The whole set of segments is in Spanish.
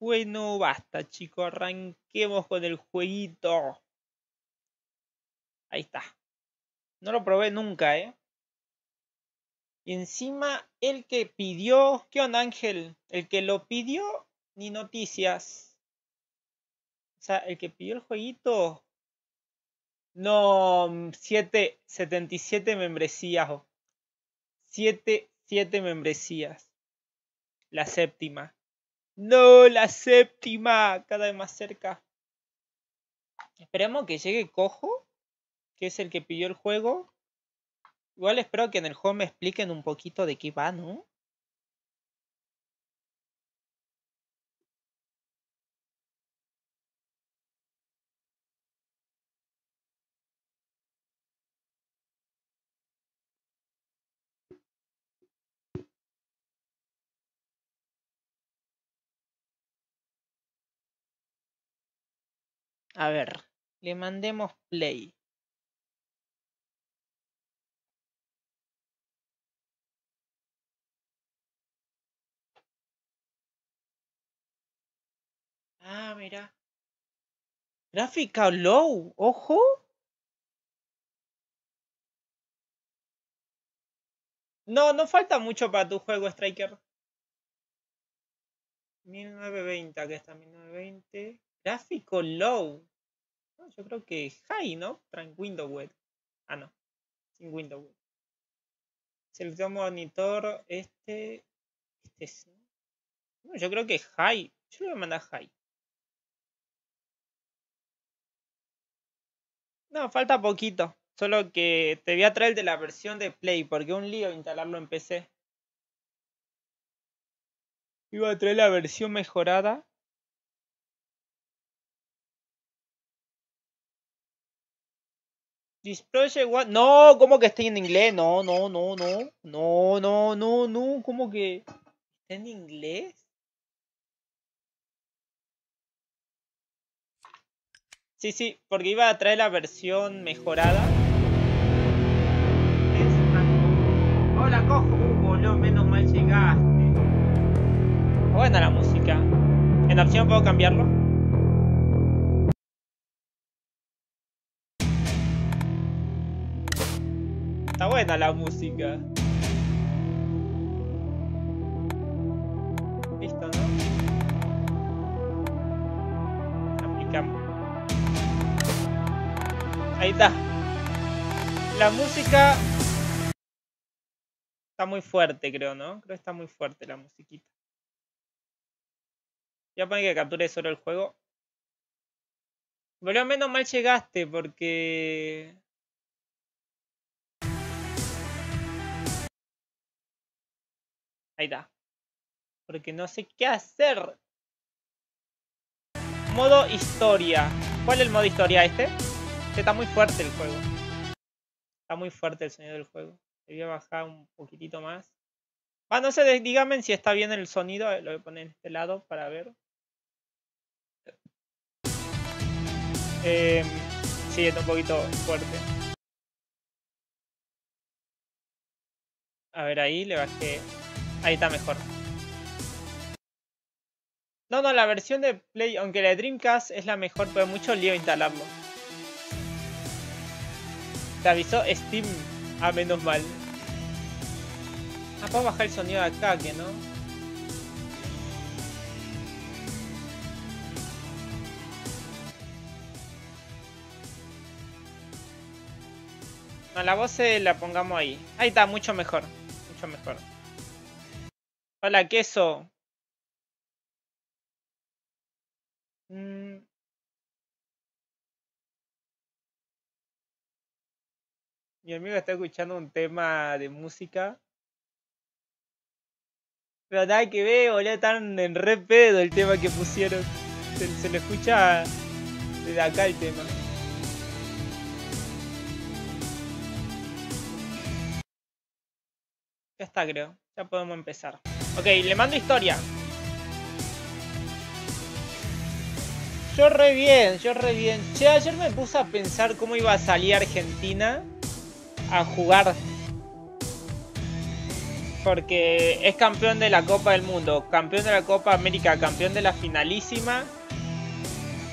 Bueno, basta, chicos. Arranquemos con el jueguito. Ahí está. No lo probé nunca, ¿eh? Y encima, el que pidió... ¿Qué onda, Ángel? El que lo pidió, ni noticias. O sea, el que pidió el jueguito... No, 7, 77 membresías. 7, 7 membresías. La séptima. No, la séptima. Cada vez más cerca. Esperemos que llegue Cojo, que es el que pidió el juego. Igual espero que en el juego me expliquen un poquito de qué va, ¿no? A ver, le mandemos play. Ah, mira. Gráfica low, ojo. No, no falta mucho para tu juego, Striker. 1920, acá está 1920. Gráfico low. yo creo que high, ¿no? En Windows Web. Ah, no. Sin Windows Web. Selección monitor. Este. Este es. No, yo creo que high. Yo le voy a mandar high. No, falta poquito. Solo que te voy a traer de la versión de Play, porque un lío instalarlo en PC. Iba a traer la versión mejorada. Project what? No, ¿cómo que está en inglés? No, no, no, no. No, no, no, no. ¿Cómo que está en inglés? Sí, sí, porque iba a traer la versión mejorada. Hola, cojo. Boludo, menos mal llegaste. Buena la música. ¿En opción puedo cambiarlo? Está buena la música. Listo, ¿no? Aplicamos. Ahí está. La música está muy fuerte, creo, ¿no? Creo que está muy fuerte la musiquita. Voy a poner que capture solo el juego. Pero menos mal llegaste porque... Ahí está. Porque no sé qué hacer. Modo historia. ¿Cuál es el modo historia este? Está muy fuerte el juego. Está muy fuerte el sonido del juego. Voy a bajar un poquitito más. Ah, no sé, díganme si está bien el sonido. Lo voy a poner en este lado para ver. Eh, sí, está un poquito fuerte. A ver, ahí le bajé. Ahí está mejor. No, no, la versión de Play, aunque la de Dreamcast es la mejor, pero mucho lío instalarlo. Te avisó Steam. Ah, menos mal. Ah, puedo bajar el sonido de acá, que no. No, la voz la pongamos ahí. Ahí está, mucho mejor. Mucho mejor. Hola, queso. Mm. Mi amigo está escuchando un tema de música. Pero nada que ver, boludo, están en re pedo el tema que pusieron. Se, se le escucha desde acá el tema. Ya está, creo. Ya podemos empezar. Ok, le mando historia. Yo re bien, yo re bien. Che, ayer me puse a pensar cómo iba a salir Argentina a jugar. Porque es campeón de la Copa del Mundo, campeón de la Copa América, campeón de la finalísima.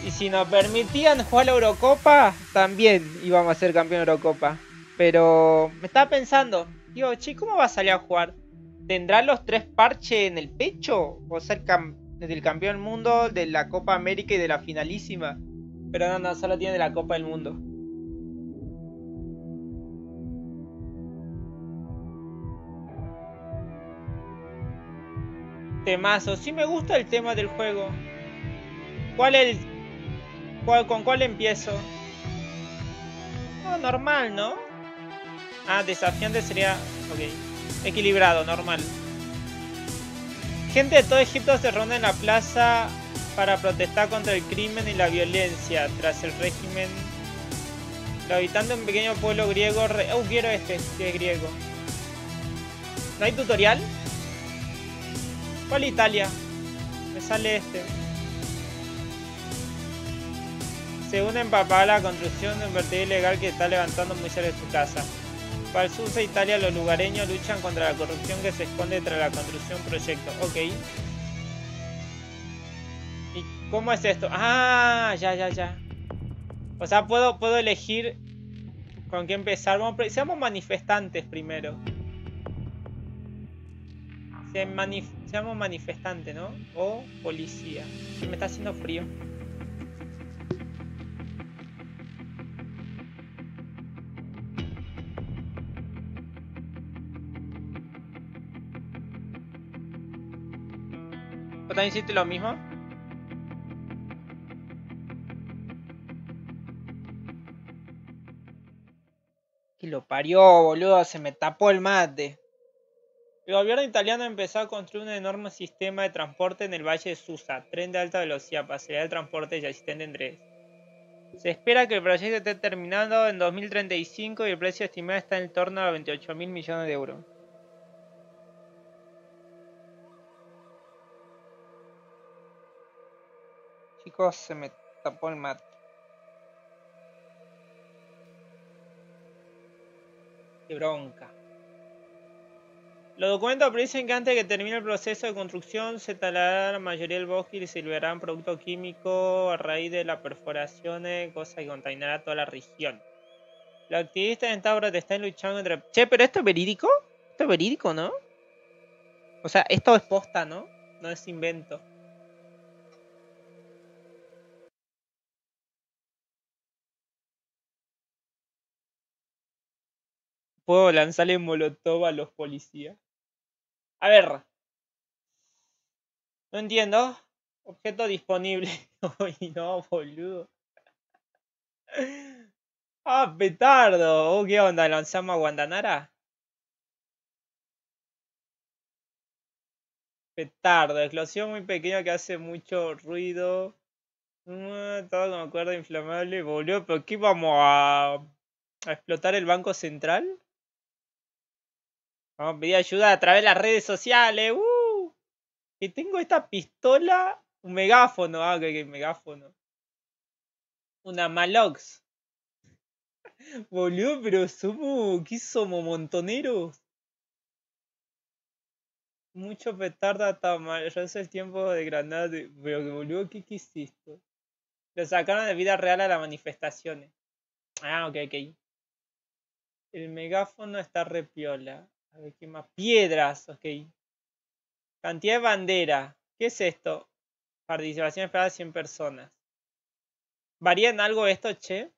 Y si nos permitían jugar la Eurocopa, también íbamos a ser campeón de Eurocopa. Pero me estaba pensando, digo, che, ¿cómo va a salir a jugar? ¿Tendrá los tres parches en el pecho? ¿O ser del campeón del mundo, de la Copa América y de la finalísima? Pero no, no, solo tiene de la Copa del Mundo. Temazo, sí me gusta el tema del juego. ¿Cuál el... ¿Con cuál empiezo? Oh, normal, ¿no? Ah, desafiante sería... Ok. Equilibrado, normal. Gente de todo Egipto se reúne en la plaza para protestar contra el crimen y la violencia tras el régimen. Los habitantes de un pequeño pueblo griego... Oh, quiero este, que es griego. ¿No hay tutorial? ¿Cuál Italia? Me sale este. Según empapar la construcción de un vertido ilegal que está levantando muy cerca de su casa. Sur de Italia, los lugareños luchan contra la corrupción que se esconde tras la construcción proyecto. Ok. ¿Y cómo es esto? Ah, ya, ya, ya. O sea, puedo, puedo elegir con qué empezar. Vamos, seamos manifestantes primero. seamos manifestantes, ¿no? O policía. Me está haciendo frío. También hiciste lo mismo? Que lo parió, boludo, se me tapó el mate. El gobierno italiano empezó a construir un enorme sistema de transporte en el valle de Susa, tren de alta velocidad, facilidad de transporte ya existente en tres. Se espera que el proyecto esté terminado en 2035 y el precio estimado está en torno a 28 mil millones de euros. Se me tapó el mate. Qué bronca. Los documentos predicen que antes de que termine el proceso de construcción se talará la mayoría del bosque y se liberarán productos químicos a raíz de las perforaciones, cosa que contaminará toda la región. Los activistas en esta te están luchando entre... Che, pero esto es verídico? Esto es verídico, ¿no? O sea, esto es posta, ¿no? No es invento. Puedo lanzarle molotov a los policías. A ver. No entiendo. Objeto disponible. Uy, no, boludo. Ah, petardo. Oh, ¿Qué onda? ¿Lanzamos a Guandanara? Petardo. Explosión muy pequeña que hace mucho ruido. Mm, todo como cuerda inflamable. Boludo, ¿pero qué vamos a, a explotar el banco central? Vamos a pedir ayuda a través de las redes sociales. ¡Uh! Que tengo esta pistola. Un megáfono. Ah, que, megáfono. Una Malox. Boludo, pero somos. ¿Qué somos? ¿Montoneros? Mucho petarda. Ya es el tiempo de granada. Pero boludo, ¿qué, hiciste? Lo sacaron de vida real a las manifestaciones. Ah, ok, ok. El megáfono está repiola. ¿Qué más? Piedras, ok. Cantidad de bandera. ¿Qué es esto? Participación esperada 100 personas. ¿Varía en algo esto, che?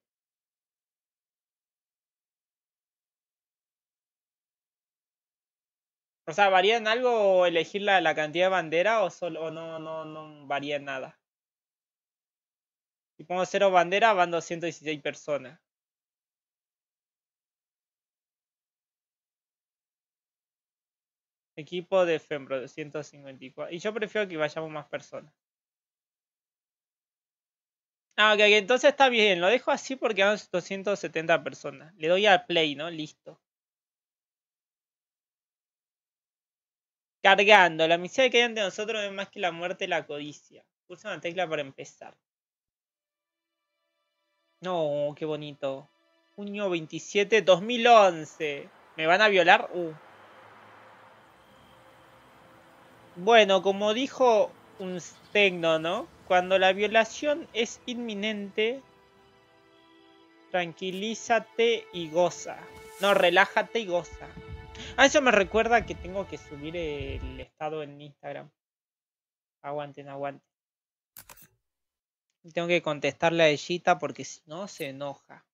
O sea, ¿varía en algo elegir la, la cantidad de bandera o, solo, o no, no, no varía en nada? Si pongo cero bandera, van 216 personas. Equipo de Fembro, 254. Y yo prefiero que vayamos más personas. Ah, ok, entonces está bien. Lo dejo así porque van 270 personas. Le doy al play, ¿no? Listo. Cargando. La misión que hay ante nosotros es más que la muerte la codicia. Pulsa una tecla para empezar. No, qué bonito. Junio 27, 2011. ¿Me van a violar? Uh. Bueno, como dijo un tecno, ¿no? Cuando la violación es inminente, tranquilízate y goza. No, relájate y goza. Ah, eso me recuerda que tengo que subir el estado en Instagram. Aguanten, aguanten. Tengo que contestarle a Ellita porque si no se enoja.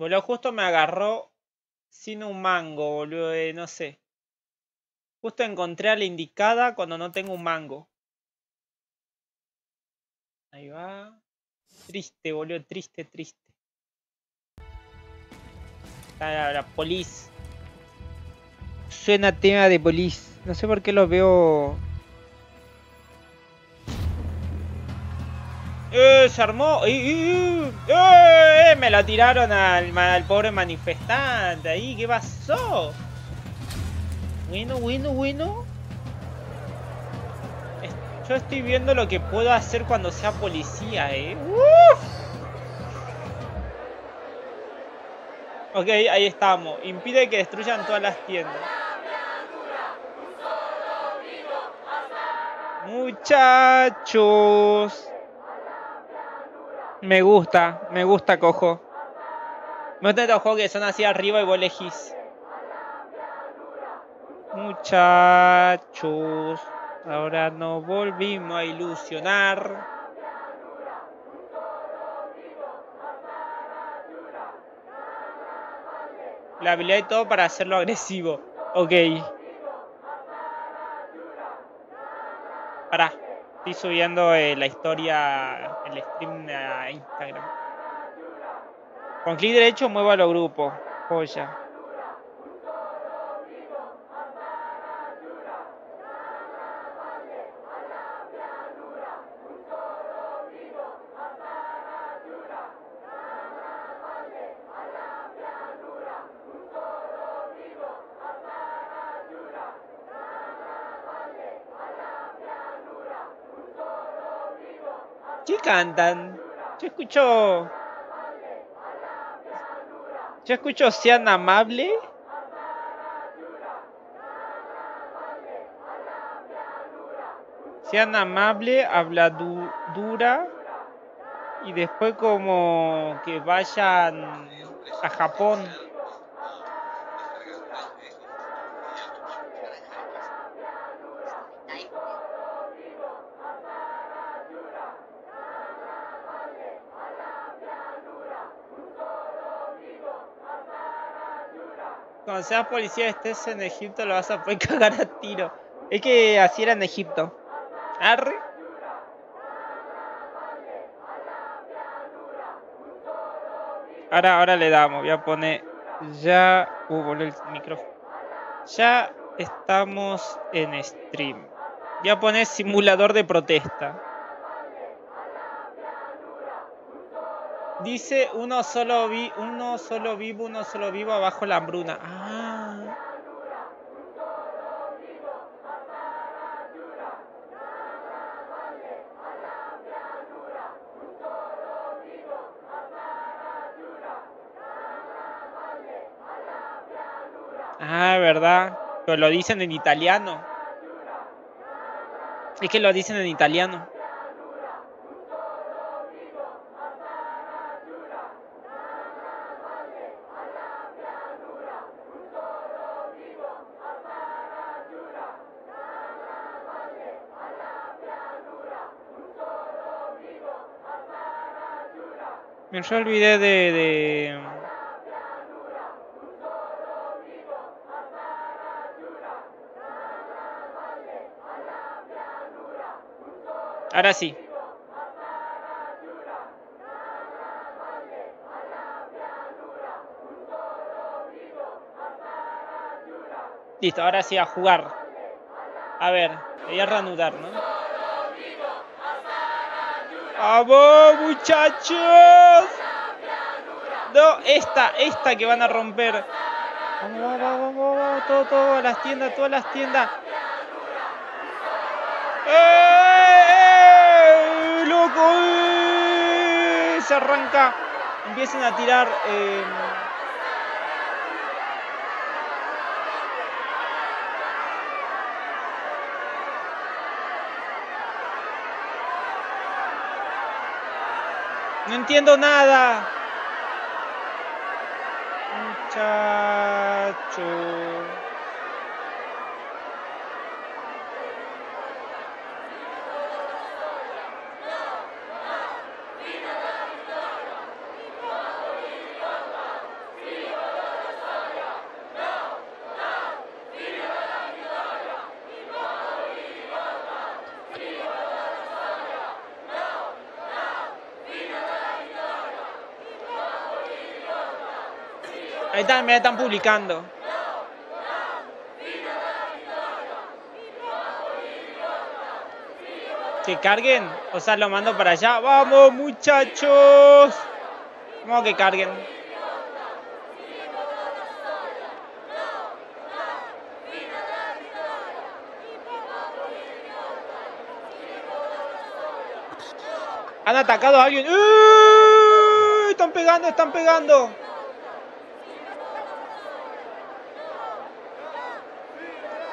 Boludo, justo me agarró sin un mango, boludo, eh, no sé. Justo encontré a la indicada cuando no tengo un mango. Ahí va. Triste, boludo, triste, triste. La, la, polis. Suena tema de polis. No sé por qué lo veo ¡Eh! Se armó. ¡Eh! ¡Eh! Me la tiraron al, al, pobre manifestante ahí. ¿Qué pasó? Bueno, bueno, bueno. Yo estoy viendo lo que puedo hacer cuando sea policía, eh. ¡Uf! Ok, ahí estamos. Impide que destruyan todas las tiendas. Muchachos. Me gusta, me gusta cojo. Me gusta estos juegos que son así arriba y vos elegís. Muchachos, ahora nos volvimos a ilusionar. La habilidad y todo para hacerlo agresivo. Ok. Para. Estoy subiendo eh, la historia, el stream a Instagram. Con clic derecho muevo a los grupos. Joya. ¿Qué cantan? Yo escucho. Yo escucho sean amable. Sean amable, habla dura. Y después como que vayan a Japón. Cuando seas policía estés en Egipto lo vas a poder cagar a tiro. Es que así era en Egipto. Arre. Ahora, ahora le damos. Voy a poner ya. Uh, el micrófono. Ya estamos en stream. Voy a poner simulador de protesta. Dice uno solo vi, uno solo vivo, uno solo vivo abajo la hambruna. Ah. Ah, verdad. Pero lo dicen en italiano. Es que lo dicen en italiano. Yo olvidé de, de... Ahora sí. Listo, ahora sí a jugar. A ver, voy a reanudar, ¿no? ¡Vamos, muchachos! No, esta, esta que van a romper. Vamos, vamos, vamos, vamos, todo, todo, las tiendas, todas las tiendas. ¡Eh! ¡Loco! ¡Eh! Se arranca. Empiecen a tirar. No entiendo nada. Muchacho. Ahí están, publicando. Que carguen, o sea, lo mando para allá. ¡Vamos, muchachos! Vamos que carguen. Han atacado a alguien. ¡Uh! Están pegando, están pegando.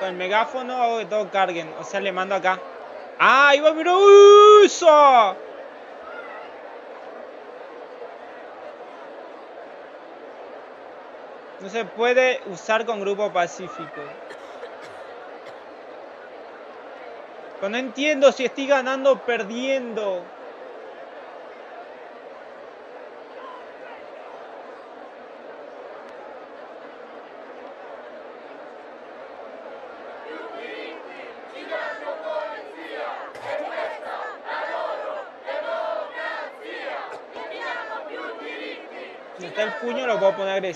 El megáfono hago que todos carguen. O sea, le mando acá. ¡Ah! ¡Iba a mirar! ¡Uso! No se puede usar con grupo pacífico. Pero no entiendo si estoy ganando o perdiendo. El puño lo puedo poner.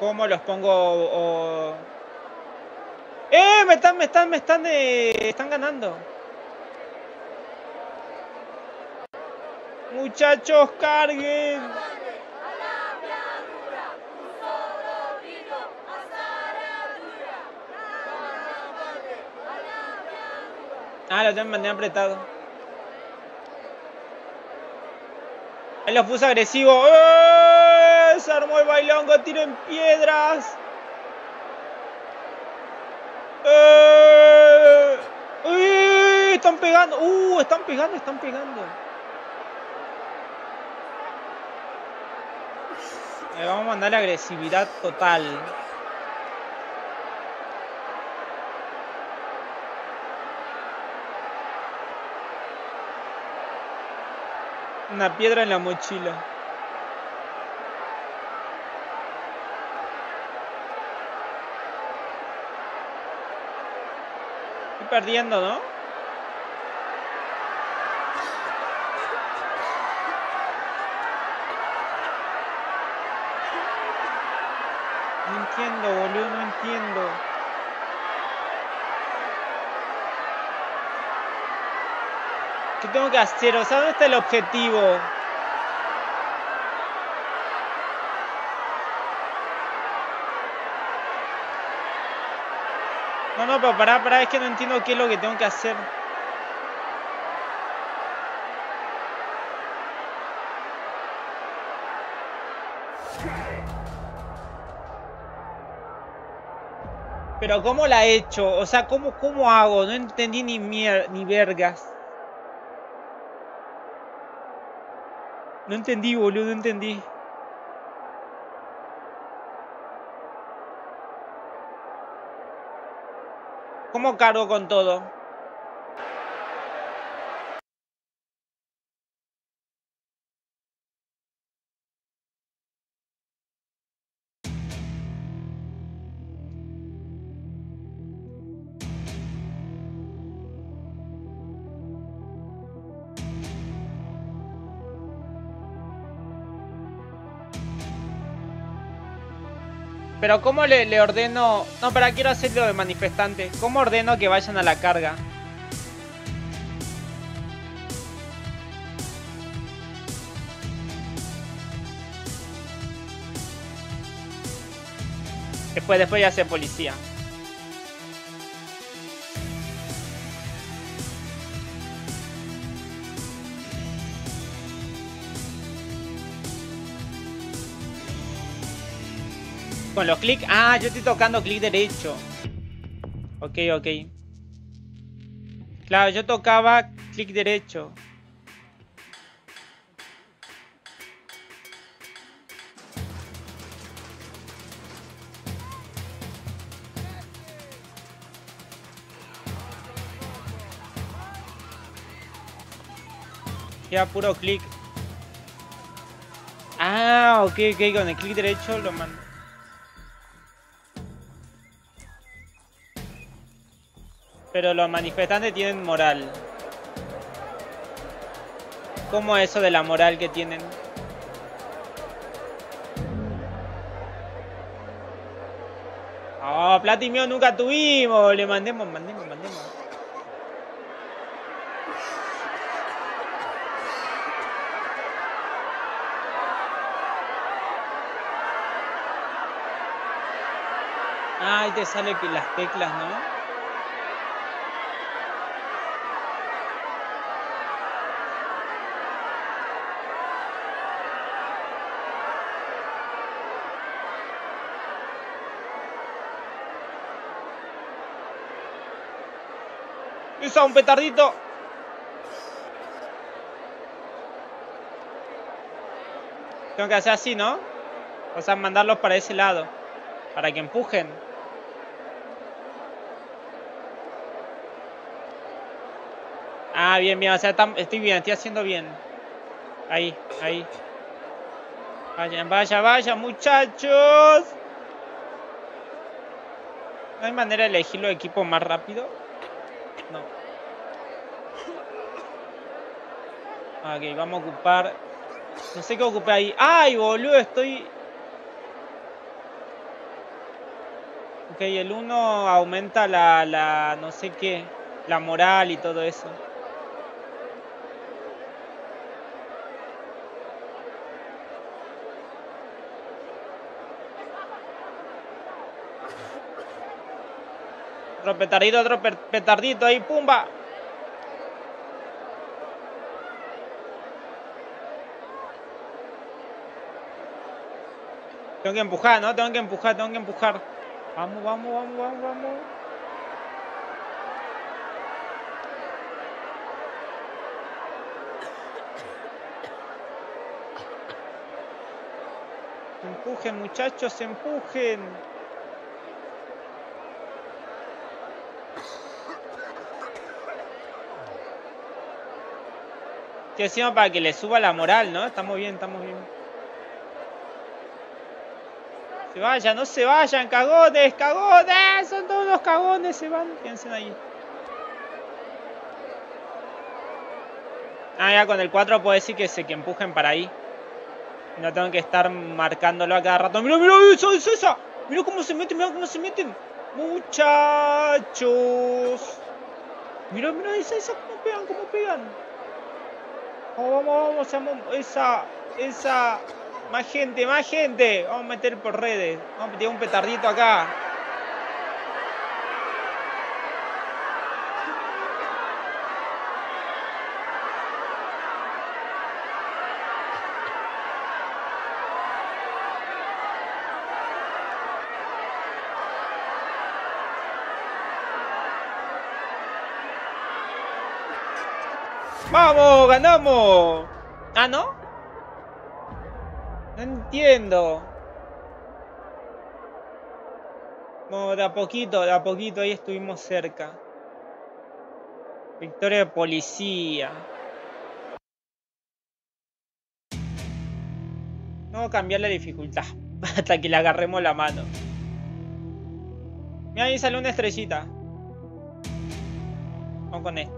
¿Cómo los pongo o... ¡Eh! Me están, me están, me están, eh, están ganando. Muchachos, carguen. Ah, lo tengo mantenido apretado. Ahí los puse agresivo. ¡Eh! Se armó el bailongo, tiren piedras. ¡Eh! ¡Eh! Están pegando. ¡Uh! Están pegando, están pegando. Le vamos a mandar agresividad total. Una piedra en la mochila. Estoy perdiendo, ¿no? No entiendo, boludo, no entiendo. ¿Qué tengo que hacer? O sea, ¿dónde está el objetivo? No, no, pero pará, pará, es que no entiendo qué es lo que tengo que hacer. Pero ¿cómo la he hecho? O sea, ¿cómo, cómo hago? No entendí ni, mier ni vergas. No entendí, boludo, no entendí. ¿Cómo cargo con todo? Pero ¿cómo le, ordeno...? No, pero quiero hacerlo de manifestante. ¿Cómo ordeno que vayan a la carga? Después, después ya sé policía. Los clics... Ah, yo estoy tocando clic derecho. Ok, ok. Claro, yo tocaba clic derecho. Ya puro clic. Ah, ok, ok, con el clic derecho lo mando. Pero los manifestantes tienen moral. ¿Cómo es eso de la moral que tienen? Oh, plata nunca tuvimos. Le mandemos, mandemos, mandemos. Ay, te sale que las teclas, ¿no? ¡Esa, un petardito! Tengo que hacer así, ¿no? O sea, mandarlos para ese lado. Para que empujen. Ah, bien, bien. O sea, estoy bien, estoy haciendo bien. Ahí, ahí. Vayan, vaya, vaya, muchachos. ¿No hay manera de elegir los equipos más rápido? Ok, vamos a ocupar... No sé qué ocupé ahí. ¡Ay, boludo! Estoy... Ok, el 1 aumenta la, la... no sé qué. La moral y todo eso. Otro petardito, otro petardito ahí, pumba. Tengo que empujar, ¿no? Tengo que empujar, tengo que empujar. Vamos, vamos, vamos, vamos, vamos. Empujen, muchachos, empujen. Que encima para que le suba la moral, ¿no? Estamos bien, estamos bien. Se vayan, no se vayan, cagones, cagones, son todos los cagones, se van, piensen ahí. Ah, ya con el 4 puedo decir que se que empujen para ahí. No tengo que estar marcándolo a cada rato. Mira, mira, eso, eso, esa. Mira cómo se meten, mira cómo se meten. Muchachos. Mira, mira, esa, esa, cómo pegan, cómo pegan. Vamos, vamos, vamos, esa, esa, más gente, más gente. Vamos a meter por redes. Vamos a meter un petardito acá. ¡Vamos! ¡Ganamos! ¿Ah, no? No entiendo. No, de a poquito, de a poquito, ahí estuvimos cerca. Victoria de policía. No cambiar la dificultad hasta que le agarremos la mano. Mira, ahí sale una estrellita. Vamos con esto.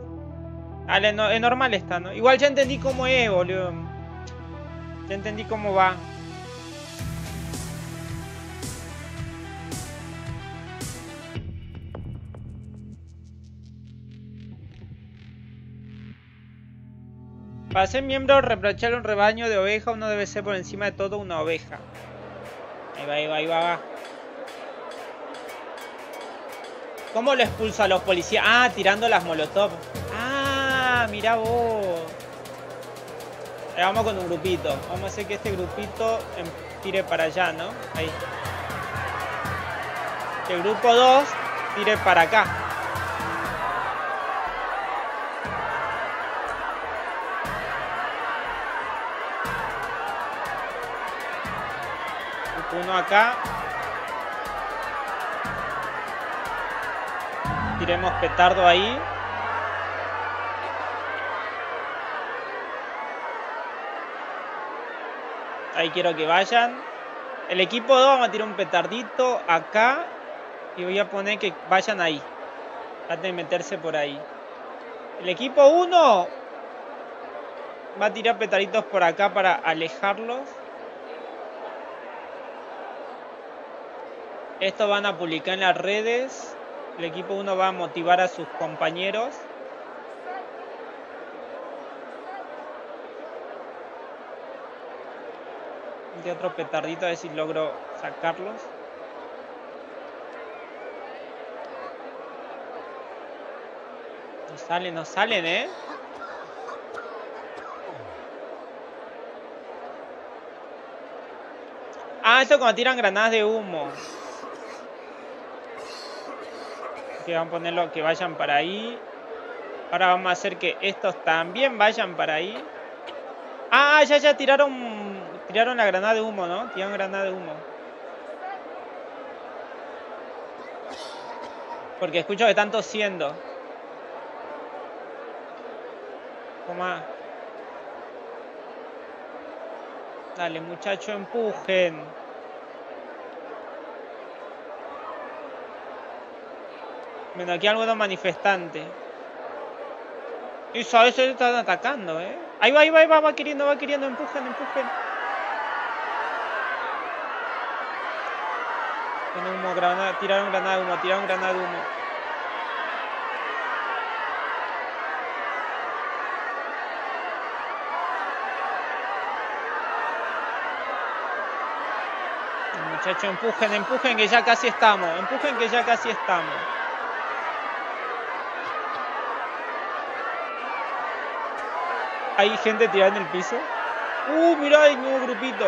Dale, no, es normal esta, ¿no? Igual ya entendí cómo es, boludo. Ya entendí cómo va. Para ser miembro, reprochar un rebaño de oveja, uno debe ser por encima de todo una oveja. Ahí va, ahí va, ahí va, va. ¿Cómo lo expulsa a los policías? Ah, tirando las molotov. Ah, mira vos. Ahora vamos con un grupito. Vamos a hacer que este grupito em, tire para allá, ¿no? Ahí. Que el grupo 2 tire para acá. Grupo 1 acá. Tiremos petardo ahí. Ahí quiero que vayan. El equipo 2 vamos a tirar un petardito acá. Y voy a poner que vayan ahí. Antes de meterse por ahí. El equipo 1 va a tirar petarditos por acá para alejarlos. Estos van a publicar en las redes. El equipo 1 va a motivar a sus compañeros. De otro petardito a ver si logro sacarlos. No salen, no salen, ¿eh? Ah, eso cuando tiran granadas de humo. Que van a ponerlo que vayan para ahí. Ahora vamos a hacer que estos también vayan para ahí. Ah, ya, ya tiraron. Tiraron la granada de humo, ¿no? Tiraron granada de humo. Porque escucho que están tosiendo. Toma. Dale, muchacho, empujen. Bueno, aquí hay algunos manifestantes. Eso, a veces están atacando, ¿eh? Ahí va, ahí va, ahí va, va queriendo, va queriendo, empujen, empujen. Con humo, granada, tiraron granada de humo, tiraron granada de humo. Muchachos, empujen, empujen que ya casi estamos. Empujen que ya casi estamos. Hay gente tirada en el piso. Uh, mirá, hay un nuevo grupito.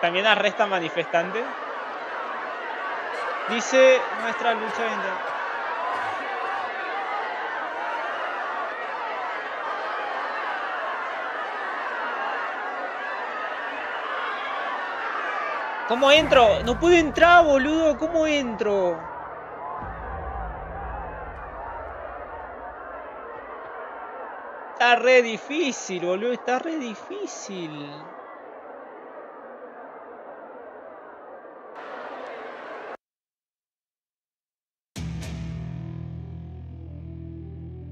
También arresta manifestantes. Dice nuestra lucha ¿Cómo entro? No puedo entrar, boludo. ¿Cómo entro? Está re difícil, boludo. Está re difícil.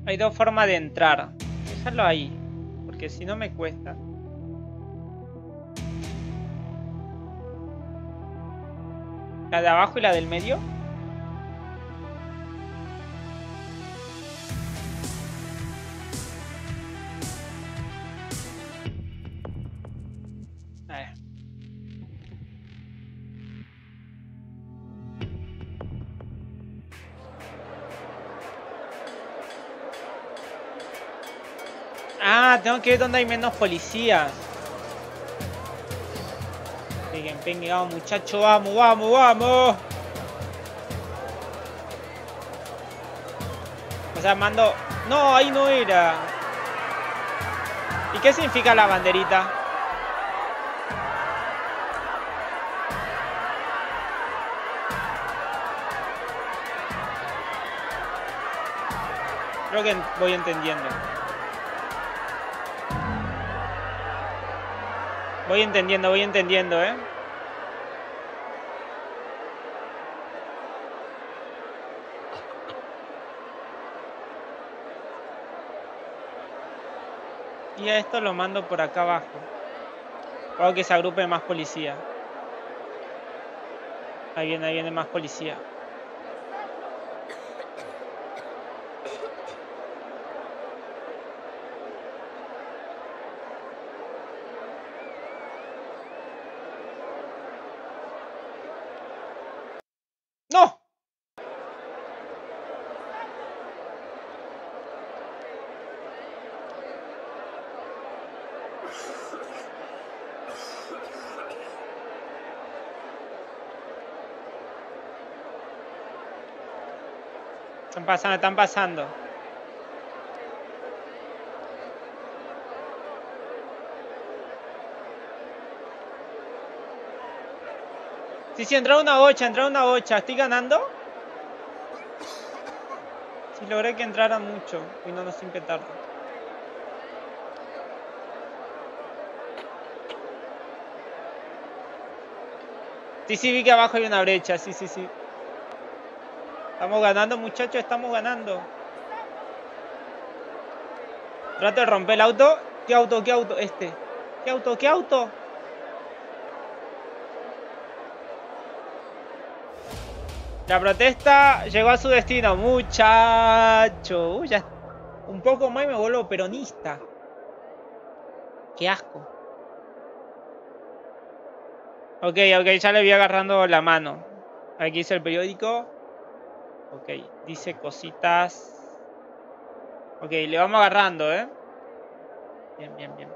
Hay dos formas de entrar. Dejarlo ahí. Porque si no me cuesta. ¿La de abajo y la del medio? Ver. Ah, tengo que ir donde hay menos policías. Peguen, peguen, vamos muchachos, vamos, vamos, vamos. O sea, mando... No, ahí no era. ¿Y qué significa la banderita? Creo que voy entendiendo. Voy entendiendo, voy entendiendo, ¿eh? Y a esto lo mando por acá abajo. Hago que se agrupe más policía. Ahí viene, ahí viene más policía. ¡No! Están pasando, están pasando. Sí, sí, entró una bocha, entró una bocha. ¿Estoy ganando? Sí, logré que entrara mucho. Y no, no sin petardo. Sí, sí, vi que abajo hay una brecha. Sí, sí, sí. Estamos ganando, muchachos, estamos ganando. Trato de romper el auto. ¿Qué auto? ¿Qué auto? Este. ¿Qué auto? ¿Qué auto? La protesta llegó a su destino, muchacho. Uy, ya un poco más y me vuelvo peronista. Qué asco. Ok, ok, ya le voy agarrando la mano. Aquí dice el periódico. Ok, dice cositas. Ok, le vamos agarrando, ¿eh? Bien, bien, bien.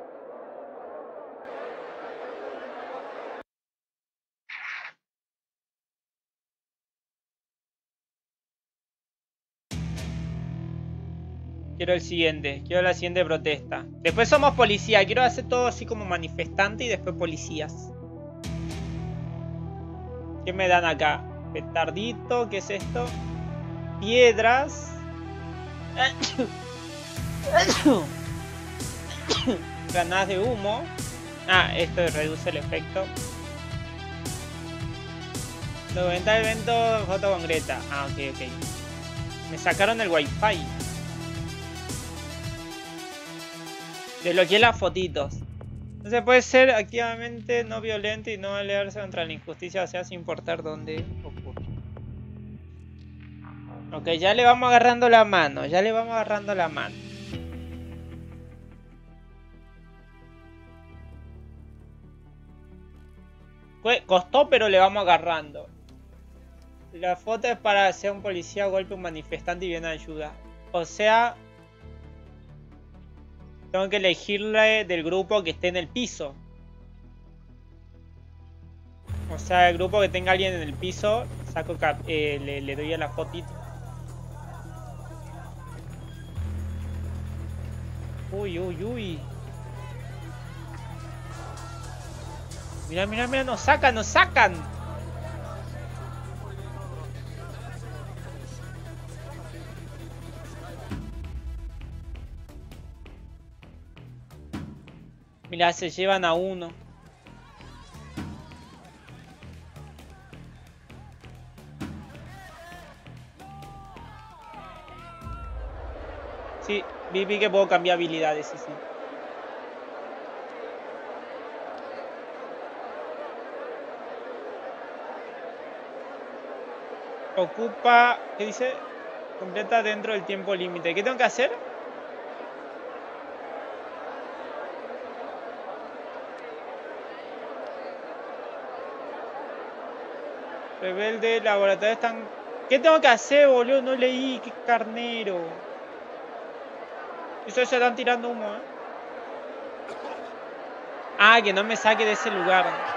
Quiero el siguiente, quiero la siguiente protesta. Después somos policía, quiero hacer todo así como manifestante y después policías. ¿Qué me dan acá? Petardito, ¿qué es esto? Piedras. Granadas de humo. Ah, esto reduce el efecto. Documentar el evento foto concreta. Ah, ok, ok. Me sacaron el wifi. Desbloqueé las fotitos. No se puede ser activamente no violento y no alearse contra la injusticia, o sea, sin importar dónde ocurre. Ok, ya le vamos agarrando la mano, ya le vamos agarrando la mano. Costó, pero le vamos agarrando. La foto es para hacer un policía, golpe un manifestante y viene ayuda. O sea, tengo que elegirle del grupo que esté en el piso. O sea, el grupo que tenga alguien en el piso, saco eh, le, le, doy a la fotito. Uy, uy, uy. Mira, mira, mira, nos sacan, nos sacan. Mira, se llevan a uno. Sí, vi, vi que puedo cambiar habilidades, sí, sí. Ocupa, ¿qué dice? Completa dentro del tiempo límite. ¿Qué tengo que hacer? Rebelde, laboratorio están... ¿Qué tengo que hacer, boludo? No leí, qué carnero. Eso se están tirando humo, ¿eh? Ah, que no me saque de ese lugar.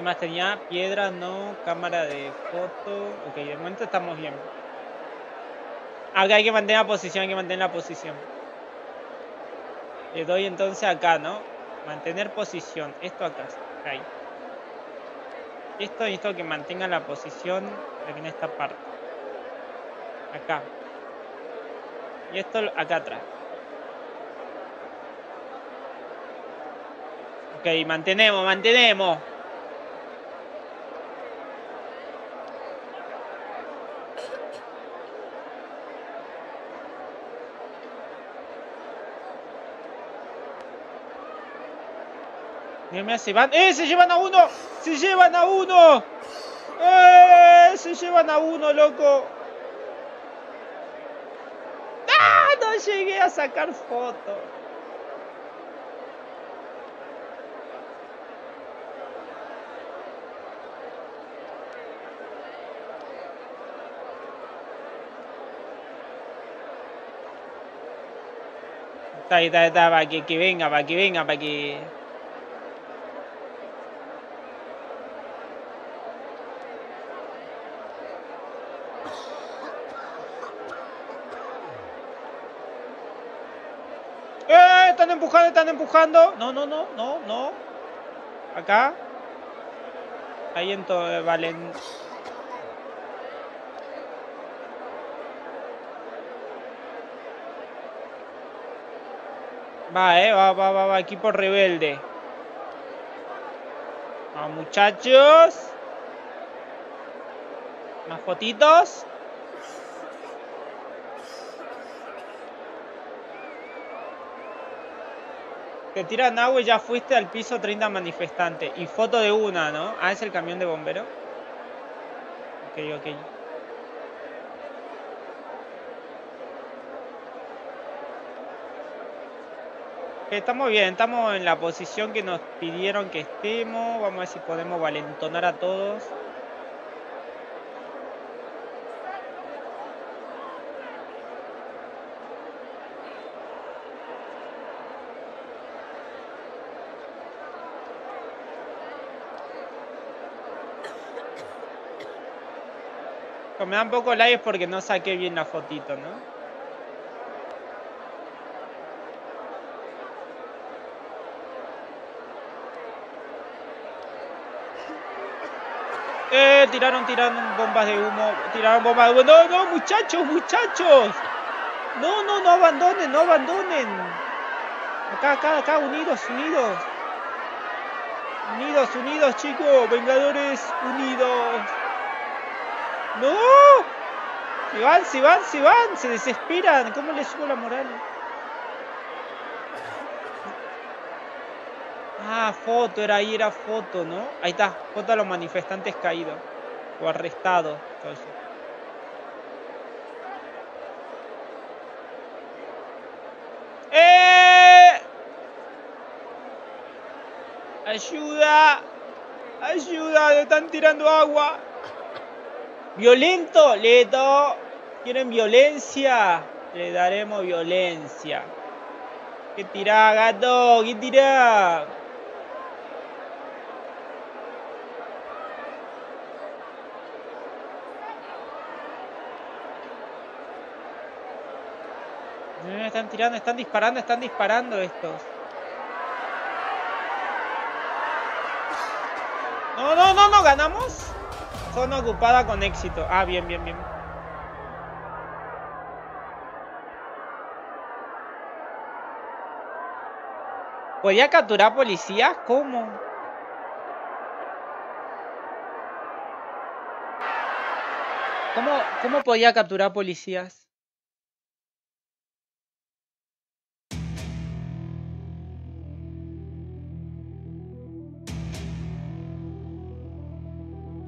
¿Qué más tenía? Piedra, no. Cámara de foto. Ok, de momento estamos bien. Acá hay que mantener la posición, hay que mantener la posición. Le doy entonces acá, ¿no? Mantener posición. Esto acá. Ahí. Esto necesito que mantenga la posición aquí en esta parte. Acá. Y esto acá atrás. Ok, mantenemos, mantenemos. Se van. ¡Eh! ¡Se llevan a uno! ¡Se llevan a uno! ¡Eh! ¡Se llevan a uno, loco! ¡Ah! No llegué a sacar fotos. Está ahí, está, está, para que, que venga, para que venga, para que... están empujando, están empujando. No, no, no, no, no. Acá. Ahí en todo, eh, Valen. Va, eh, va, va, va, va, equipo rebelde. Vamos, muchachos. Más fotitos. Te tiran agua y ya fuiste al piso 30 manifestantes. Y foto de una, ¿no? Ah, es el camión de bombero. Ok, ok. Estamos bien, estamos en la posición que nos pidieron que estemos. Vamos a ver si podemos valentonar a todos. Me dan poco likes porque no saqué bien la fotito, ¿no? Eh, tiraron, tiraron bombas de humo, tiraron bombas de humo. No, no, muchachos, muchachos. No, no, no abandonen, no abandonen. Acá, acá, acá, unidos, unidos. Unidos, unidos, chicos. Vengadores, unidos. ¡No! Se van, se van, se van, se desesperan. ¿Cómo les subo la moral? Ah, foto, era ahí, era foto, ¿no? Ahí está, foto a los manifestantes caídos o arrestados. ¡Eh! ¡Ayuda! ¡Ayuda! ¡Le están tirando agua! Violento, Leto. ¿Quieren violencia? Le daremos violencia. ¿Qué tirá, gato? ¿Qué tirá? están tirando, están disparando, están disparando estos. No, no, no, no, ganamos. Zona ocupada con éxito. Ah, bien, bien, bien. ¿Podía capturar policías? ¿Cómo? ¿Cómo, cómo podía capturar policías?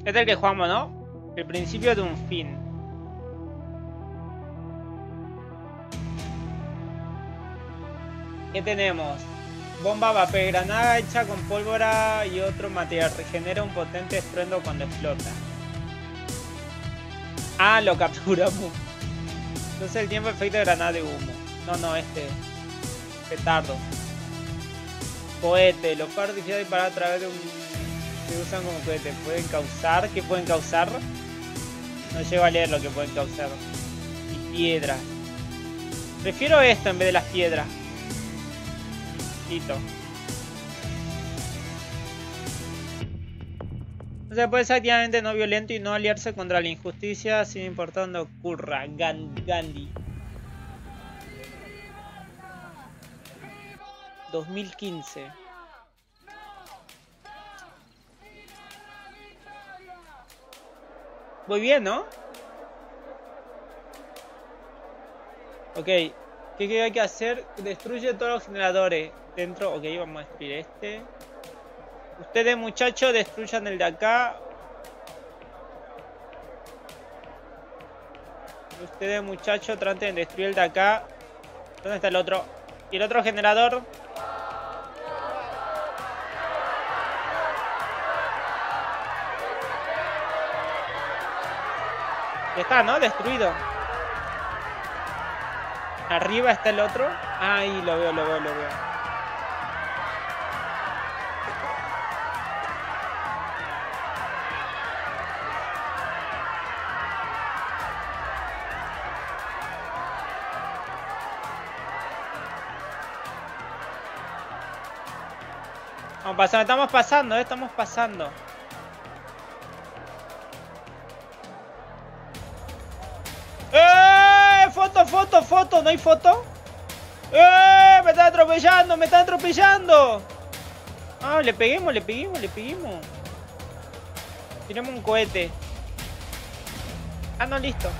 Es el que jugamos, ¿no? El principio de un fin. ¿Qué tenemos? Bomba vapor, granada hecha con pólvora y otro material. Regenera un potente estruendo cuando explota. Ah, lo capturamos. Entonces el tiempo efecto de granada de humo. No, no, este. Petardo. Cohete. Los difíciles de disparar a través de un Se usan como cohetes. Pueden causar. ¿Qué pueden causar? No llego a leer lo que pueden causar. Y piedras. Prefiero esto en vez de las piedras. Listo. No se puede ser activamente no violento y no aliarse contra la injusticia sin importar dónde ocurra. Gandhi. 2015. Muy bien, ¿no? Ok. ¿Qué hay que hacer? Destruye todos los generadores. Dentro, ok, vamos a destruir este. Ustedes muchachos destruyan el de acá. Ustedes muchachos traten de destruir el de acá. ¿Dónde está el otro? ¿Y el otro generador? Ya está, ¿no? Destruido. Arriba está el otro. Ahí lo veo, lo veo, lo veo. estamos pasando, eh, estamos pasando. ¡Foto, foto, foto! ¿No hay foto? ¡Eh! ¡Me están atropellando! ¡Me están atropellando! Ah, le peguemos, le peguemos, le peguemos. Tenemos un cohete. Ah, no, listo.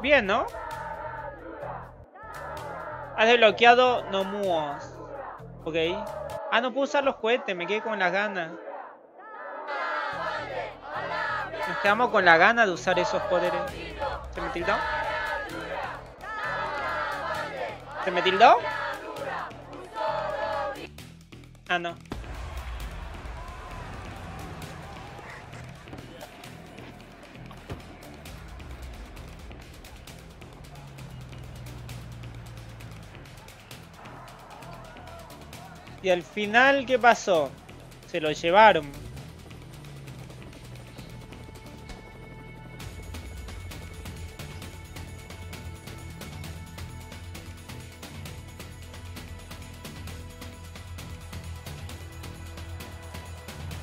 Bien, ¿no? Has desbloqueado Nomuos. Ok. Ah, no puedo usar los cohetes, me quedé con las ganas. Nos quedamos con la gana de usar esos poderes. ¿Se me tildó? ¿Se me tildó? Ah, no. Y al final, ¿qué pasó? Se lo llevaron.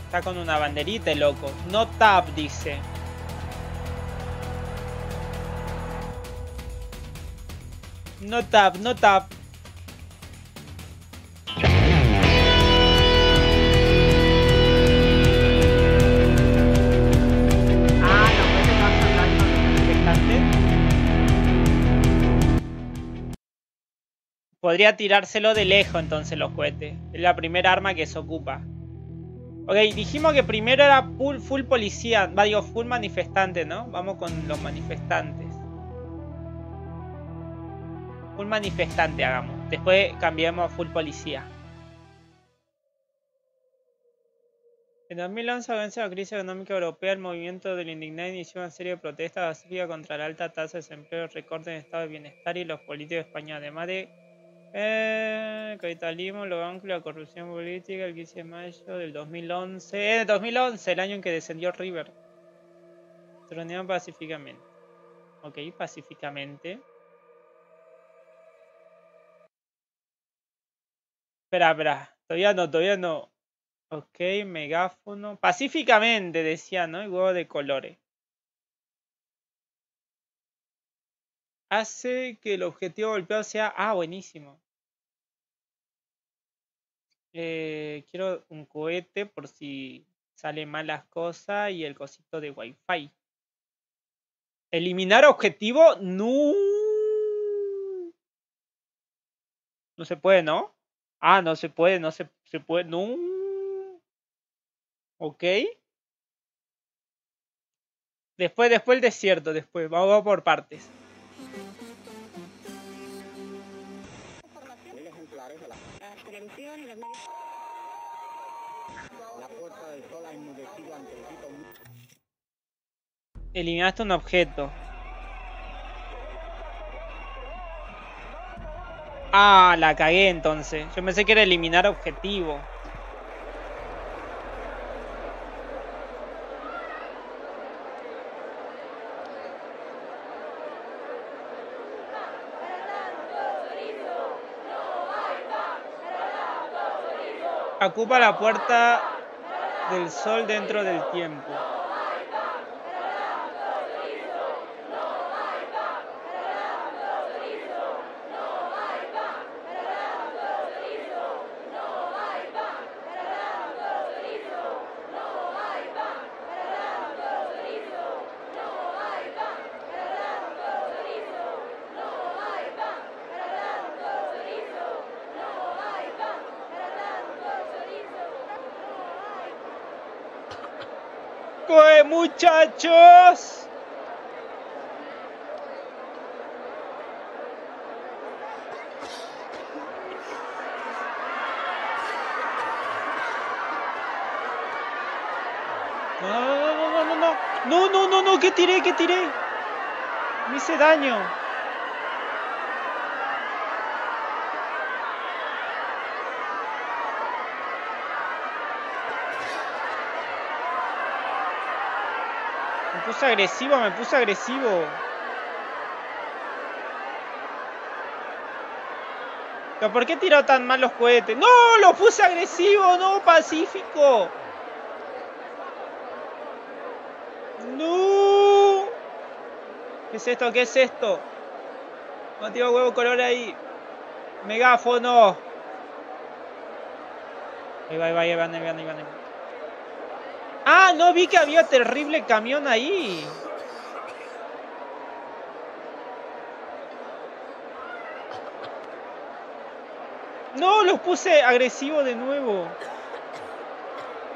Está con una banderita, loco. No tap, dice. No tap, no tap. Podría tirárselo de lejos entonces los cohetes. Es la primera arma que se ocupa. Ok, dijimos que primero era full, policía. Va, digo, full manifestante, ¿no? Vamos con los manifestantes. Full manifestante hagamos. Después cambiamos a full policía. En 2011, a la crisis económica europea, el movimiento del indignado inició una serie de protestas pacíficas contra la alta tasa de desempleo, recortes en estado de bienestar y los políticos españoles, además de eh, capitalismo, lo banco la corrupción política, el 15 de mayo del 2011. Eh, 2011, el año en que descendió River. Reunieron pacíficamente. Ok, pacíficamente. Espera, espera. Todavía no, todavía no. Ok, megáfono. Pacíficamente, decía, ¿no? Y huevo de colores. Hace que el objetivo golpeado sea... Ah, buenísimo. Eh, quiero un cohete por si sale mal las cosas y el cosito de wifi. ¿Eliminar objetivo? No. No se puede, ¿no? Ah, no se puede, no se, se puede. No. Ok. Después, después el desierto, después. Vamos por partes. las medias. La puerta del sol ha inmudecido ante el tipo. Eliminaste un objeto. Ah, la cagué entonces. Yo pensé que era eliminar objetivo. Ocupa la puerta del sol dentro del tiempo. No, no, no, no, no, no, no, no, no, que tiré, que tiré. Me hice daño. Me puse agresivo, me puse agresivo. ¿Pero por qué tiró tan mal los cohetes? ¡No! ¡Lo puse agresivo! ¡No! ¡Pacífico! ¡No! ¿Qué es esto? ¿Qué es esto? No huevo color ahí. Megáfono. Ahí va, ahí va, ahí van, ahí van, ahí van. ahí van. Ah, no vi que había terrible camión ahí. No, los puse agresivo de nuevo.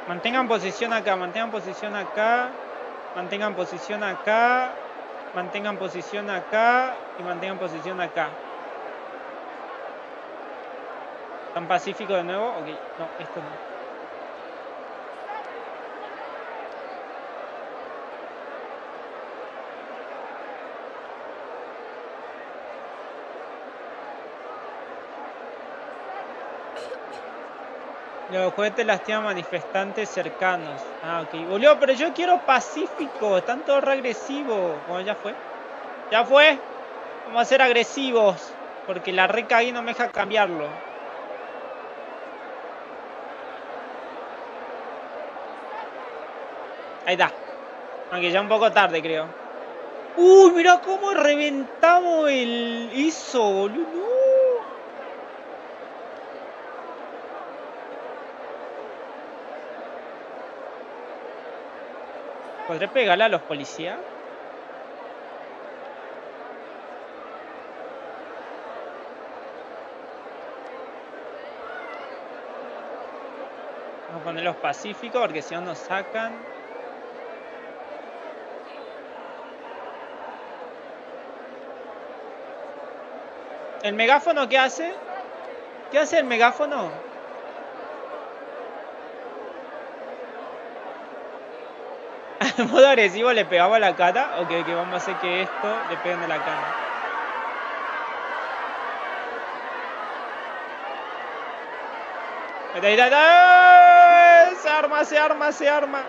Mantengan posición acá, mantengan posición acá. Mantengan posición acá. Mantengan posición acá. Y mantengan posición acá. ¿Tan pacífico de nuevo? Ok, no, esto no. Los cohetes lastiman manifestantes cercanos. Ah, ok. Boludo, pero yo quiero pacífico. Están todos reagresivos. Bueno, ya fue. Ya fue. Vamos a ser agresivos. Porque la reca ahí no me deja cambiarlo. Ahí está. Aunque ya un poco tarde, creo. Uy, mira cómo reventamos el ISO, boludo. ¿Podré pegarle a los policías? Vamos a ponerlos pacíficos porque si no nos sacan. ¿El megáfono qué hace? ¿Qué hace el megáfono? En modo agresivo le pegaba a la cara. Ok, ok, vamos a hacer que esto le peguen a la cara. Se arma, se arma, se arma.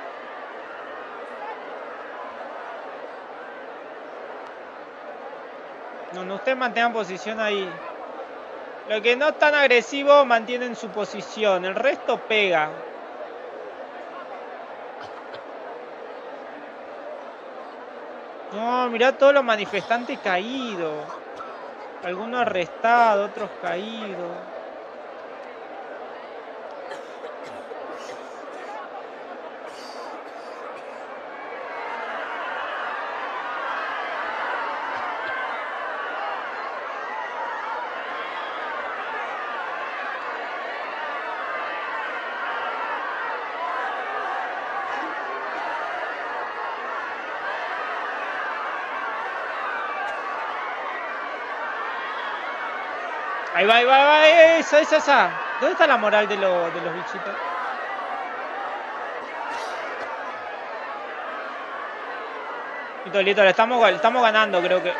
No, no, ustedes mantengan posición ahí. Lo que no es tan agresivo mantienen su posición. El resto pega. No, mirá todos los manifestantes caídos. Algunos arrestados, otros caídos. Ahí va, ahí va, ahí va. Eso, eso, esa. ¿Dónde está la moral de, lo, de los bichitos? Listo, listo, le estamos, le estamos ganando, creo que.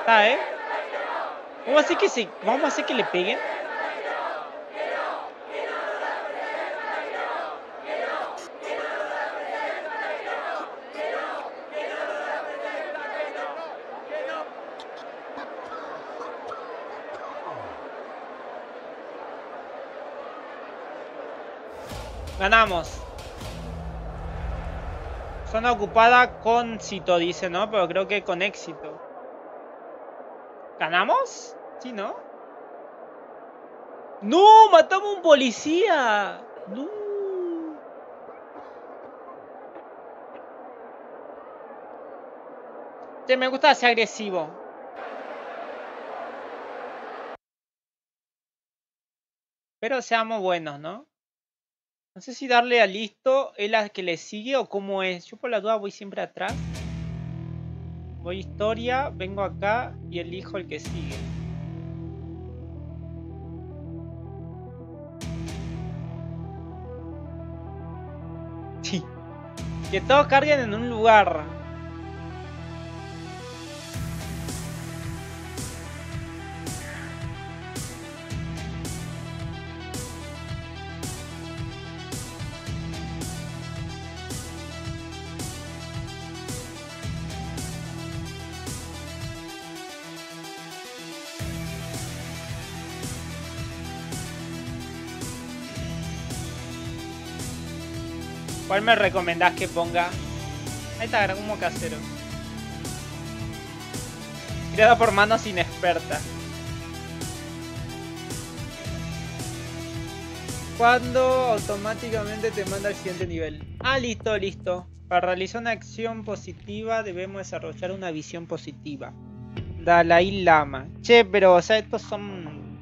Está, ¿eh? Vamos a hacer que se, vamos a hacer que le peguen. Ganamos. Zona ocupada con cito, dice, ¿no? Pero creo que con éxito. ¿Ganamos? Sí, ¿no? ¡No! ¡Matamos a un policía! ¡No! Che, me gusta ser agresivo. Pero seamos buenos, ¿no? No sé si darle a listo es la que le sigue o cómo es. Yo por la duda voy siempre atrás. Voy historia, vengo acá y elijo el que sigue. Sí. Que todos carguen en un lugar. ¿Cuál me recomendás que ponga? Ahí está, como casero. Creado por manos inexpertas. Cuando automáticamente te manda al siguiente nivel. Ah, listo, listo. Para realizar una acción positiva debemos desarrollar una visión positiva. Dalai Lama. Che, pero, o sea, estos son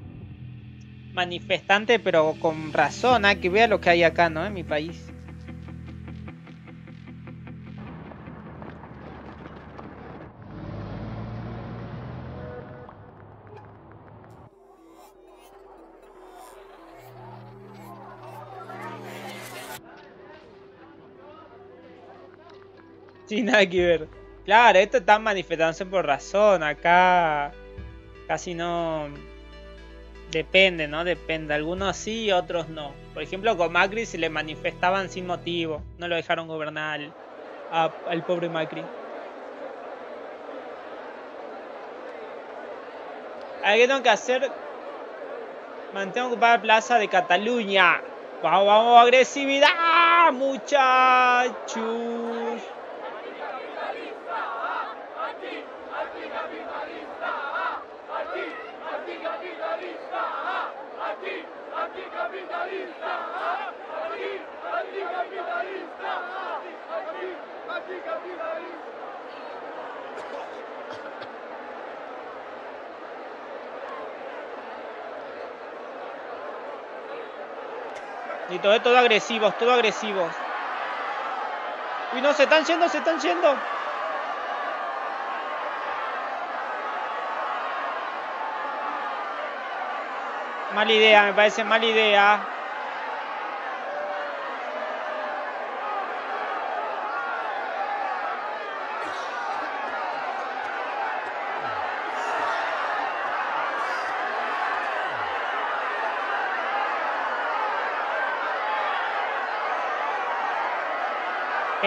manifestantes, pero con razón, ¿eh? que vea lo que hay acá, ¿no? En mi país. Sí, nada que ver. Claro, esto está manifestándose por razón. Acá casi no... Depende, ¿no? Depende. Algunos sí, otros no. Por ejemplo, con Macri se le manifestaban sin motivo. No lo dejaron gobernar al, pobre Macri. ¿Qué tengo que hacer? Mantengo ocupada la plaza de Cataluña. Vamos, vamos, agresividad, muchachos. Y todo, todo agresivos, todo agresivos. Uy, no, se están yendo, se están yendo. Mala idea, me parece mala idea.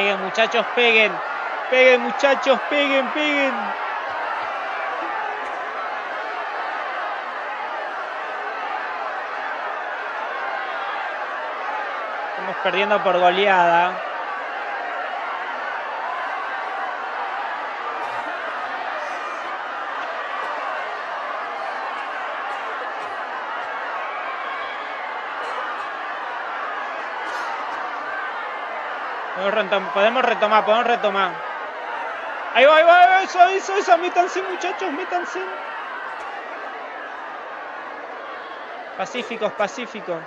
Peguen muchachos, peguen. Peguen muchachos, peguen, peguen. Estamos perdiendo por goleada. Podemos retomar, podemos retomar. Ahí va, ahí va, eso, eso, eso, métanse muchachos, métanse. Pacíficos, pacíficos.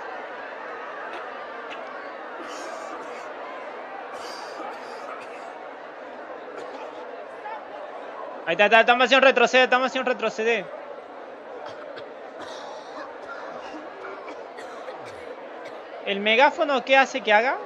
Ahí está, está, estamos haciendo retroceder, estamos haciendo retroceder. ¿El megáfono qué hace que haga?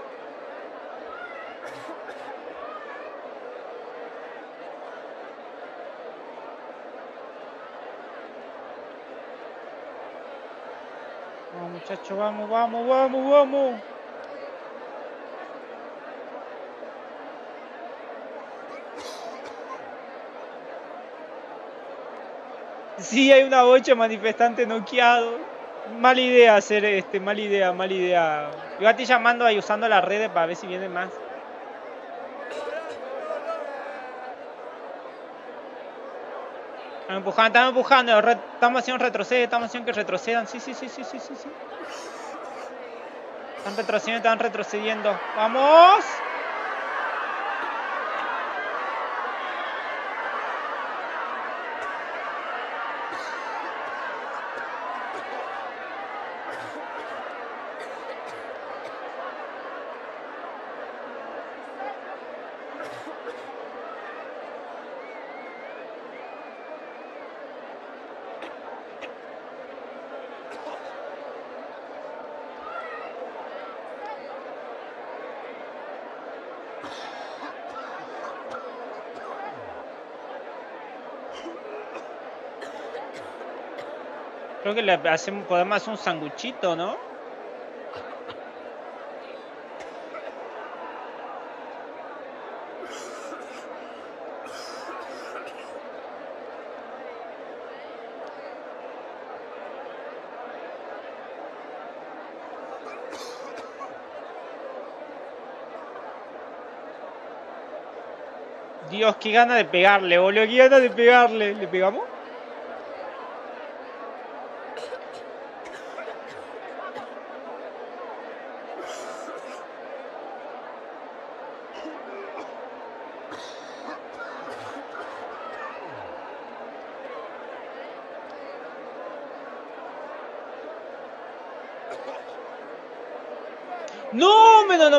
Vamos vamos, vamos, vamos, vamos. Sí, hay una bocha manifestante noqueado. Mala idea hacer este, mala idea, mala idea. Yo a ti llamando ahí usando las redes para ver si viene más. Estamos empujando, estamos empujando, estamos haciendo retroceder, estamos haciendo que retrocedan. Sí, sí, sí, sí, sí, sí, sí. Están retrocediendo, están retrocediendo. ¡Vamos! Que le hacemos, podemos hacer un sanguchito, ¿no? Dios, qué gana de pegarle, boludo, qué gana de pegarle. ¿Le pegamos?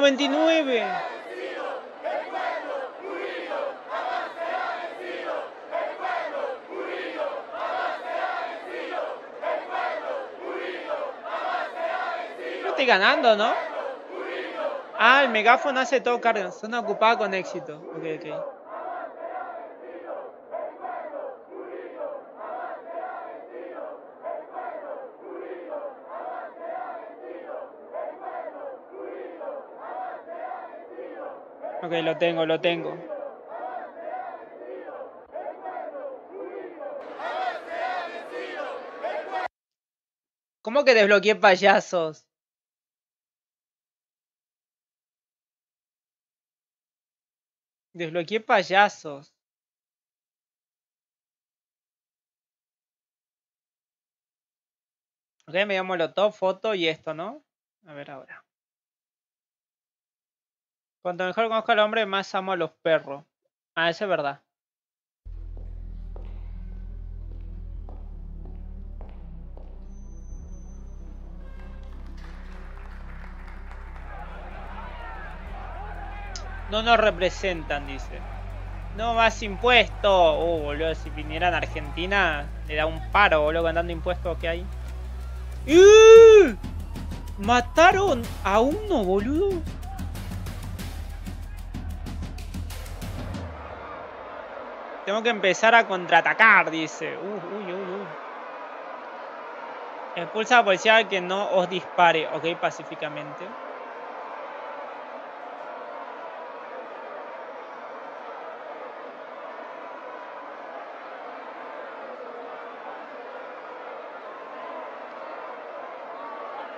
¡No! ¡Menos 99! No estoy ganando, ¿no? Ah, el megáfono hace todo carga. Zona ocupada con éxito. Ok, ok. Ok, lo tengo, lo tengo. ¿Cómo que desbloqueé payasos? Desbloqueé payasos. Ok, me llamo top foto y esto, ¿no? A ver ahora. Cuanto mejor conozco al hombre, más amo a los perros. Ah, eso es verdad. No nos representan, dice. No más impuestos. Uh, boludo, si vinieran a Argentina, le da un paro, boludo, con tanto impuestos que hay. ¡Uh! Mataron a uno, boludo. Tengo que empezar a contraatacar, dice. Uy, uy, uy, uy. Expulsa a la policía que no os dispare, ok, pacíficamente.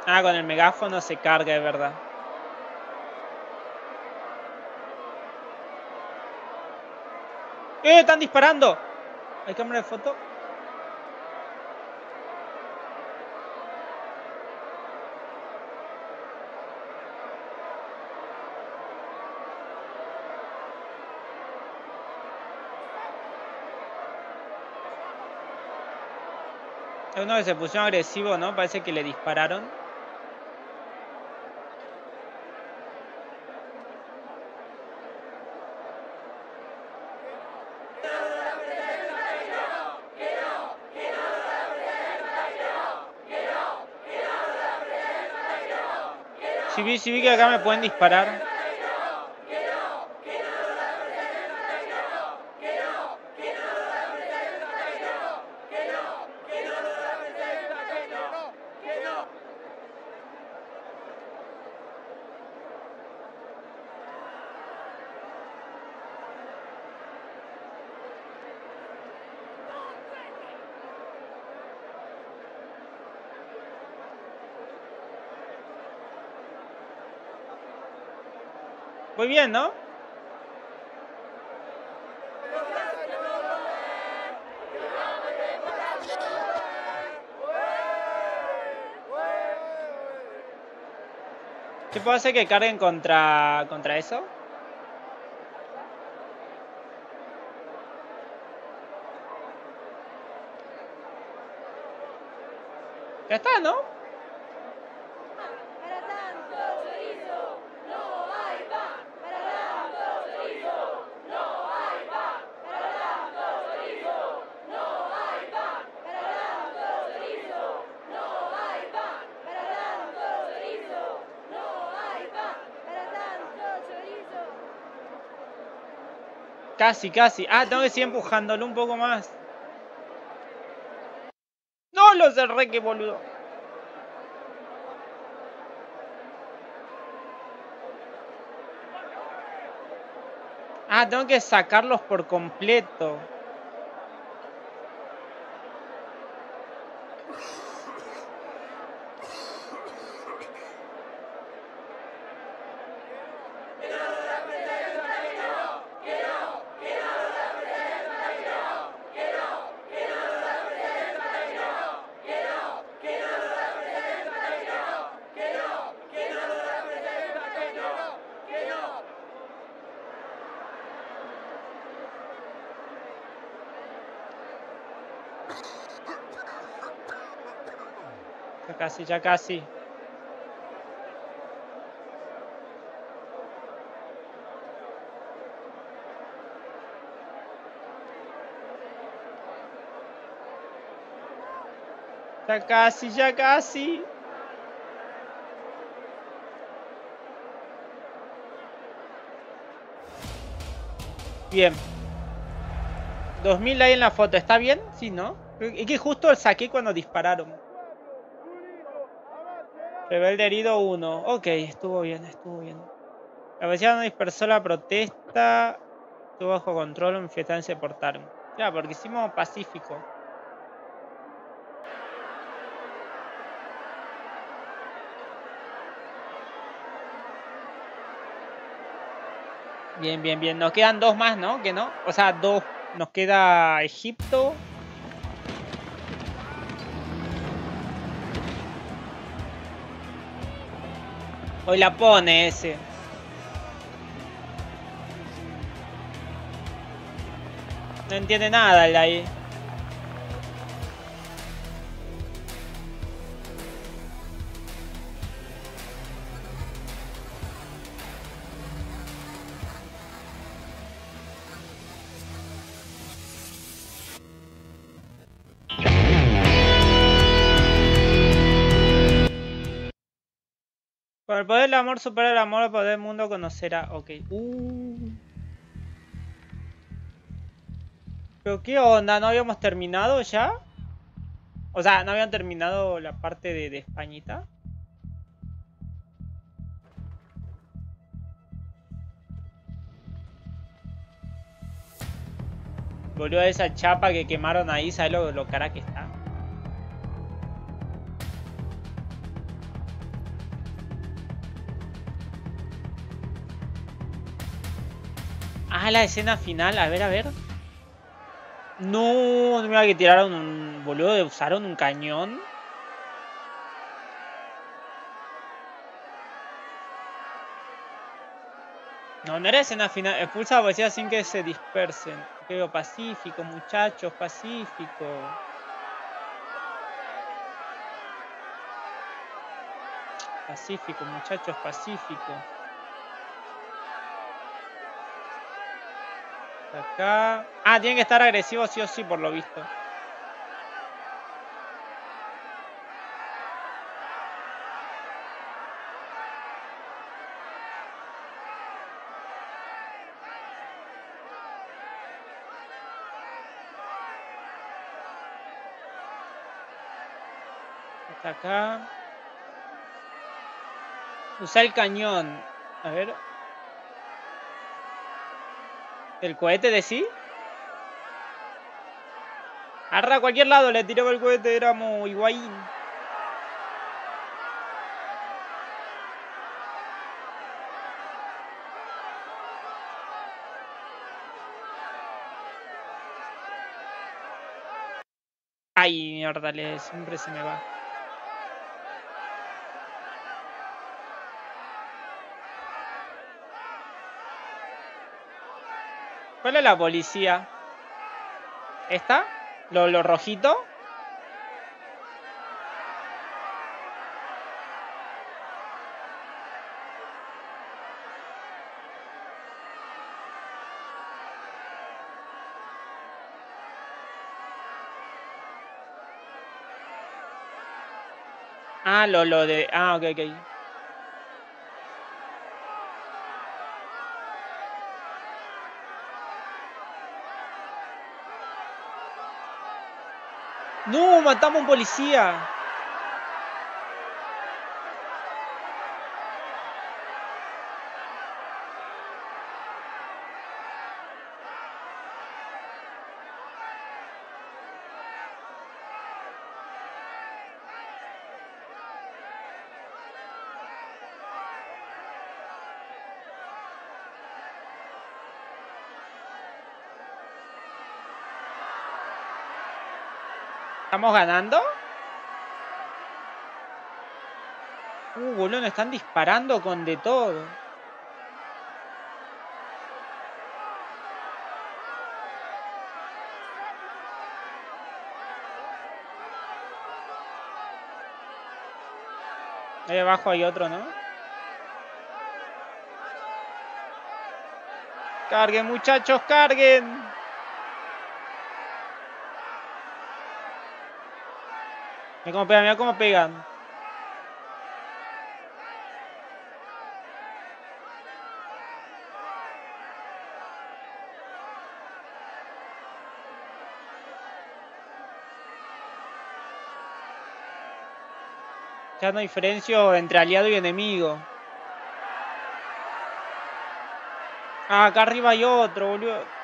Ah, con el megáfono se carga, es verdad. ¡Eh! ¡Están disparando! ¿Hay cámara de foto? Es uno que se puso agresivo, ¿no? Parece que le dispararon. Vi, si vi que acá me pueden disparar. Muy bien, ¿no? ¿Qué puedo hacer que carguen contra, contra eso? Ya está, ¿no? Para tanto chorizo, no hay pan. Para tanto chorizo, no hay pan. Para tanto chorizo, no hay pan. Para tanto chorizo, no hay pan. Para tanto chorizo, no hay pan. Para tanto chorizo. Casi, casi. Ah, tengo que seguir empujándolo un poco más. No lo cerré, qué boludo. Ah, tengo que sacarlos por completo. Casi, ya casi. Ya casi, ya casi. Bien. 2000 ahí en la foto, ¿está bien? Sí, ¿no? Es que justo saqué cuando dispararon. Rebelde herido 1. Ok, estuvo bien, estuvo bien. La policía no dispersó la protesta. Estuvo bajo control, manifestantes se portaron. Ya, porque hicimos pacífico. Bien, bien, bien. Nos quedan dos más, ¿no? Que no. O sea, dos. Nos queda Egipto. Hoy la pone ese. No entiende nada el ahí. Amor supera el amor, el poder del mundo conocerá. Ok. Uh. ¿Pero qué onda? ¿No habíamos terminado ya? O sea, ¿no habían terminado la parte de, de Españita? Volvió a esa chapa que quemaron ahí, ¿sabes lo, lo cara que está? Ah, la escena final, a ver, a ver. No, no me iba a que tiraron un boludo, usaron un cañón. No, no era escena final. Expulsa a policía sin que se dispersen. Creo pacífico, muchachos, pacífico. Pacífico, muchachos, pacífico. acá. Ah, tienen que estar agresivos sí o sí, por lo visto. Está acá. Usa el cañón. A ver. ¿El cohete de sí? Arra a cualquier lado, le tiraba el cohete, éramos Higuaín. Ay, mierda, siempre se me va. ¿Cuál es la policía? ¿Esta? ¿Lo, lo rojito? Ah, lo, lo de... Ah, ok, ok. No, matamos a un policía. ¿Estamos ganando? Uh, boludo, están disparando con de todo. Ahí abajo hay otro, ¿no? Carguen, muchachos, carguen. Mira cómo pegan, mira cómo pegan. Ya no diferencio entre aliado y enemigo. Ah, acá arriba hay otro, boludo.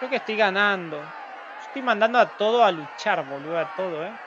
Creo que estoy ganando. Estoy mandando a todo a luchar, boludo, a todo, eh.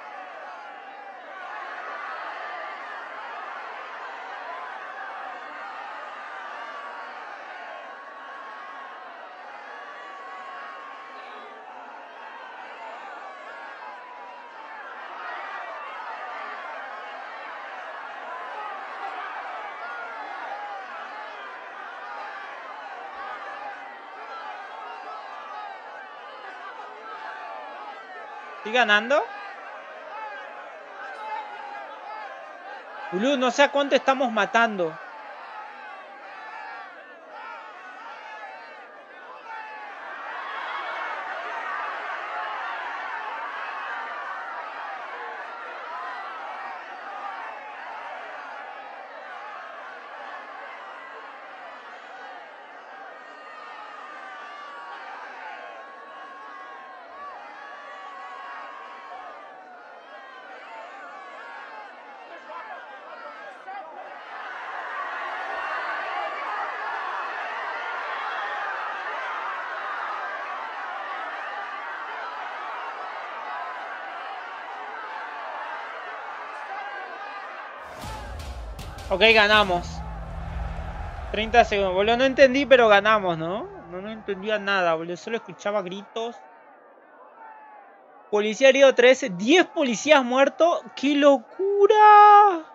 ¿Estoy ganando? Boludo, no sé a cuánto estamos matando. Ok, ganamos. 30 segundos. Boludo, no entendí, pero ganamos, ¿no? No, no entendía nada, boludo. Solo escuchaba gritos. Policía herido 13. 10 policías muertos. ¡Qué locura!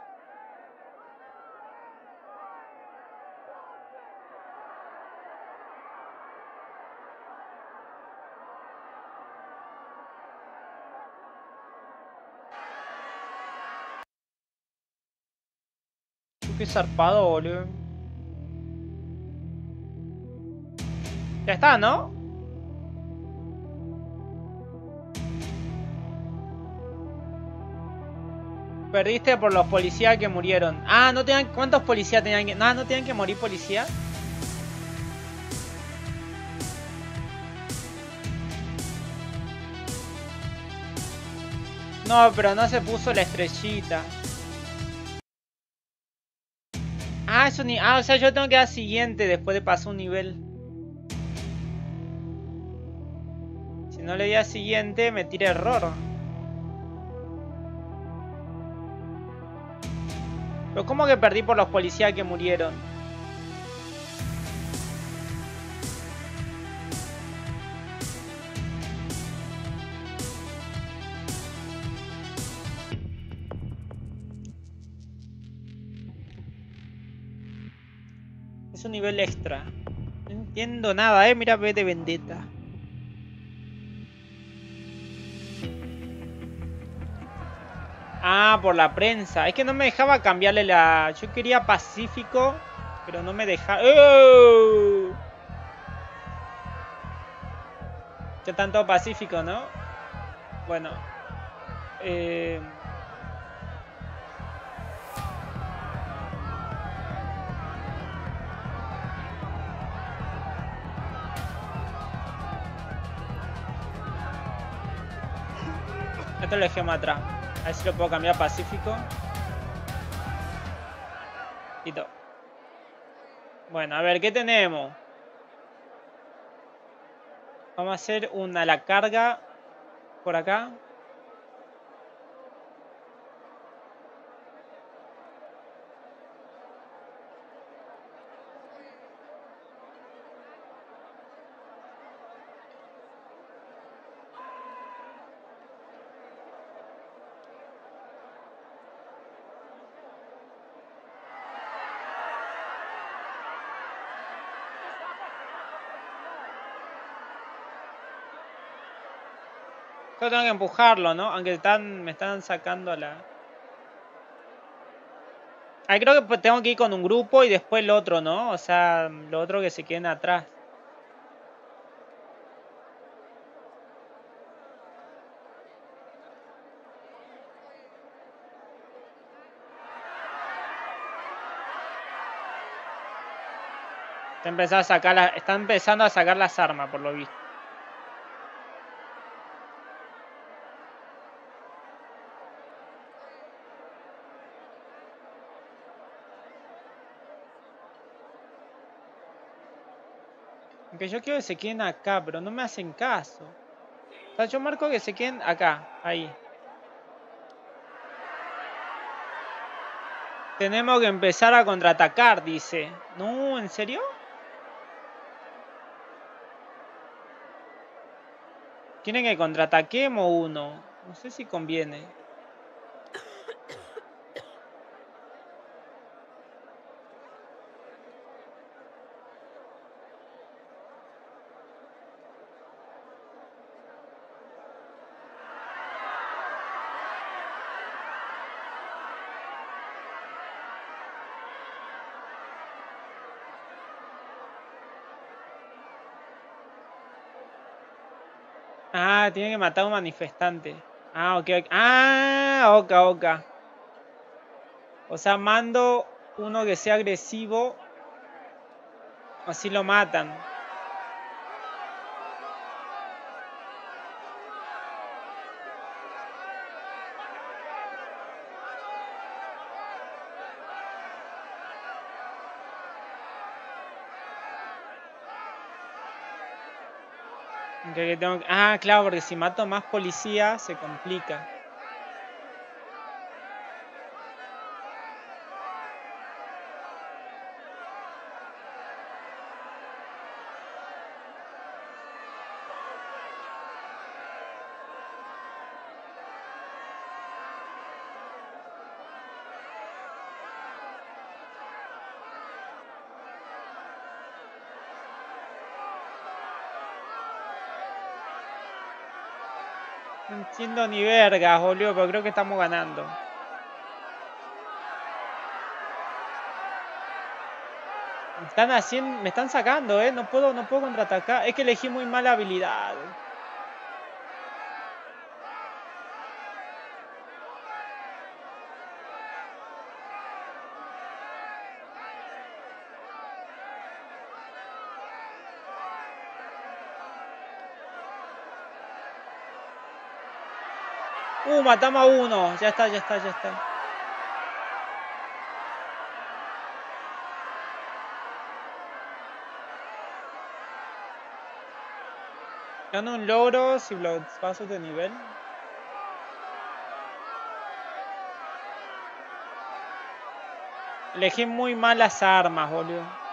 Zarpado, boludo. Ya está, ¿no? Perdiste por los policías que murieron. Ah, no tenían. ¿Cuántos policías tenían que.? No, no tenían que morir policías. No, pero no se puso la estrellita. Ah, eso. Ah, o sea, yo tengo que dar siguiente después de pasar un nivel. Si no le di a siguiente, me tira error. Pero ¿cómo que perdí por los policías que murieron? Nivel extra. No entiendo nada, eh. Mira, ve de vendetta. Ah, por la prensa. Es que no me dejaba cambiarle la... Yo quería Pacífico, pero no me dejaba... ¡Oh! Ya tanto Pacífico, ¿no? Bueno. Eh... Esto lo dejemos atrás. A ver si lo puedo cambiar a Pacífico. Y. Bueno, a ver, ¿qué tenemos? Vamos a hacer una la carga por acá. Tengo que empujarlo, ¿no? Aunque están, me están sacando la... Ah, creo que pues tengo que ir con un grupo y después el otro, ¿no? O sea, lo otro que se queden atrás. Está empezando a sacar la- está empezando a sacar las armas, por lo visto. Aunque yo quiero que se queden acá, pero no me hacen caso. O yo marco que se queden acá, ahí. Tenemos que empezar a contraatacar, dice. No, ¿en serio? ¿Quieren que contraataquemos uno? No sé si conviene. Ah, tiene que matar a un manifestante. Ah, ok, ok. Ah, ok, ok. O sea, mando uno que sea agresivo. Así lo matan. Que tengo Ah, claro, porque si mato más policías se complica. Siendo ni vergas, boludo, pero creo que estamos ganando. Me están haciendo, me están sacando, eh. No puedo, no puedo contraatacar. Es que elegí muy mala habilidad. Matamos a uno. Ya está, ya está, ya está. Gano un logro si los pasos de nivel. Elegí muy malas armas, boludo.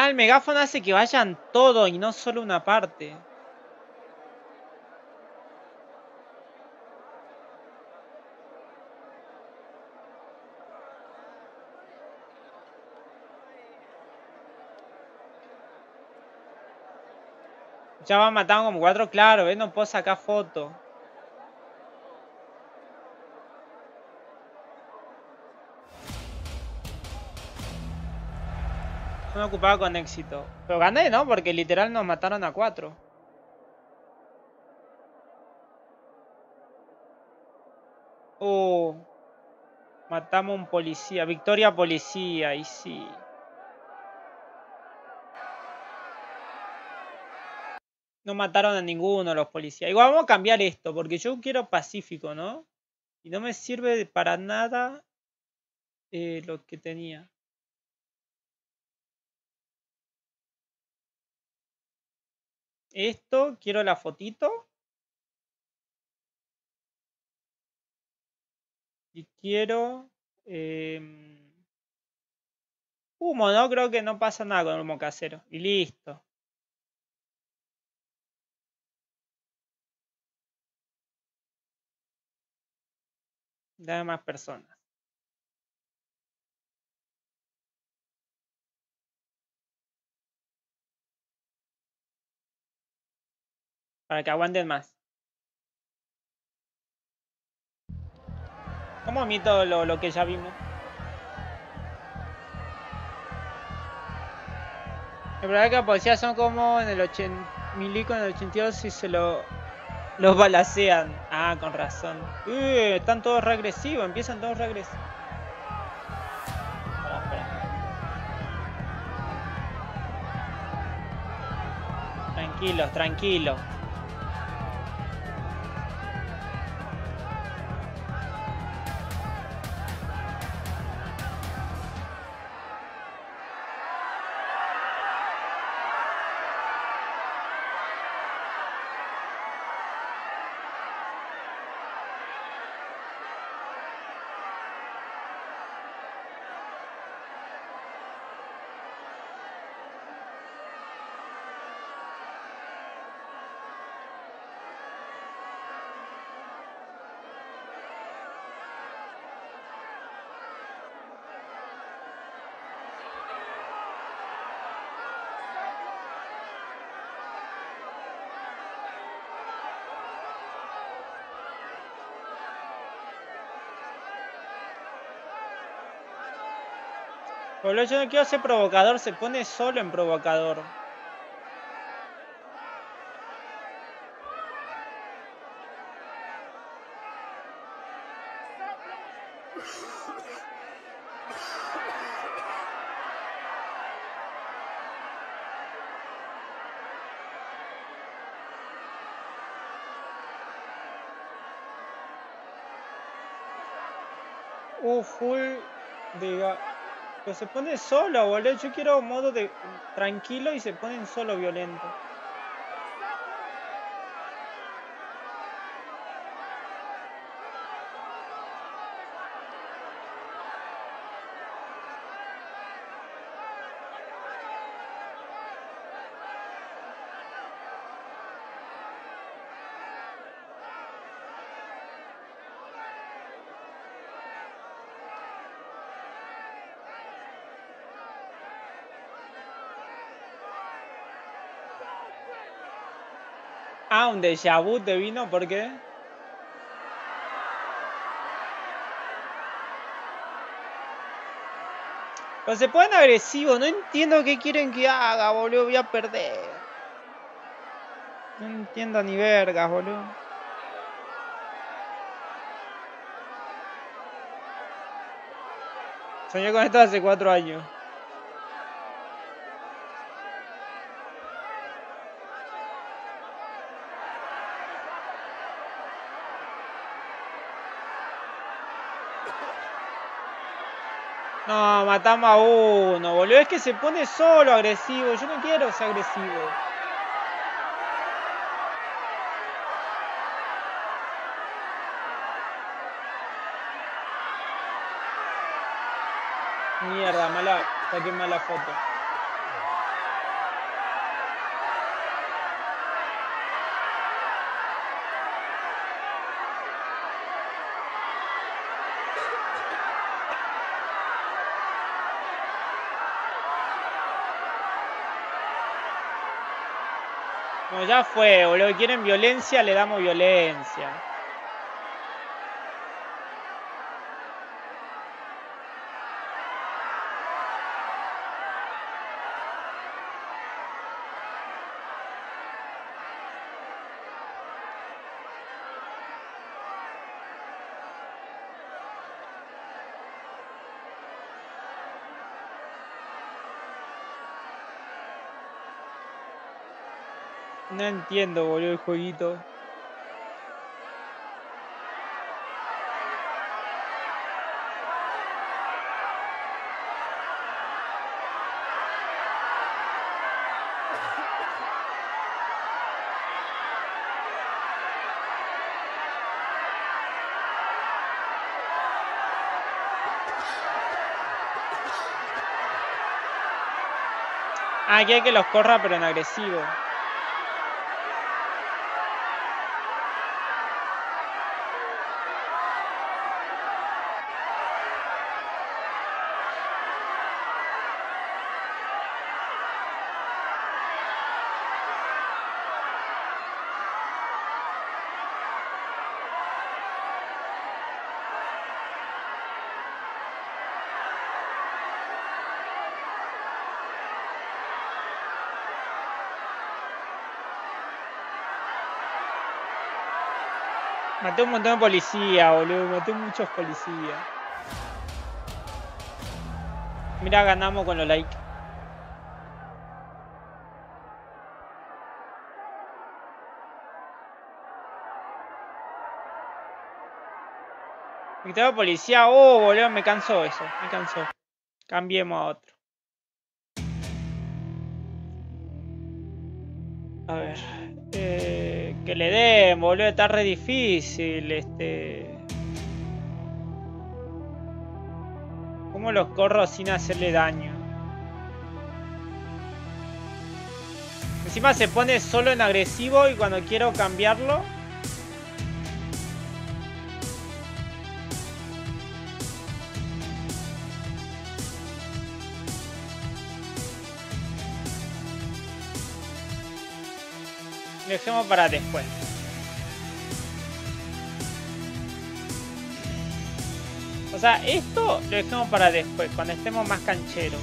Ah, el megáfono hace que vayan todo y no solo una parte. Ya van matando como cuatro, claro, ¿ves? No puedo sacar foto. No me ocupaba con éxito. Pero gané, ¿no? Porque literal nos mataron a cuatro. Uh. Matamos a un policía. Victoria policía, y sí. No mataron a ninguno los policías. Igual vamos a cambiar esto, porque yo quiero pacífico, ¿no? Y no me sirve para nada eh, lo que tenía. Esto, quiero la fotito. Y quiero... em, humo, ¿no? Creo que no pasa nada con el humo casero. Y listo. Dame más personas. Para que aguanten más. ¿Cómo omito lo, lo que ya vimos? El problema que la policía son como en el 80, Milico en el 82 y se lo los balacean. Ah, con razón. Uh, están todos regresivos, empiezan todos regresivos. Tranquilos, tranquilos. Yo no quiero ser provocador, se pone solo en provocador. Uh, full de... Se pone solo, boludo. Yo quiero modo de tranquilo y se ponen solo violento. Ah, un déjà vu te vino, ¿por qué? Pero se ponen agresivos, no entiendo qué quieren que haga, boludo, voy a perder. No entiendo ni vergas, boludo. Soñé con esto hace cuatro años. No, matamos a uno, boludo. Es que se pone solo agresivo. Yo no quiero ser agresivo. Mierda, mala. Saqué mala foto. Ya fue, boludo. Quieren violencia, le damos violencia. No entiendo, boludo, el jueguito. Ah, aquí hay que los corra, pero en agresivo. Maté un montón de policías, boludo. Maté muchos policías. Mira, ganamos con los likes. Victoria policía, oh, boludo, me cansó eso, me cansó. Cambiemos a otro. A ver. Eh, que le den, boludo, está re difícil, este... ¿Cómo los corro sin hacerle daño? Encima se pone solo en agresivo y cuando quiero cambiarlo... Dejemos para después. O sea, esto lo dejemos para después, cuando estemos más cancheros.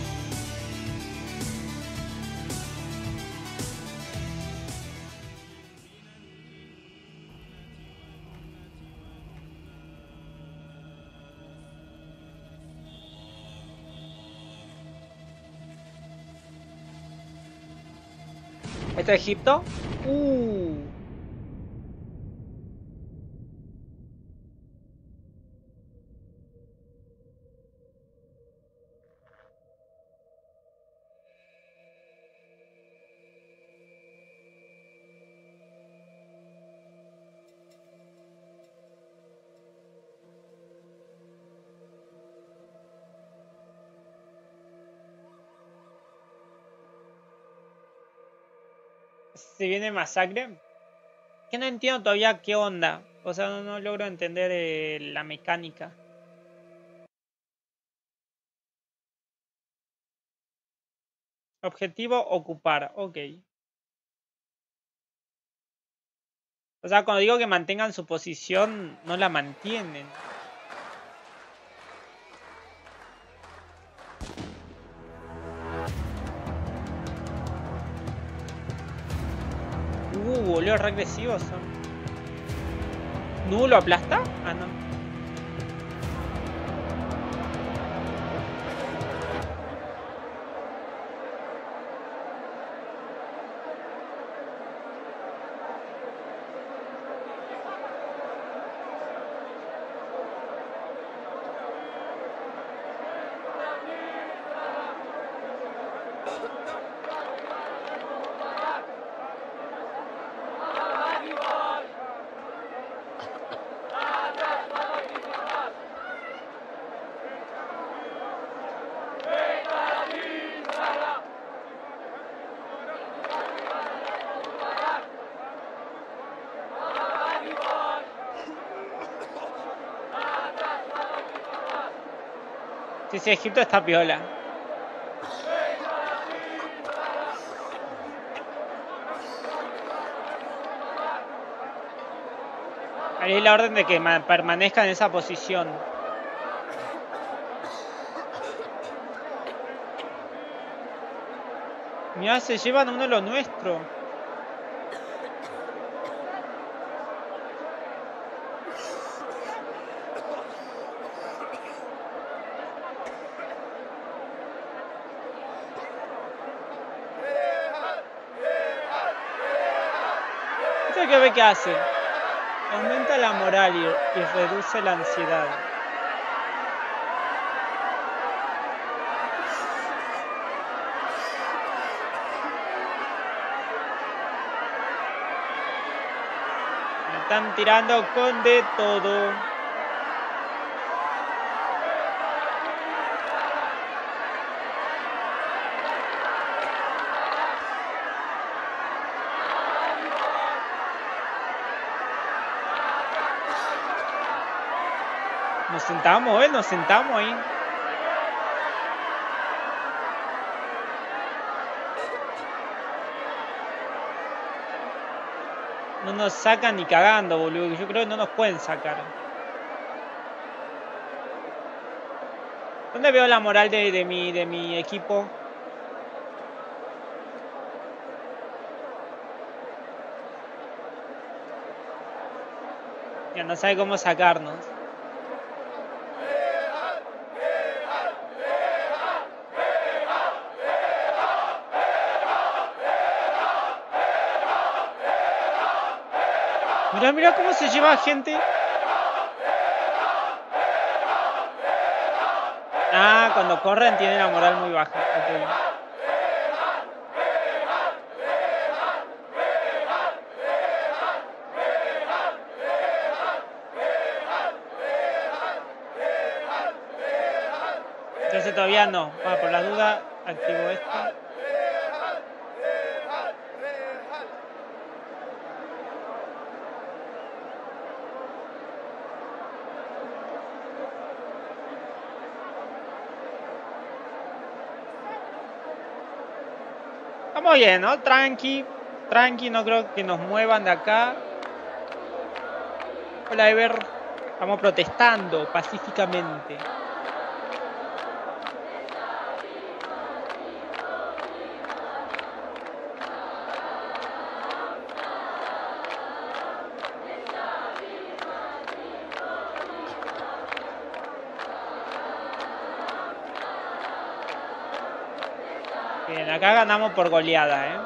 ¿Esto es Egipto? Uh. ¿Se viene masacre? Que no entiendo todavía qué onda. O sea, no, logro entender eh, la mecánica. Objetivo ocupar, ok. O sea, cuando digo que mantengan su posición, no la mantienen. Boludo, regresivos son. ¿Nu lo aplasta? Ah, no. Sí, Egipto está piola. Haré la orden de que ma- permanezca en esa posición. Mira, se llevan uno de los nuestros. ¿Esto qué ve que hace? Aumenta la moral y, y reduce la ansiedad. Me están tirando con de todo. Nos sentamos, ¿eh? Nos sentamos ahí. No nos sacan ni cagando, boludo. Yo creo que no nos pueden sacar. ¿Dónde veo la moral de, de mi, de mi equipo? Ya no sabe cómo sacarnos. Mira, mira cómo se lleva gente. Ah, cuando corren tienen la moral muy baja. ok. Entonces todavía no. Bueno, por la duda activo esto. Estamos bien, ¿no? Tranqui, tranqui, no creo que nos muevan de acá. Hola, Ever. Estamos protestando pacíficamente. Bien, acá ganamos por goleada, ¿eh?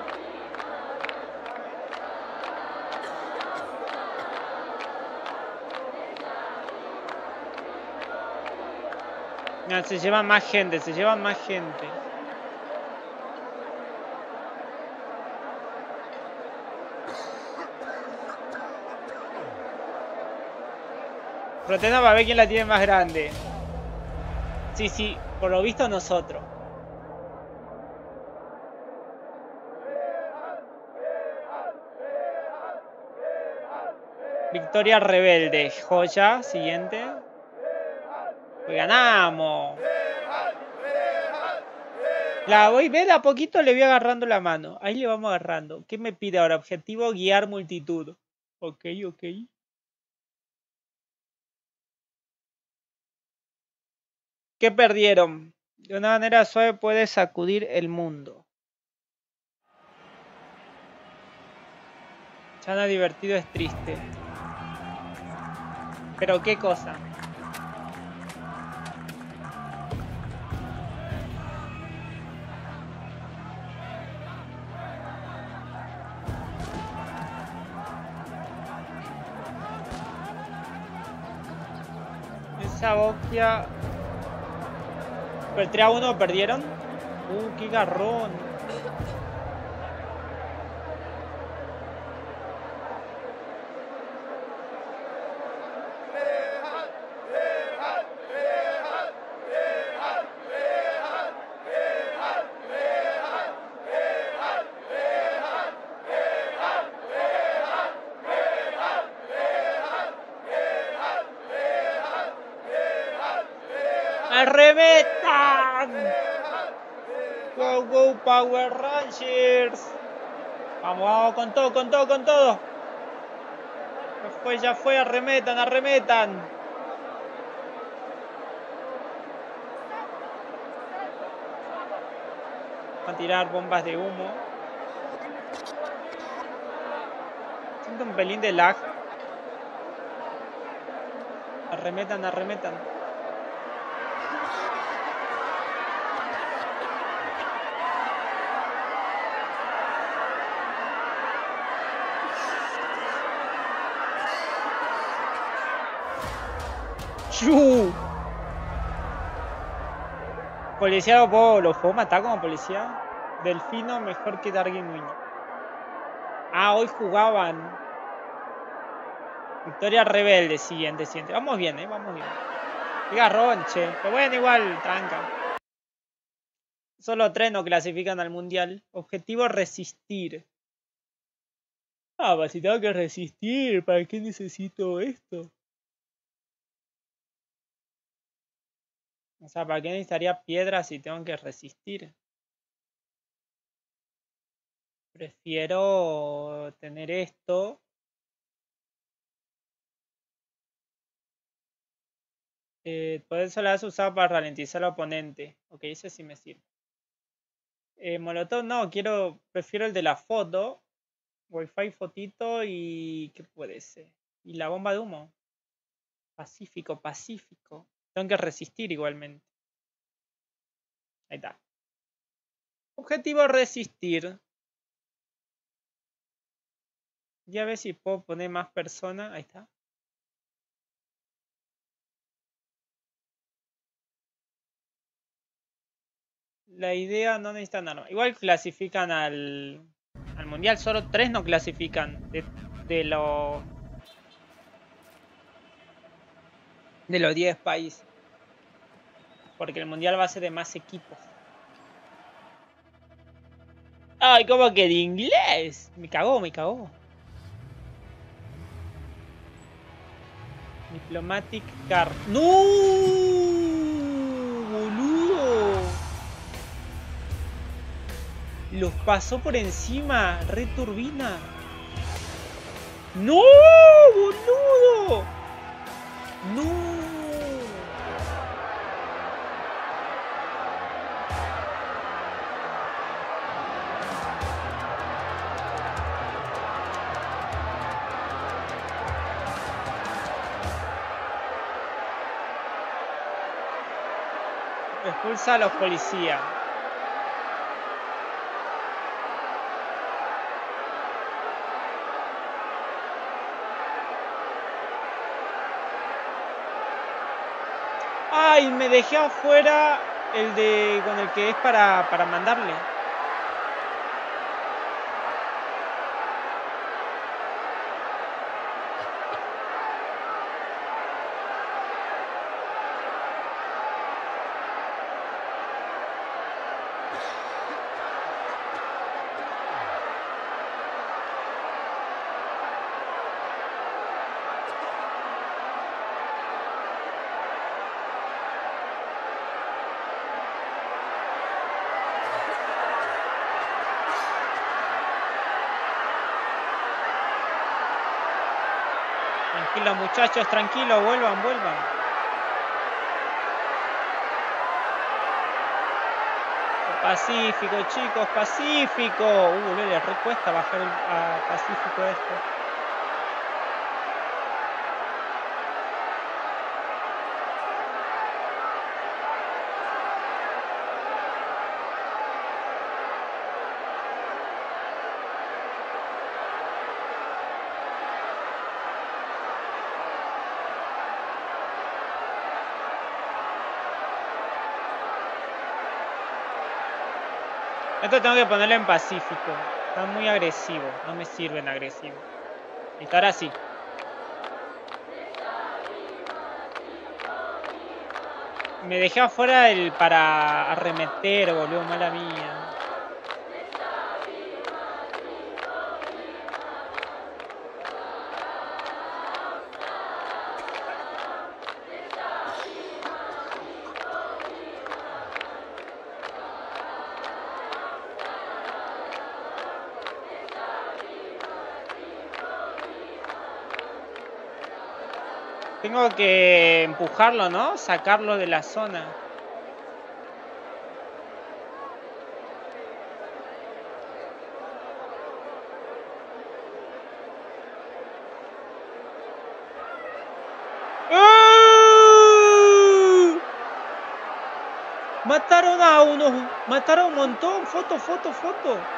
Mira, se llevan más gente, se llevan más gente. Protesta para ver quién la tiene más grande. Sí, sí, por lo visto nosotros. Victoria rebelde, joya, siguiente. Pues ganamos. La voy a ver a poquito, le voy agarrando la mano. Ahí le vamos agarrando. ¿Qué me pide ahora? Objetivo guiar multitud. Ok, ok. ¿Qué perdieron? De una manera suave puede sacudir el mundo. Chana divertido es triste. ¿Pero qué cosa? Esa boquia... ¿El 3 a 1 perdieron? Uh, qué garrón. Vamos, con todo, con todo, con todo. Ya fue, ya fue, arremetan, arremetan. Van a tirar bombas de humo. Siento un pelín de lag. Arremetan, arremetan. ¡Yu! Policía lo lo puedo matar como policía. Delfino mejor que Darwin Núñez. Ah, hoy jugaban. Victoria rebelde, siguiente, siguiente. Vamos bien, eh, vamos bien. Qué garrón, che. Pero bueno, igual, tranca. Solo tres no clasifican al mundial. Objetivo resistir. Ah, si tengo que resistir, ¿para qué necesito esto? O sea, ¿para qué necesitaría piedras si tengo que resistir? Prefiero tener esto. Eh, poder solar es usado para ralentizar al oponente. Ok, ese sí me sirve. Eh, Molotov no, quiero, prefiero el de la foto. Wi-Fi fotito y... ¿Qué puede ser? Y la bomba de humo. Pacífico, pacífico. Tengo que resistir igualmente. Ahí está. Objetivo resistir. Y a ver si puedo poner más personas. Ahí está. La idea no necesita nada. Igual clasifican al, al mundial. Solo tres no clasifican de, de de los 10 países. Porque el mundial va a ser de más equipos. Ay, ¿cómo que de inglés? Me cagó, me cagó. Diplomatic Car. ¡No! ¡Boludo! Los pasó por encima. Red turbina. ¡No! ¡Boludo! ¡No! Expulsa a los policías. Ay, me dejé afuera el de con el que es para, para mandarle. Muchachos, tranquilos, vuelvan, vuelvan. Pacífico, chicos, Pacífico. Uh, le recuesta bajar a Pacífico esto. Esto tengo que ponerlo en pacífico. Está muy agresivo. No me sirve en agresivo. Listo, ahora sí. Me dejé afuera el para arremeter, boludo, mala mía. Tengo que empujarlo, ¿no? Sacarlo de la zona. ¡Ah! Mataron a unos, mataron un montón, foto, foto, foto.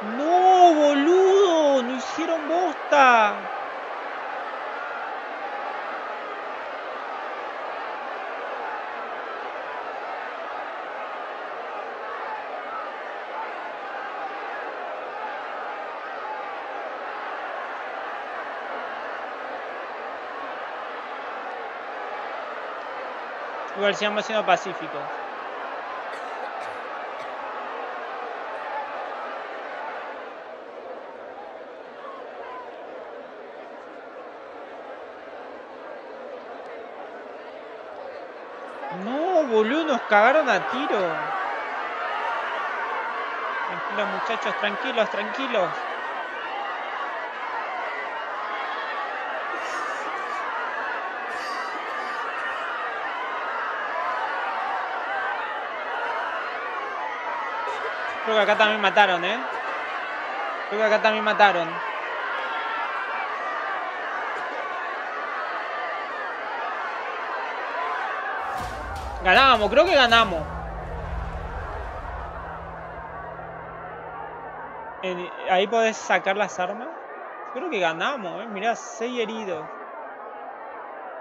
No, boludo, no bosta. Igual sigamos siendo pacíficos. No, boludo, nos cagaron a tiro. Tranquilos, muchachos, tranquilos, tranquilos. Creo que acá también mataron, ¿eh? Creo que acá también mataron. Ganamos, creo que ganamos. Ahí podés sacar las armas. Creo que ganamos, eh. Mirá, 6 heridos.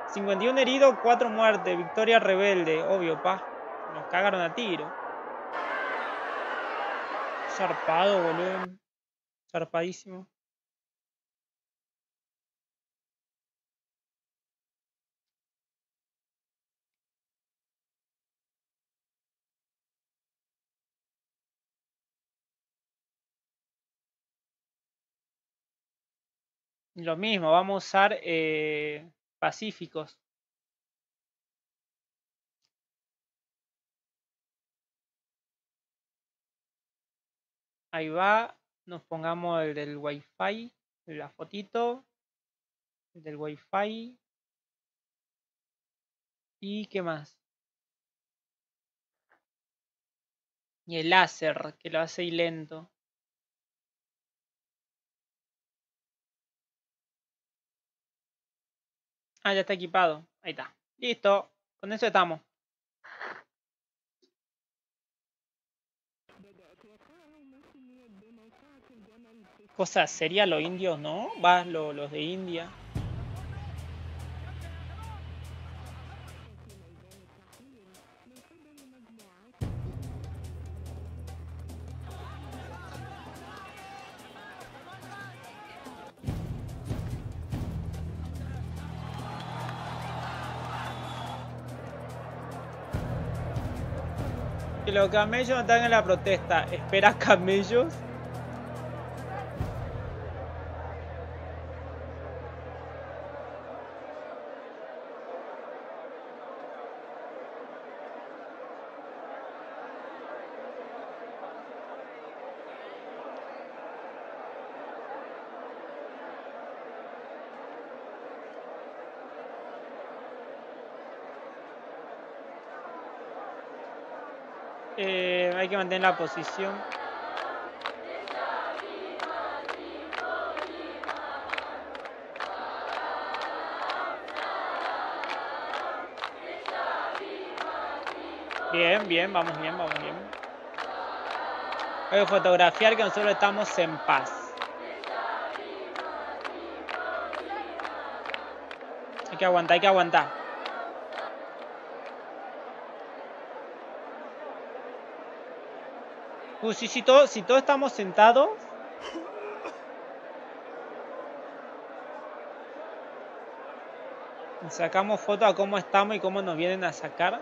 51 heridos, 4 muertes. Victoria rebelde, obvio, pa. Nos cagaron a tiro. Zarpado, boludo. Zarpadísimo. Lo mismo, vamos a usar eh, pacíficos. Ahí va. Nos pongamos el del wifi. La fotito. El del wifi. ¿Y qué más? Y el láser, que lo hace ahí lento. Ah, ya está equipado. Ahí está. Listo. Con eso estamos. Cosa sería los indios, ¿no? Va, lo- los de India. Los camellos no están en la protesta. ¿Esperas camellos? Eh, hay que mantener la posición. Bien, bien, vamos bien, vamos bien. Hay que fotografiar que nosotros estamos en paz. Hay que aguantar, hay que aguantar. Uh, sí, sí, todo, si todos estamos sentados. Sacamos foto a cómo estamos y cómo nos vienen a sacar.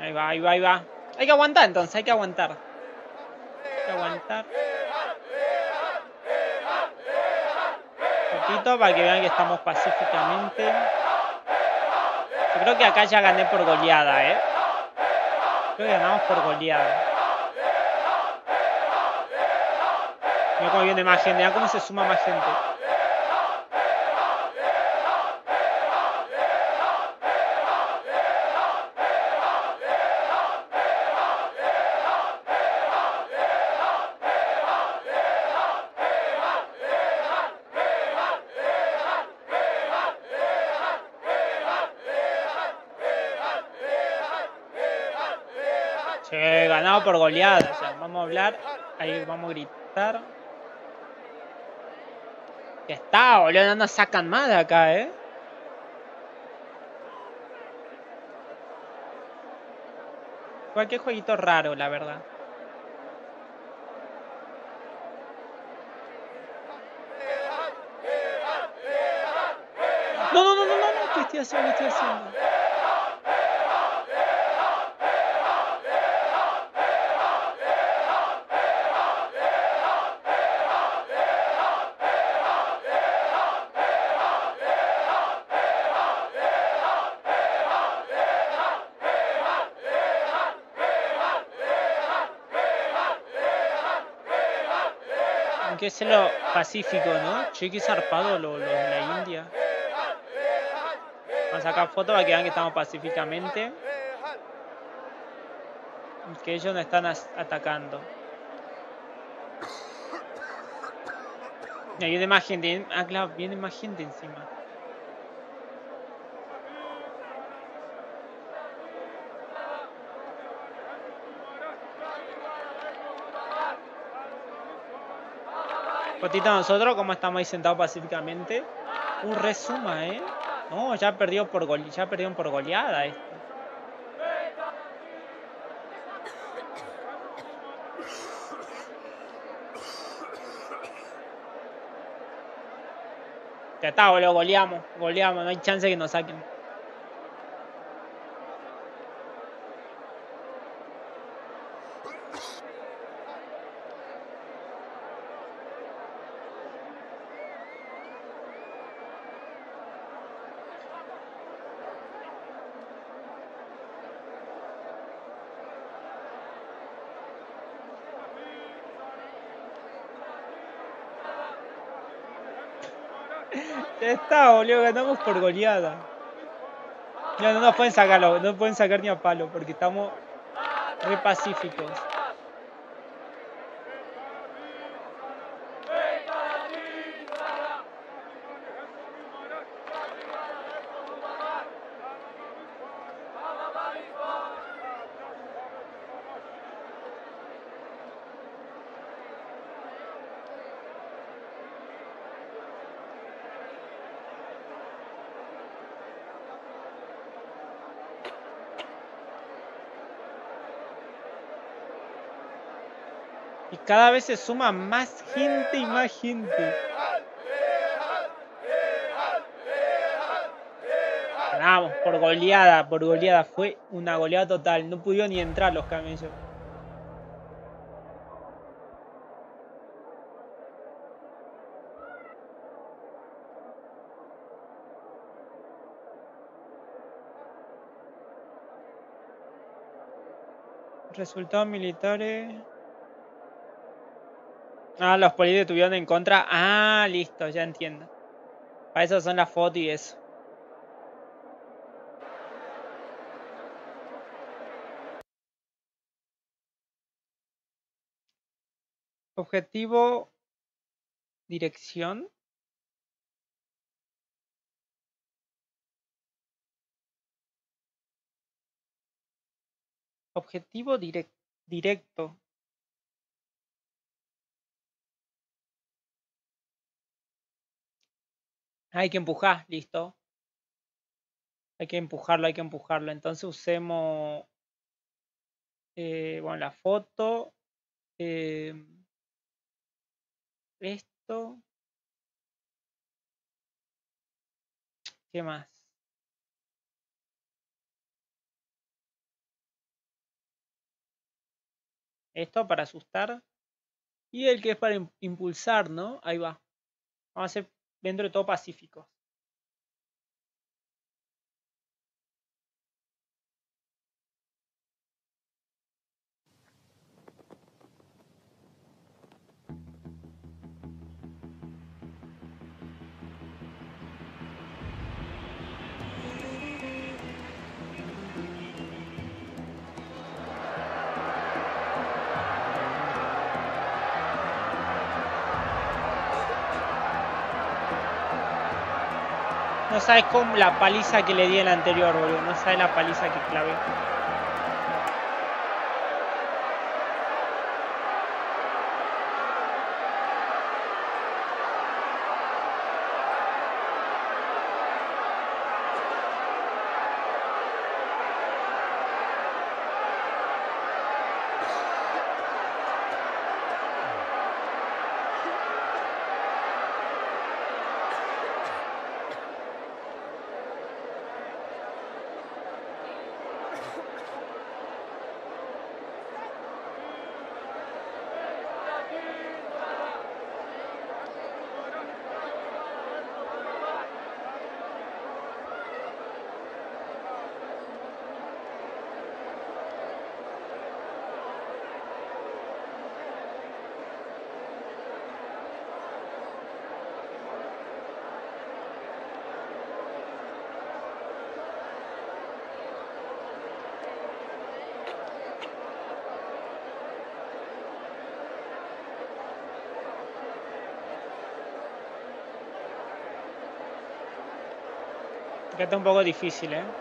Ahí va, ahí va, ahí va. Hay que aguantar entonces, hay que aguantar. Hay que aguantar. Para que vean que estamos pacíficamente. Creo que acá ya gané por goleada, ¿eh? Creo que ganamos por goleada. Mira cómo viene más gente, mira cómo se suma más gente. Por goleada. ya. Vamos a hablar. Ahí vamos a gritar. Ya está, boludo. No sacan más de acá, eh. Cualquier jueguito raro, la verdad. No, no, no, no, no, no. ¿Qué estoy haciendo? ¿Qué estoy haciendo? Aunque es lo pacífico, ¿no? Che, qué zarpado los lo de la India. Vamos a sacar fotos para que vean que estamos pacíficamente. Que ellos no están atacando. Y viene más gente. Ah, claro, viene más gente encima. Fotito a nosotros, como estamos ahí sentados pacíficamente. Un resuma, ¿eh? No, ya perdió por gole- ya perdieron por goleada esto. Ya está, boludo, goleamos, goleamos, no hay chance que nos saquen. Está, boludo, ganamos por goleada. Ya no nos pueden sacarlo, no pueden sacar ni a palo porque estamos re pacíficos. Cada vez se suma más gente y más gente. Ganamos por goleada, por goleada. Fue una goleada total. No pudieron ni entrar los camellos. Resultados militares. Ah, los polis detuvieron en contra. Ah, listo, ya entiendo. Para eso son las fotos y eso. Objetivo. Dirección. Objetivo direc- directo. Hay que empujar, listo. Hay que empujarlo, hay que empujarlo. Entonces usemos, eh, bueno, la foto. em, esto. ¿Qué más? Esto para asustar. Y el que es para im- impulsar, ¿no? Ahí va. Vamos a hacer dentro de todo pacífico. Sabes cómo la paliza que le di en el anterior, boludo. No sabes la paliza que clavé. Acá está un poco difícil, ¿eh?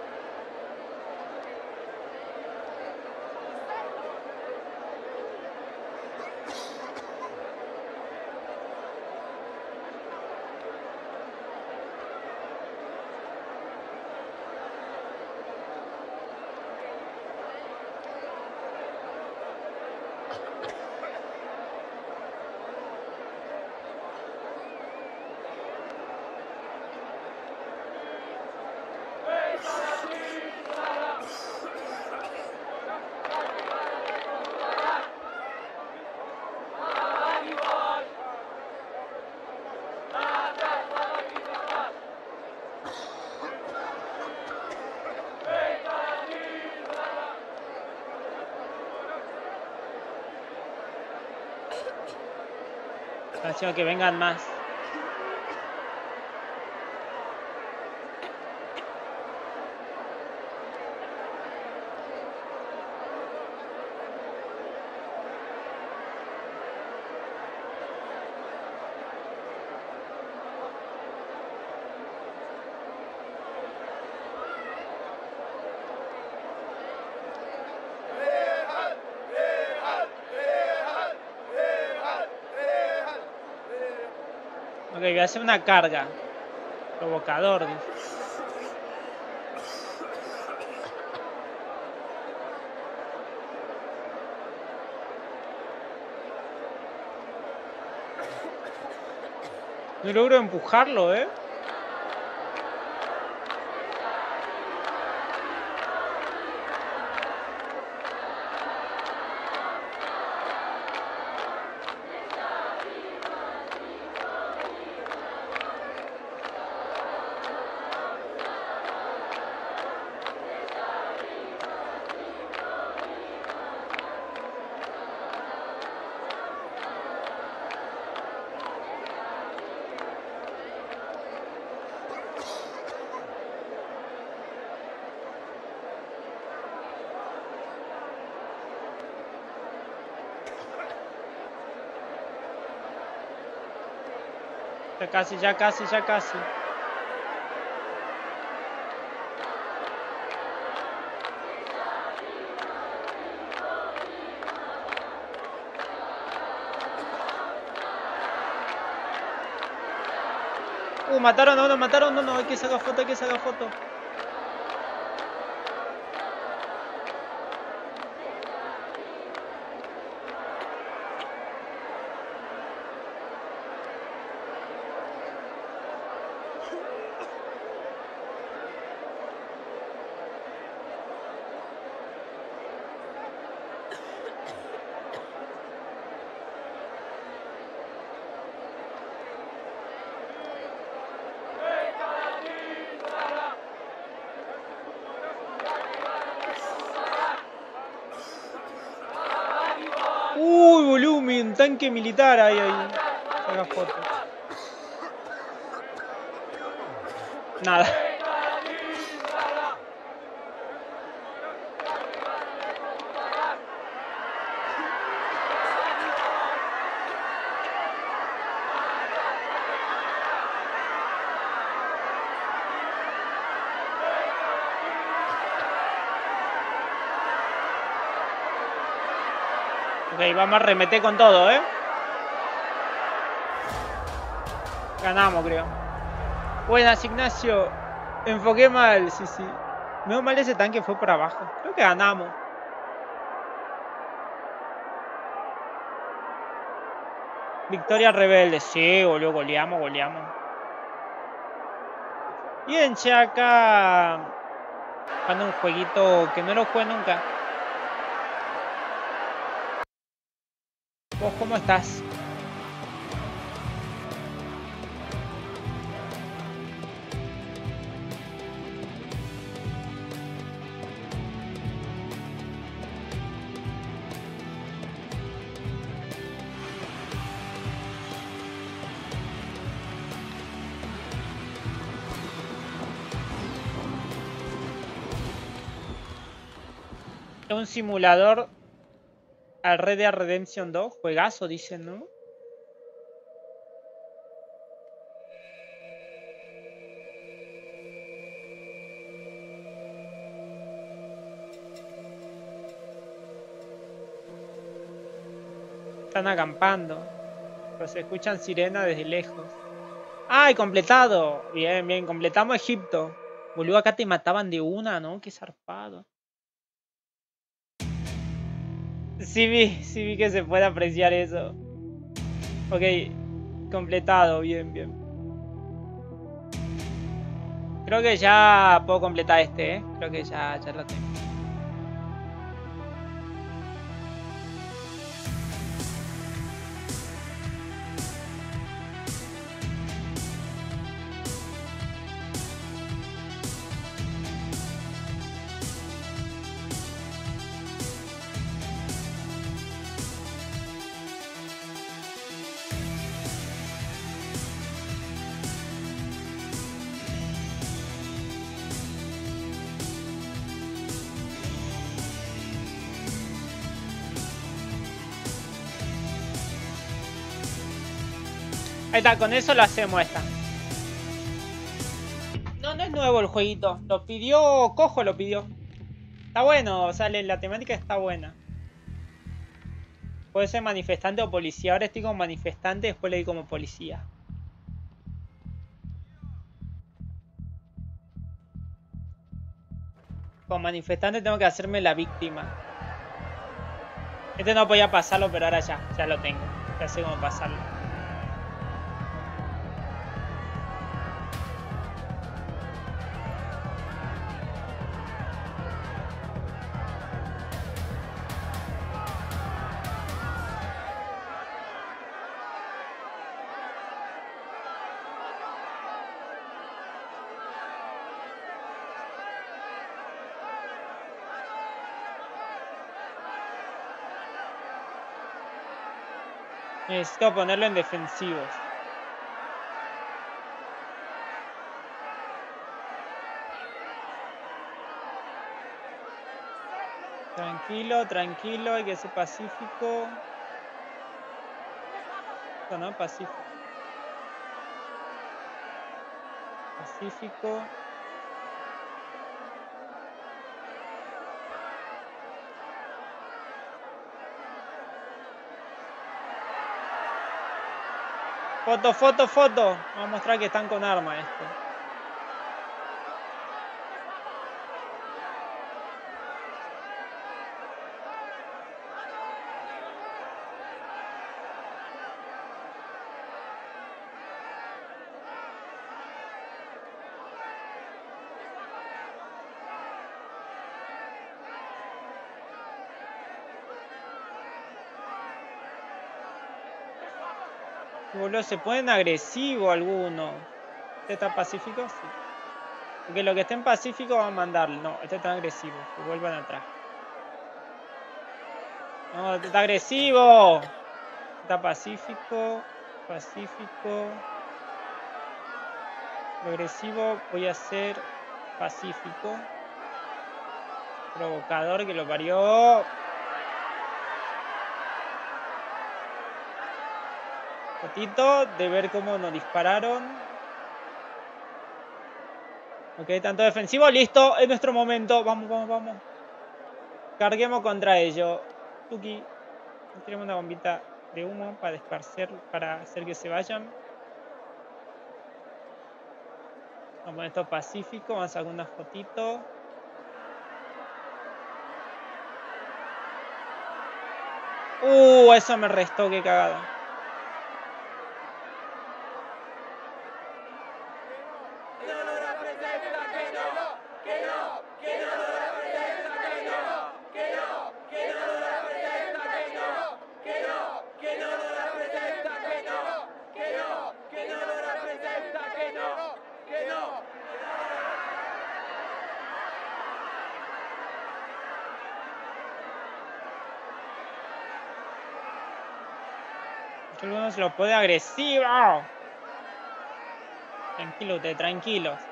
Que vengan más. Ok, voy a hacer una carga. Provocador. No logro empujarlo, ¿eh? Casi, ya casi, ya casi. Uh, mataron a uno, mataron a uno, hay que sacar foto, hay que sacar foto. Uy, militar ahí, ahí. Saca foto. Nada. Ok, vamos a remeter con todo, ¿eh? Ganamos, creo. Buenas, Ignacio. Enfoqué mal, sí, sí. Menos mal ese tanque fue por abajo. Creo que ganamos. Victoria rebelde. Sí, boludo, goleamos, goleamos. Bien, che, acá... Jugando un jueguito que no lo jugué nunca. ¿Vos cómo estás? Es un simulador al Red Redemption 2, juegazo, dicen, ¿no? Están acampando. Pero se escuchan sirenas desde lejos. ¡Ay, completado! Bien, bien, completamos Egipto. Boludo, acá te mataban de una, ¿no? Qué zarpado. Sí vi, sí vi que se puede apreciar eso. Ok, completado, bien, bien. Creo que ya puedo completar este, ¿eh? Creo que ya, ya lo tengo. Con eso lo hacemos esta. No, no es nuevo el jueguito. Lo pidió Cojo, lo pidió. Está bueno, o sea, la temática está buena. Puede ser manifestante o policía. Ahora estoy como manifestante, después le di como policía. Como manifestante tengo que hacerme la víctima. Este no podía pasarlo, pero ahora ya, ya lo tengo. Ya sé cómo pasarlo. Necesito ponerlo en defensivos. Tranquilo, tranquilo, hay que ser pacífico. No, pacífico. Pacífico. Foto, foto, foto. Vamos a mostrar que están con arma esto. Boludo, se ponen agresivos algunos. ¿Este está pacífico? Sí. Porque los que estén pacíficos van a mandarle. No, este está agresivo. Que vuelvan atrás. No, este está agresivo. Está pacífico. Pacífico. Lo agresivo voy a hacer pacífico. Provocador que lo parió. Fotito de ver cómo nos dispararon. Ok, tanto defensivo. Listo, es nuestro momento. Vamos, vamos, vamos. Carguemos contra ellos. Tuki. Tenemos una bombita de humo para esparcer, para hacer que se vayan. Vamos a poner esto pacífico. Vamos a sacar una fotito. Uh, eso me restó, qué cagada. Pone agresivo. Tranquilo, te tranquilos.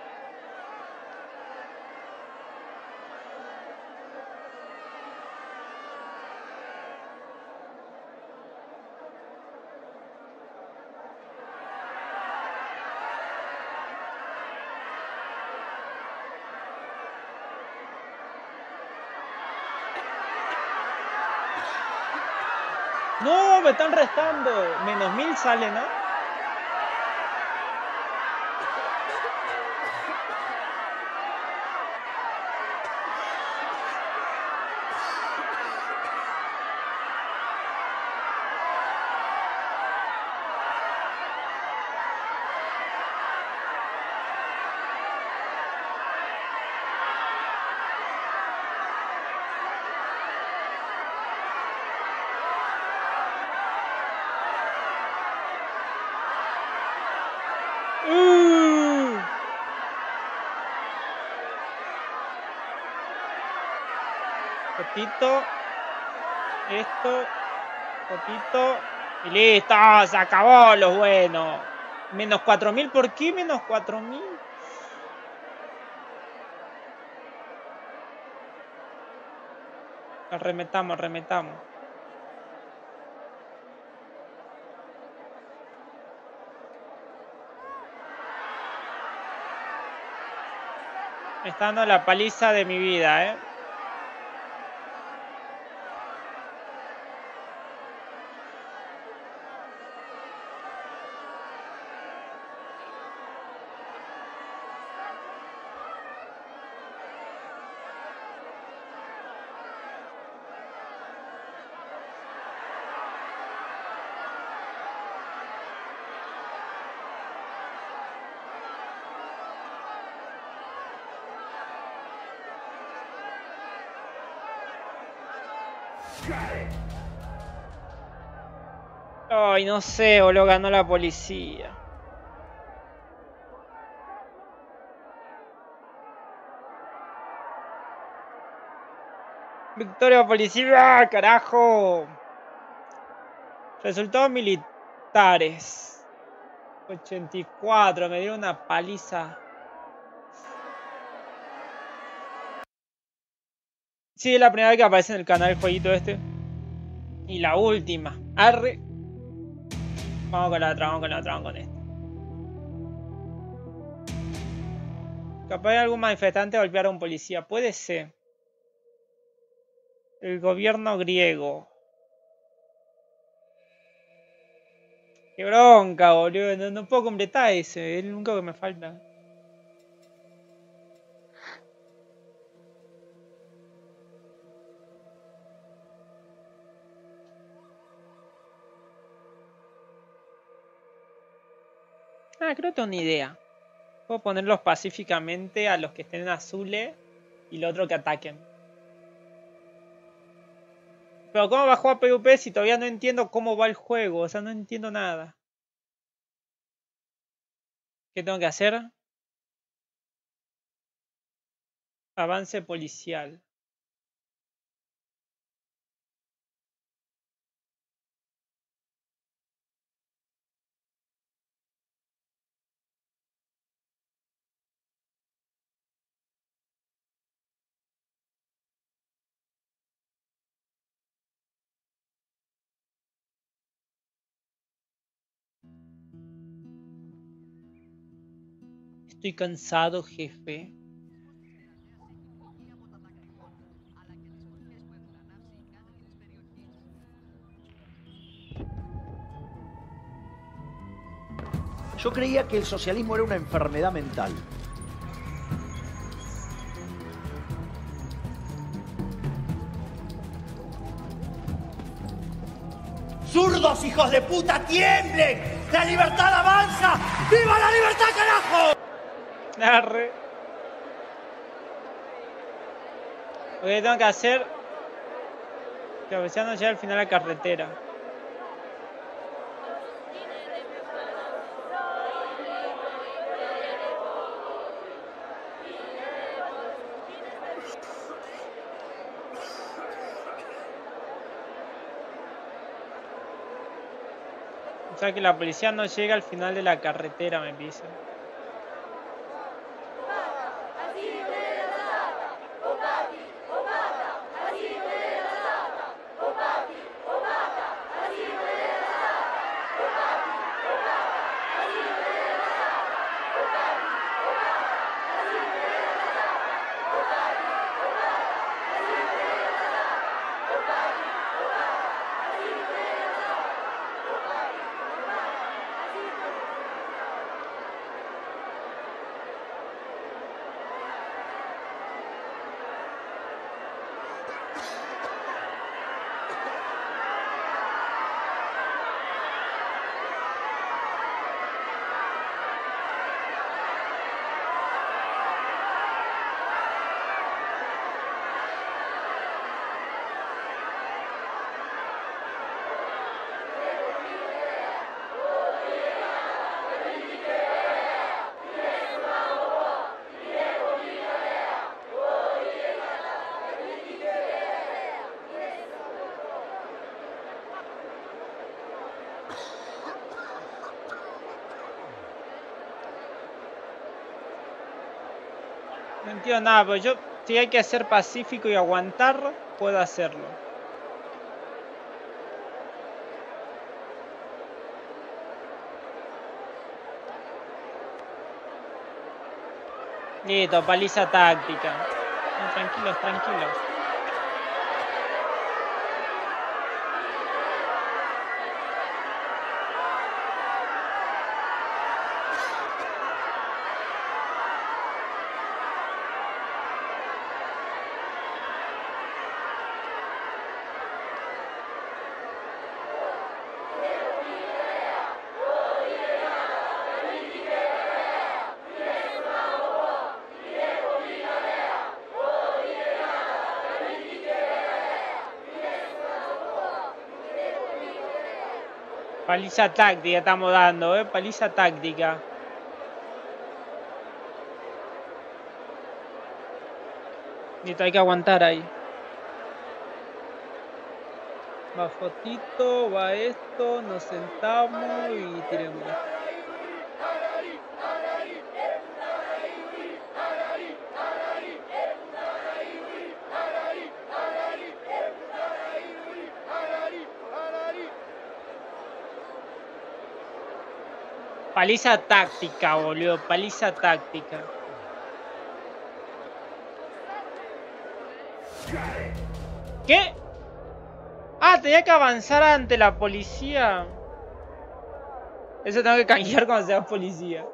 Están restando. Menos mil sale, ¿no? Uh. Fotito. Esto. Fotito. Y listo. Se acabó lo bueno. Menos 4000. ¿Por qué menos 4000? Arremetamos, arremetamos. Me está dando la paliza de mi vida, ¿eh? Ay, no sé, boludo, ganó la policía. Victoria policía, carajo. Resultados militares. 84, me dieron una paliza. Sí, es la primera vez que aparece en el canal el jueguito este. Y la última. Arre. Vamos con la otra, vamos con la otra, vamos con esta. Capaz algún manifestante golpear a un policía. Puede ser. El gobierno griego. Qué bronca, boludo. No, puedo completar ese. Es el único que me falta. Ah, creo que tengo una idea. Puedo ponerlos pacíficamente a los que estén en azules y los otros que ataquen. Pero ¿cómo va a jugar PvP si todavía no entiendo cómo va el juego? O sea, no entiendo nada. ¿Qué tengo que hacer? Avance policial. Estoy cansado, jefe. Yo creía que el socialismo era una enfermedad mental. ¡Zurdos, hijos de puta, tiemblen! ¡La libertad avanza! ¡Viva la libertad, carajo! Arre. Lo que tengo que hacer. Que ya al final de la carretera. O sea que la policía no llega al final de la carretera, me pisa. No entiendo nada, pero yo si hay que ser pacífico y aguantar, puedo hacerlo. Listo, paliza táctica. Tranquilos, tranquilos. Paliza táctica estamos dando, eh. Paliza táctica. Listo, hay que aguantar ahí. Va fotito, va esto, nos sentamos y tiremos. Paliza táctica, boludo. Paliza táctica. ¿Qué? Ah, tenía que avanzar ante la policía. Eso tengo que canjear cuando sea policía.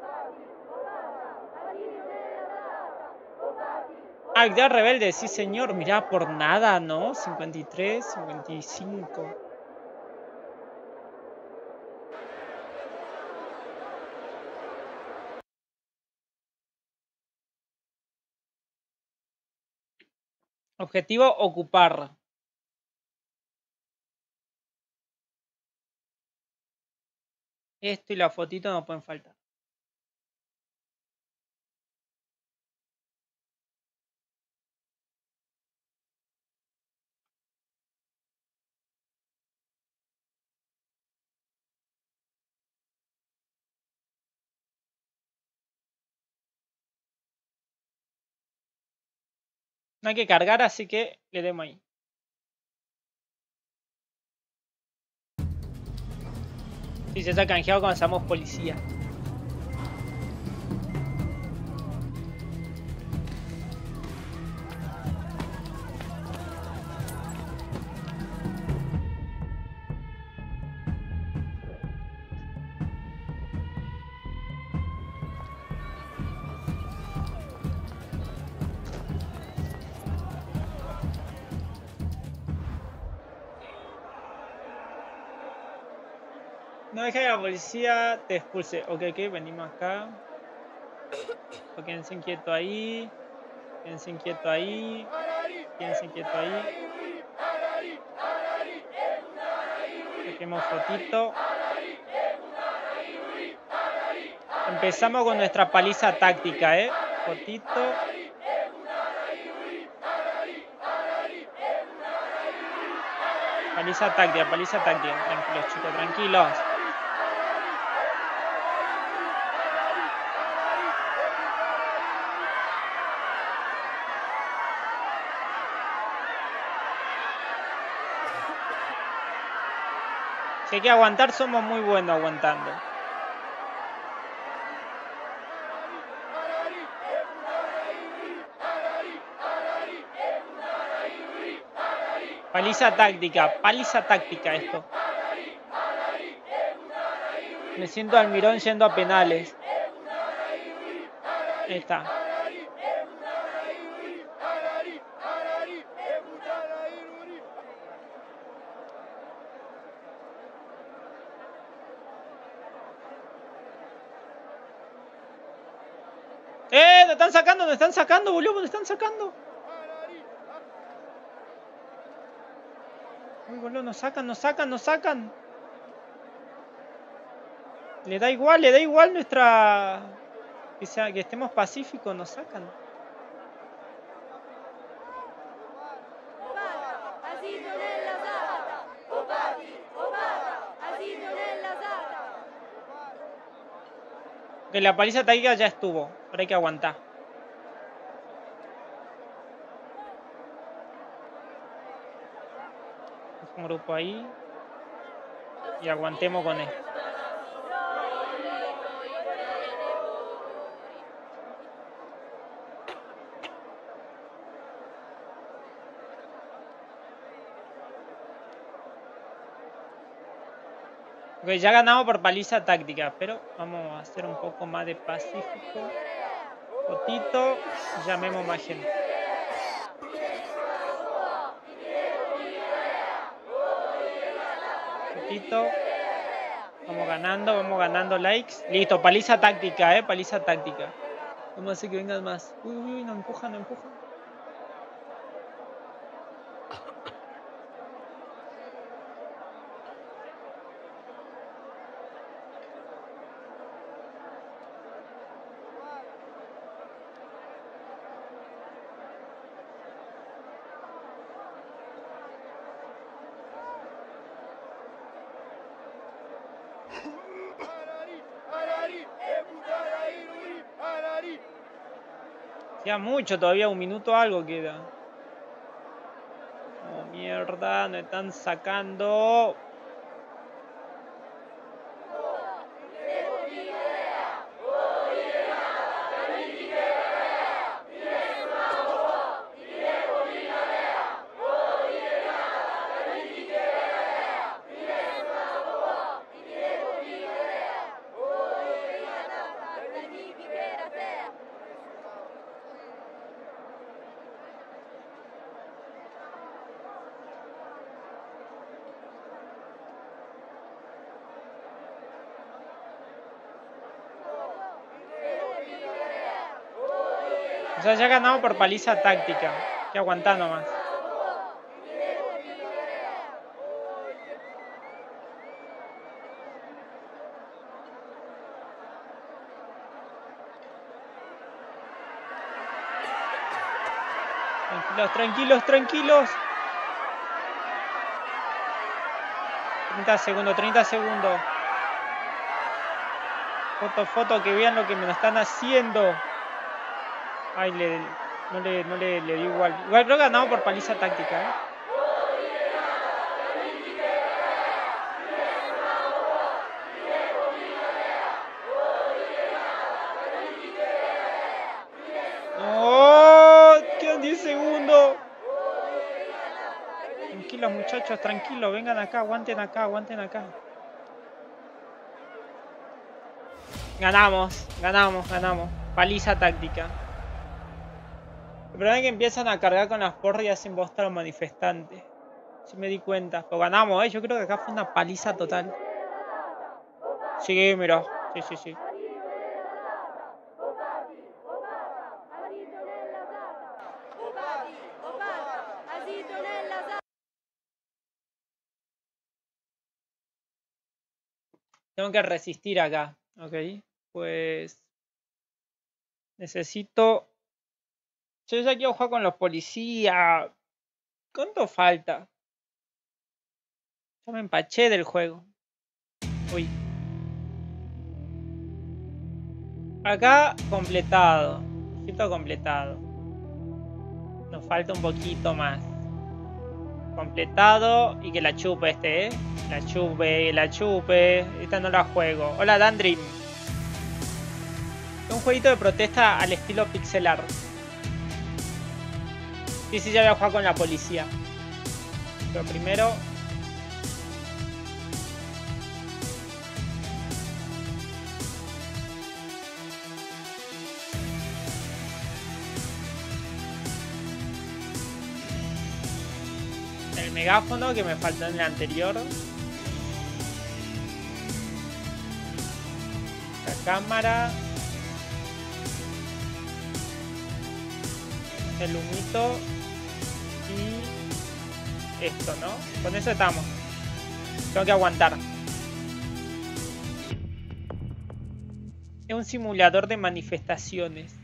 Actividad rebelde, sí señor. Mirá, por nada, ¿no? 53, 55. Objetivo, ocupar. Esto y la fotito no pueden faltar. Hay que cargar, así que le demos ahí. Si se está canjeado cuando seamos policía. Dejes que la policía te expulse. Ok, ok, venimos acá. Ok, Quédense quieto ahí. Quédense quieto ahí. Quédense quieto ahí. Saquemos fotito. Empezamos con nuestra paliza táctica, ¿eh? Fotito. Paliza táctica, paliza táctica. Tranquilos, chicos, tranquilos. Hay que aguantar, somos muy buenos aguantando. Paliza táctica, paliza táctica esto. Me siento almirón yendo a penales. Está. ¡Eh! ¡Nos están sacando! ¡Nos están sacando, boludo! ¡Nos están sacando! Uy, boludo, nos sacan, nos sacan, nos sacan. Le da igual, le da igual nuestra... Que, sea, que estemos pacíficos, nos sacan. Que la paliza táctica ya estuvo. Ahora hay que aguantar. Grupo ahí. Y aguantemos con él. Ok, ya ganamos por paliza táctica, pero vamos a hacer un poco más de pacífico. Fotito, llamemos más gente. Vamos ganando, vamos ganando likes. Listo, paliza táctica, eh, paliza táctica. Vamos a hacer que vengan más. Uy, uy, uy, no empujan, no empujan. Mucho todavía, un minuto algo queda. Oh, mierda, nos están sacando. O sea, ya ganamos por paliza táctica. Que aguantar nomás. Tranquilos, tranquilos, tranquilos. 30 segundos, 30 segundos. Foto, foto, que vean lo que me están haciendo. Ay, le, no, le, no le, le dio igual. Igual creo que ganamos por paliza táctica, ¿eh? ¡No! Quedan 10 segundos. Tranquilos muchachos, tranquilos, vengan acá, aguanten acá, aguanten acá. Ganamos, ganamos, ganamos. Paliza táctica. El problema que empiezan a cargar con las porras y hacen bosta a los manifestantes. Si me di cuenta. Pero ganamos, eh. Yo creo que acá fue una paliza total. Sí, mira. Sí, sí, sí. Tengo que resistir acá. Ok. Pues. Necesito. Yo ya quiero jugar con los policías. ¿Cuánto falta? Ya me empaché del juego. Uy. Acá completado. Poquito completado. Nos falta un poquito más. Completado y que la chupe este, ¿eh? La chupe, la chupe. Esta no la juego. Hola, Dandrin. Un jueguito de protesta al estilo pixel art. Sí, sí, ya voy a jugar con la policía. Pero primero... El megáfono que me faltó en el anterior. La cámara. el humito esto, ¿no? Con eso estamos. Tengo que aguantar. Es un simulador de manifestaciones.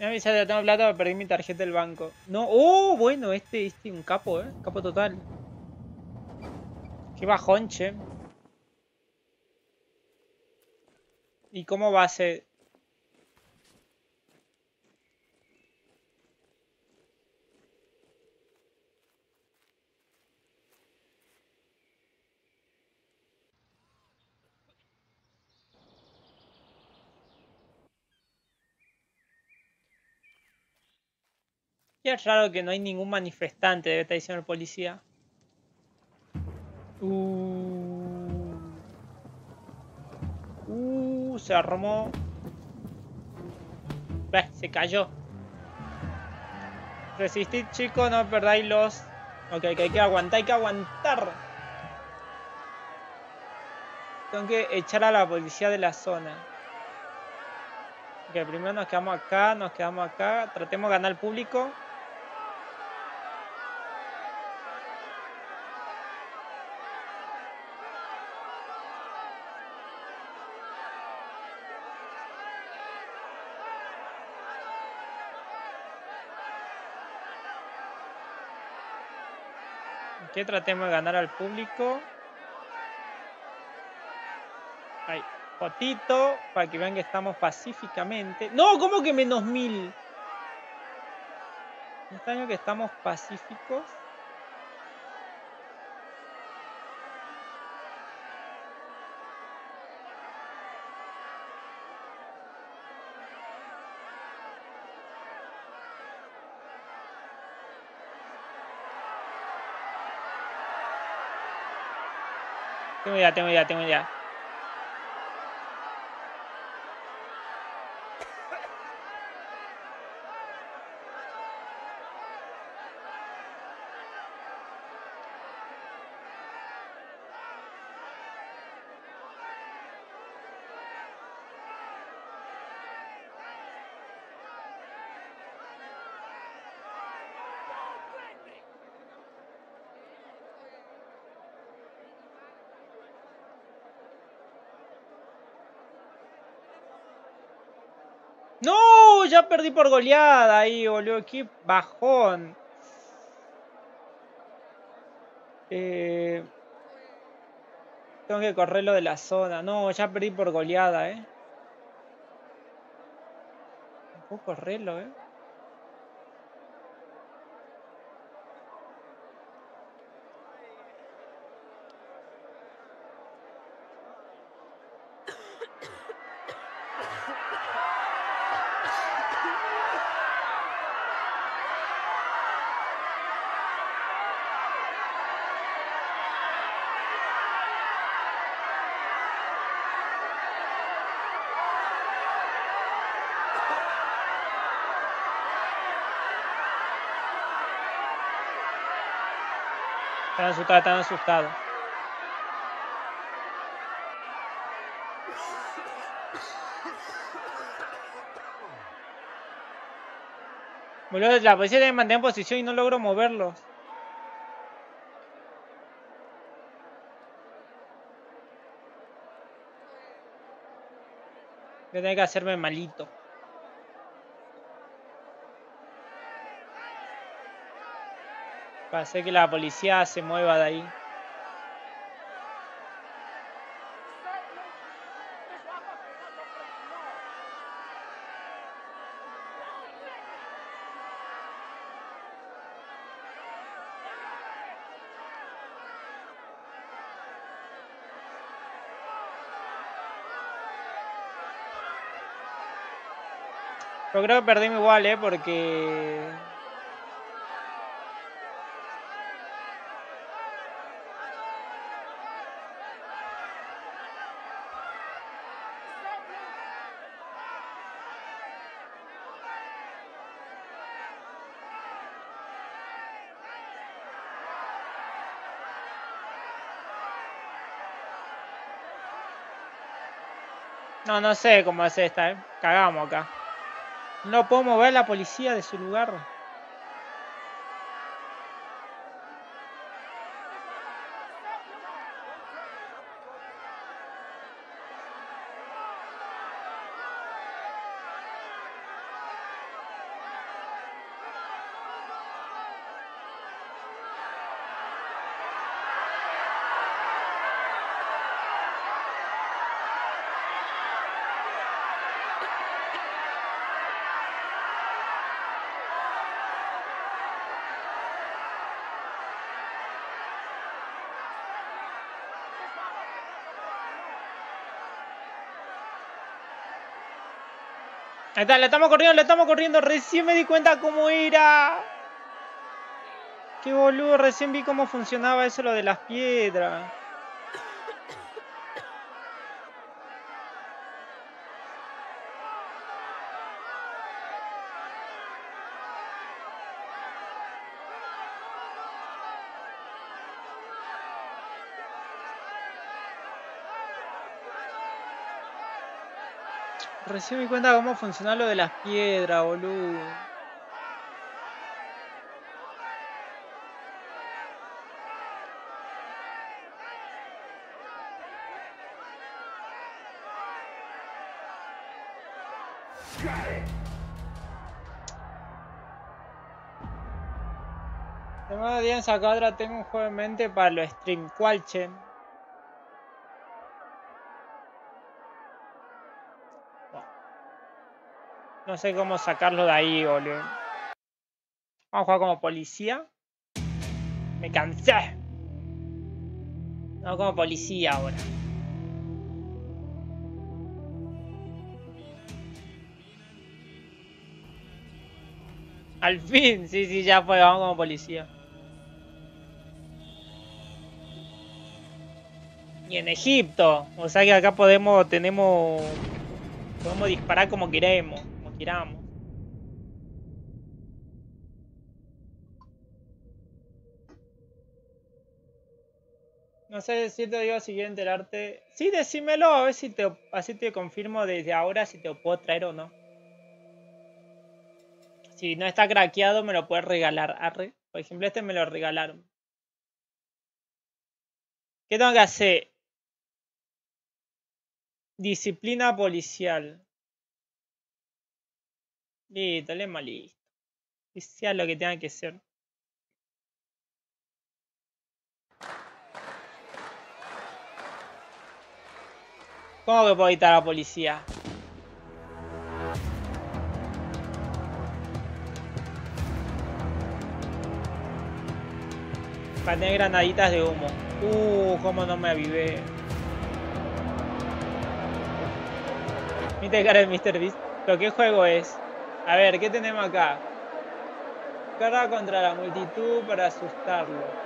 Avisa ya tengo plata para perder mi tarjeta del banco. No, oh, bueno, este, este, un capo, eh. Capo total. Qué bajón, che. ¿Y cómo va a ser? Y es raro que no hay ningún manifestante, debe estar diciendo el policía. Uh, uh, se armó. Ve, se cayó. Resistid, chicos, no perdáis los. Ok, que hay que aguantar, hay que aguantar. Tengo que echar a la policía de la zona. Ok, primero nos quedamos acá, nos quedamos acá. Tratemos de ganar el público. Que tratemos de ganar al público. Ahí, fotito, para que vean que estamos pacíficamente. ¡No! ¿Cómo que menos mil? Este año que estamos pacíficos. Tengo idea, tengo idea, tengo idea. No, ya perdí por goleada ahí, boludo. Qué bajón. Eh, tengo que correr lo de la zona. No, ya perdí por goleada, eh. No puedo correrlo, eh. Están asustados, están asustados. Boludo, la policía tiene que en posición y no logro moverlos. Voy a que hacerme malito. Para hacer que la policía se mueva de ahí. Yo creo que perdimos igual, ¿eh? Porque... No, no sé cómo es esta, ¿eh? Cagamos acá. No puedo mover la policía de su lugar. Ahí está, le estamos corriendo, le estamos corriendo. Recién me di cuenta cómo era. Qué boludo, recién vi cómo funcionaba eso lo de las piedras. Recién me cuenta cómo funciona lo de las piedras, boludo. Tengo día en Sacadra, tengo un juego en mente para los stream. ¿Cuál, che? No sé cómo sacarlo de ahí, boludo. Vamos a jugar como policía. Me cansé. No, como policía ahora. Al fin, sí, sí, ya fue, vamos como policía. Y en Egipto, o sea que acá podemos, tenemos, podemos disparar como queremos No sé si te digo si quiero enterarte. Sí, decímelo, a ver si te, así te confirmo desde ahora si te lo puedo traer o no. Si no está craqueado, me lo puedes regalar. Arre. Por ejemplo, este me lo regalaron. ¿Qué tengo que hacer? Disciplina policial. Listo, le listo. Que sea lo que tenga que ser. ¿Cómo que puedo evitar a la policía? Para tener granaditas de humo. Uh, cómo no me avivé. Viste cara de Mr. Beast. ¿Pero qué juego es? A ver, ¿qué tenemos acá? Carga contra la multitud para asustarlo.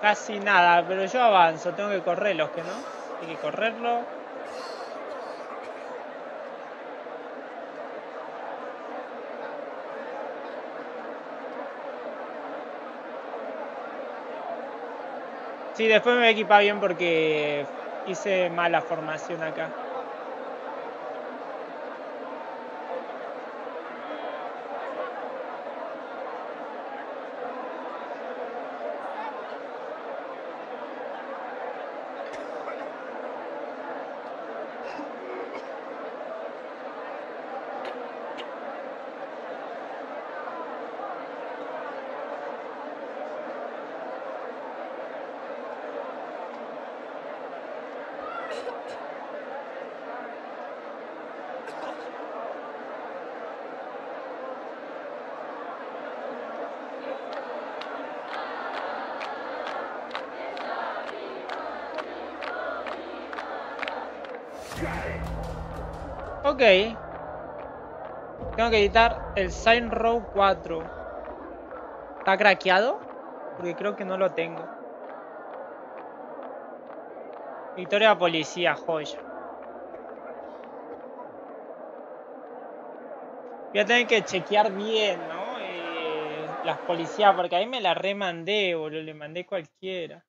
Casi nada, pero yo avanzo. Tengo que correrlos, ¿que no? Hay que correrlo. Sí, después me voy a equipar bien porque hice mala formación acá. Ok. Tengo que editar el Sign Row 4. ¿Está craqueado? Porque creo que no lo tengo. Victoria Policía, joya. Voy a tener que chequear bien, ¿no? Eh, las policías, porque ahí me la remandé, boludo. Le mandé cualquiera.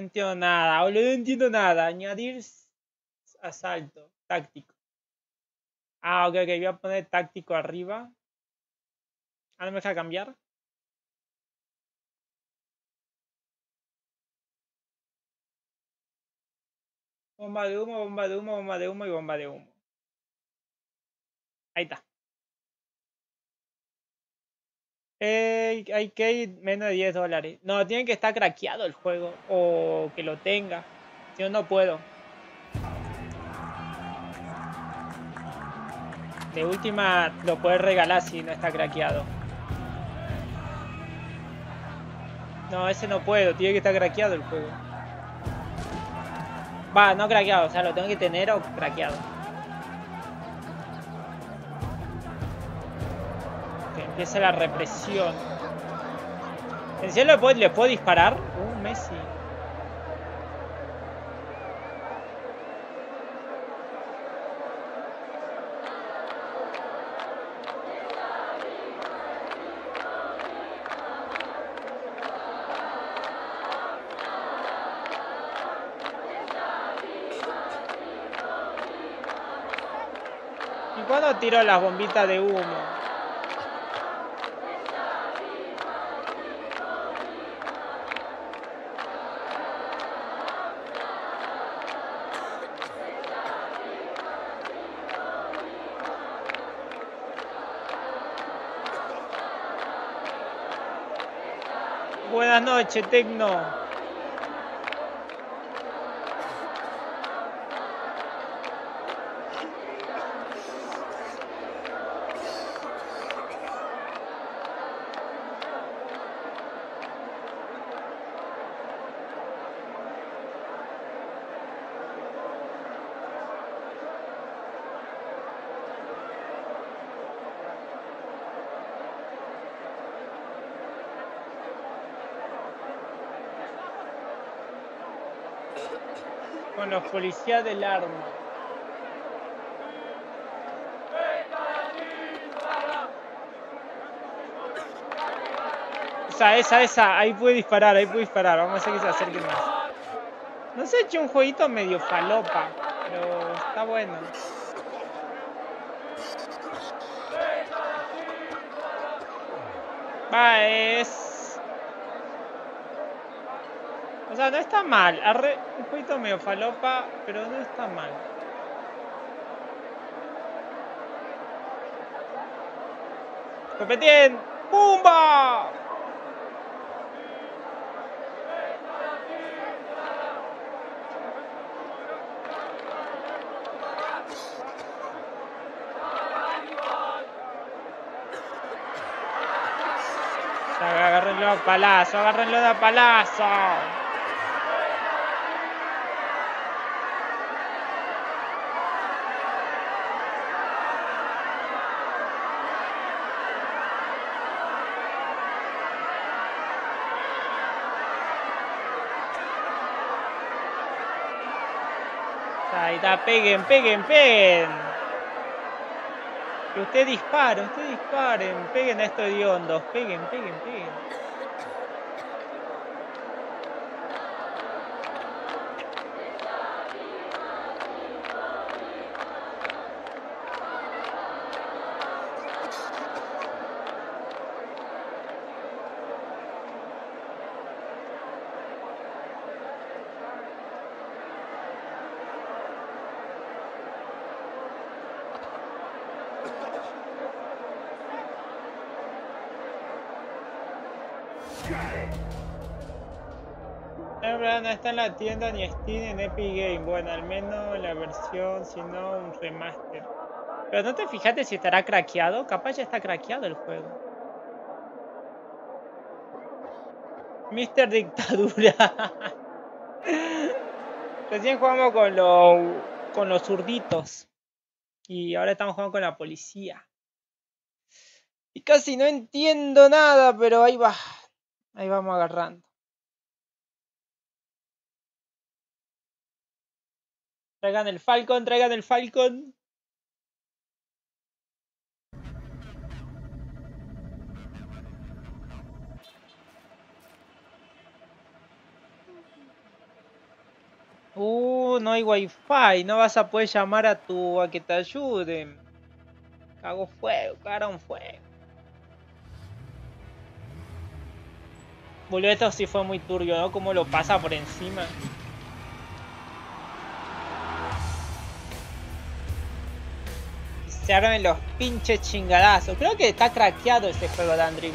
Entiendo nada, boludo, no entiendo nada. Añadir asalto, táctico. Ah, ok, ok, voy a poner táctico arriba. Ah, no me deja cambiar. Bomba de humo, bomba de humo, bomba de humo y bomba de humo. Ahí está. Eh, hay que ir menos de 10 dólares. No, tiene que estar craqueado el juego. O que lo tenga. No, no puedo. De última lo puedes regalar si no está craqueado. No, ese no puedo, tiene que estar craqueado el juego. Va, no craqueado, o sea, lo tengo que tener o craqueado. Que empiece la represión. ¿En serio le puedo, le puedo disparar? Uh, Messi. ¿Y cuándo tiro las bombitas de humo? Buenas policías del arma. Esa, esa, esa, ahí puede disparar, ahí puede disparar. Vamos a hacer que se acerque más. No se ha hecho un jueguito medio falopa, pero está bueno. Va, es... O no está mal. Arre... Un jueguito medio falopa, pero no está mal. ¡Copetín! ¡Pumba! Agárrenlo a palazo, agárrenlo de a palazo. Peguen, peguen, peguen. Que usted dispare, usted disparen, peguen a estos hediondos, peguen, peguen, peguen. En verdad no está en la tienda ni Steam ni Epic Game. Bueno, al menos la versión, si no, un remaster. Pero no te fijaste si estará craqueado. Capaz ya está craqueado el juego. Mr. Dictadura. Recién jugamos con los con los zurditos. Y ahora estamos jugando con la policía. Y casi no entiendo nada, pero ahí va. Ahí vamos agarrando. Traigan el Falcon, traigan el Falcon. Uh, no hay wifi, no vas a poder llamar a tu a que te ayuden. Cago fuego, cagaron fuego. Boludo, esto sí fue muy turbio, ¿no? Cómo lo pasa por encima. Se armen los pinches chingadazos. Creo que está craqueado ese juego de Andrew.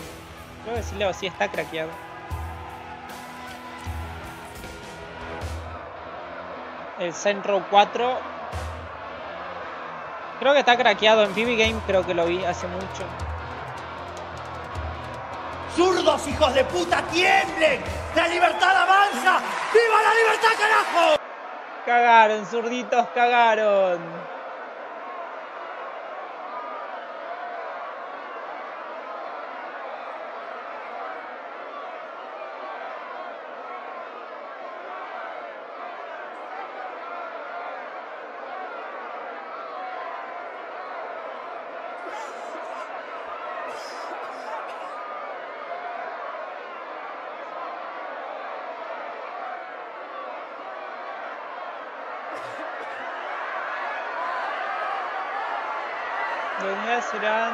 Creo que sí, Leo, sí está craqueado. El Centro 4 Creo que está craqueado en PB Game, creo que lo vi hace mucho. ¡Zurdos, hijos de puta, tiemblen! ¡La libertad avanza! ¡Viva la libertad, carajo! Cagaron, zurditos, cagaron. Los unidades serán.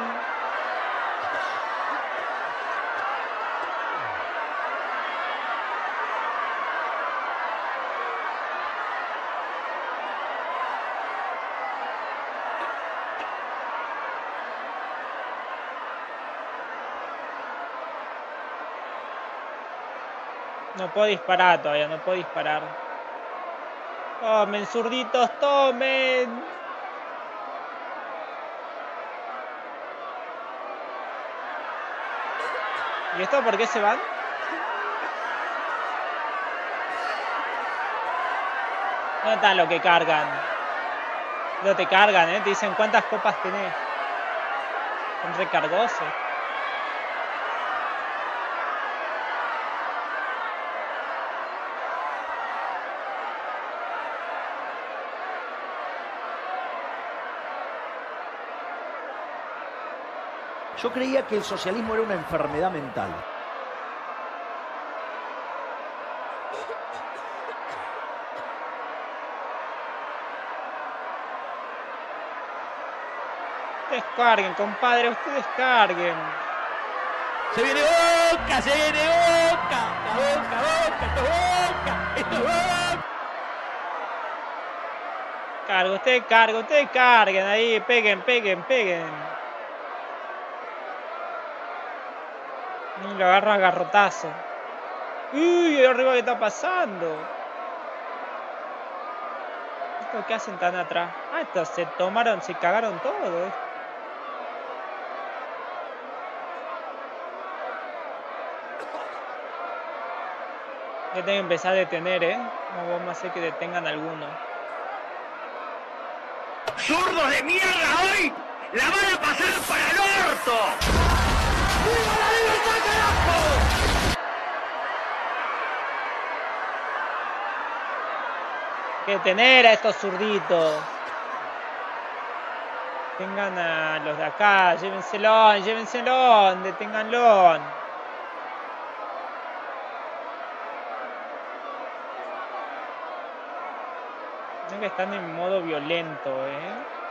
No puedo disparar todavía, no puedo disparar. Tomen, zurditos, tomen. ¿Y esto por qué se van? ¿Dónde están lo que cargan? No te cargan, ¿eh? Te dicen cuántas copas tenés. Son recargosos. Yo creía que el socialismo era una enfermedad mental. Ustedes carguen, compadre, ustedes carguen. Se viene Boca, se viene Boca. La Boca, Boca, esto es Boca, esto es Boca. Cargo, ustedes carguen, ustedes carguen ahí, peguen, peguen, peguen. Y lo agarro a garrotazo. Uy, ahí arriba qué está pasando. ¿Esto qué hacen tan atrás? Ah, estos se tomaron, se cagaron todo. eh. Ya tengo que empezar a detener, ¿eh? No vamos a hacer que detengan alguno. ¡Zurdos de mierda hoy! ¡La van a pasar para el orto! Que detener a estos zurditos. Tengan a los de acá, llévenselo, llévenselo, deténganlo. Que están en modo violento, eh.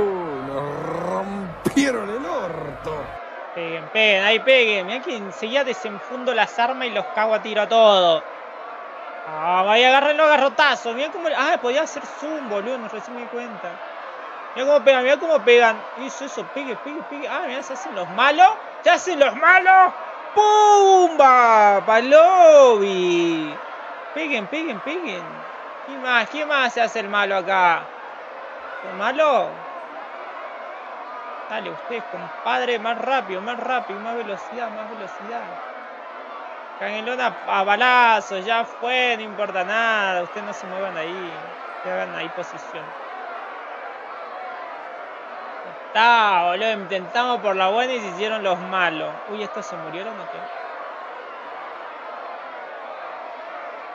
Nos rompieron el orto. Peguen, peguen, ahí peguen. Mirá que enseguida desenfundo las armas y los cago a tiro a todo. Ah, vaya, agárrenlo a garrotazo. Mirá cómo. Ah, podía hacer zoom, boludo. No recién me di cuenta. Mirá cómo pegan, mirá cómo pegan. Eso, eso, pegue, pegue, pegue. Ah, mirá, se hacen los malos. ¡Se hacen los malos! ¡Pumba! ¡Palobi! Peguen, peguen, peguen. ¿Quién más? ¿Quién más se hace el malo acá? ¿El malo? Dale, usted, compadre, más rápido, más rápido, más velocidad, más velocidad. Cáguenlo a, balazos, ya fue, no importa nada. Ustedes no se muevan ahí. Que hagan ahí posición. Está, boludo. Intentamos por la buena y se hicieron los malos. Uy, ¿estos se murieron o qué?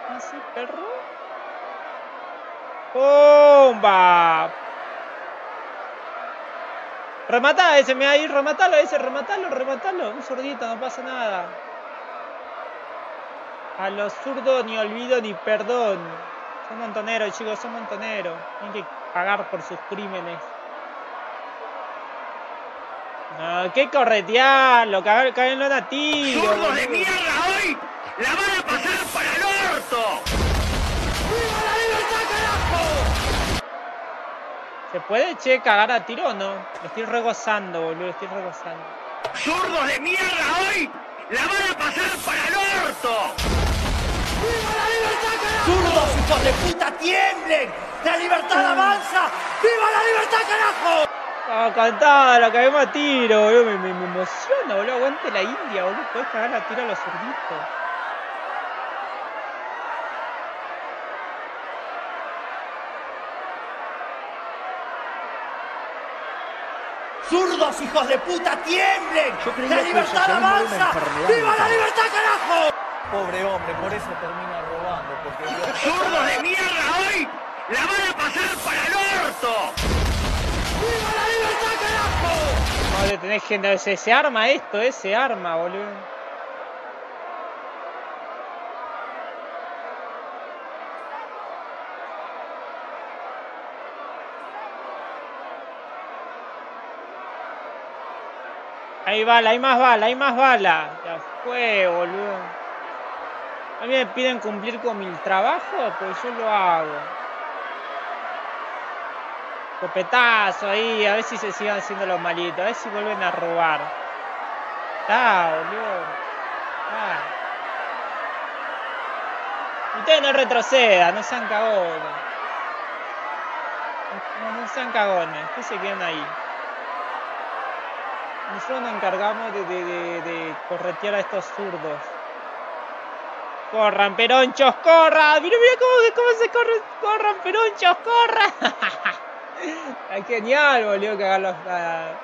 ¿Ah, sí, perro? ¡Pumba! Remata ese, me ahí, rematalo ese, rematalo, rematalo. Un zurdito, no pasa nada. A los zurdos ni olvido ni perdón. Son montoneros, chicos, son montoneros. Tienen que pagar por sus crímenes. No, que corretearlo, caguenlo a tiro. ¡Zurdos de mierda hoy! ¡La van a pasar para el orto! ¿Se puede, che, cagar a tiro o no? Lo estoy regozando, boludo, lo estoy regozando. ¡Zurdos de mierda hoy! ¡La van a pasar para el orto! ¡Zurdos, hijos de puta, tiemblen! ¡La libertad avanza! ¡Viva la libertad, carajo! Ah, cantá, la caguemos a tiro, boludo. Me, me, me emociona, boludo. Aguante la India, boludo. Podés cagar a tiro a los zurditos. ¡Zurdos, hijos de puta, tiemblen! ¡La libertad avanza! ¡Viva la libertad, carajo! Pobre hombre, por eso termina robando, porque ¡Zurdos de mierda hoy! ¡La van a pasar para el orto! ¡Viva la libertad, carajo! No, le tenés gente. Se, se arma esto, eh. Se arma, boludo. Hay bala, hay más bala, hay más bala. Ya fue, boludo. A mí me piden cumplir con mi trabajo, pues yo lo hago. Copetazo ahí, a ver si se siguen haciendo los malitos, a ver si vuelven a robar. Está, boludo. Ustedes no retrocedan, no sean cagones. No, no sean cagones, ustedes se quedan ahí. Nosotros nos encargamos de, de, de, corretear a estos zurdos. Corran, peronchos, corran. Mira, mira cómo, cómo se corren. Corran, peronchos, corran. es genial, boludo, que ah.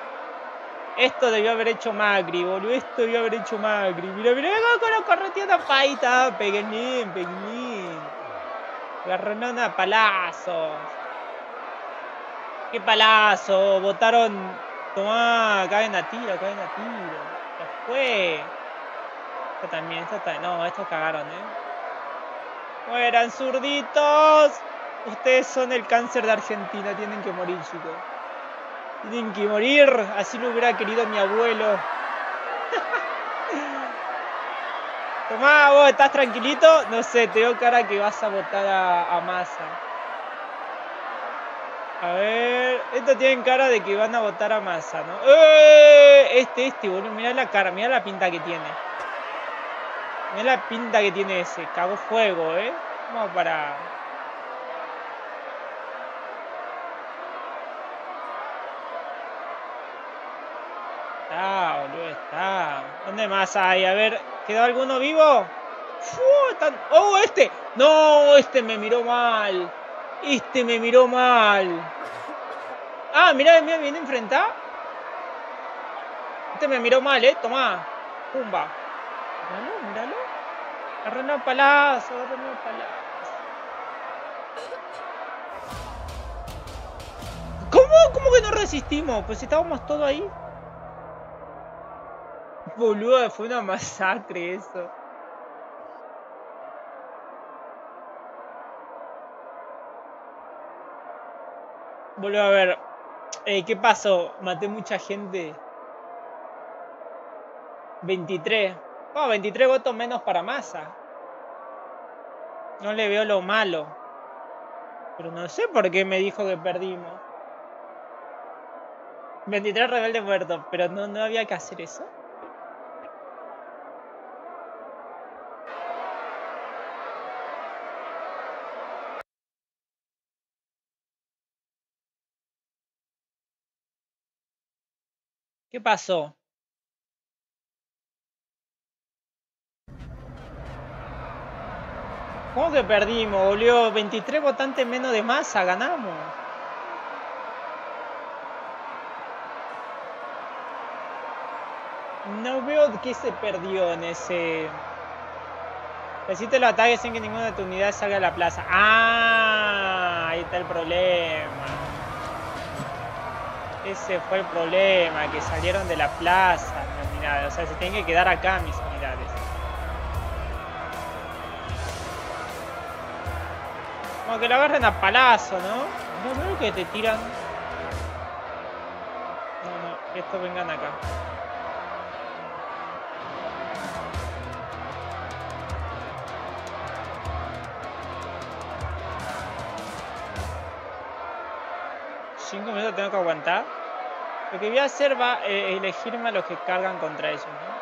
Esto debió haber hecho Macri, boludo. Esto debió haber hecho Macri. Mira, mira, cómo los correteando paita. Pequeñín, pequeñín. Agarraron a palazos. ¿Qué palazo? Votaron. Tomá, caen a tiro, caen a tiro. Ya fue. Esto también, esto también. No, estos cagaron, eh. Mueran zurditos. Ustedes son el cáncer de Argentina, tienen que morir, chicos. Tienen que morir, así lo hubiera querido mi abuelo. Tomá, vos estás tranquilito. No sé, te veo cara que vas a votar a Massa. A ver, estos tienen cara de que van a votar a Massa, ¿no? ¡Eh! Este, este, boludo, mirá la cara, mirá la pinta que tiene. Mirá la pinta que tiene ese, cagó fuego, ¿eh? Vamos para... Está, boludo, está. ¿Dónde más hay? A ver, ¿quedó alguno vivo? ¡Oh, este! No, este me miró mal. Este me miró mal. Ah, mirá, mirá, viene enfrentar. Este me miró mal, eh. Tomá. Pumba. Míralo, míralo. Agarró a palazo, agarró a palazo. ¿Cómo? ¿Cómo que no resistimos? Pues estábamos todos ahí. Boludo, fue una masacre eso. Boludo, a ver. Eh, ¿Qué pasó? Maté mucha gente. 23. Oh, 23 votos menos para masa. No le veo lo malo. Pero no sé por qué me dijo que perdimos. 23 rebeldes muertos, pero no, no había que hacer eso. ¿Qué pasó? ¿Cómo que perdimos, boludo? 23 votantes menos de masa, ganamos. No veo qué se perdió en ese... Resiste los ataques sin que ninguna de tus unidades salga a la plaza. ¡Ah! Ahí está el problema. Ese fue el problema, que salieron de la plaza mis unidades. O sea, se tienen que quedar acá mis unidades. Como que lo agarren a palazo, ¿no? No veo que te tiran. No, no, estos vengan acá. 5 minutos tengo que aguantar. Lo que voy a hacer va a elegirme a los que cargan contra ellos, ¿no?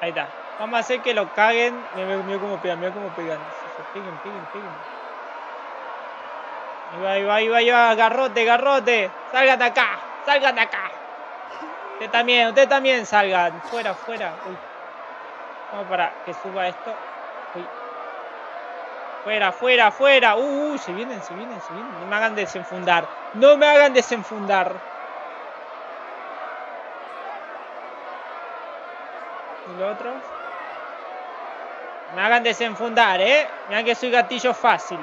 Ahí está. Vamos a hacer que lo caguen. Mira, mira cómo pegan, mira cómo pegan. Peguen, peguen, peguen. Ahí va, ahí va, ahí va, ahí va. Garrote, garrote. Salgan de acá, salgan de acá. Usted también, usted también salgan. Fuera, fuera. Vamos para que suba esto. Uy. Fuera, fuera, fuera. Uh, uh, se vienen, se vienen, se vienen. No me hagan desenfundar. No me hagan desenfundar. ¿Y los otros? Me hagan desenfundar, ¿eh? Mira que soy gatillo fácil.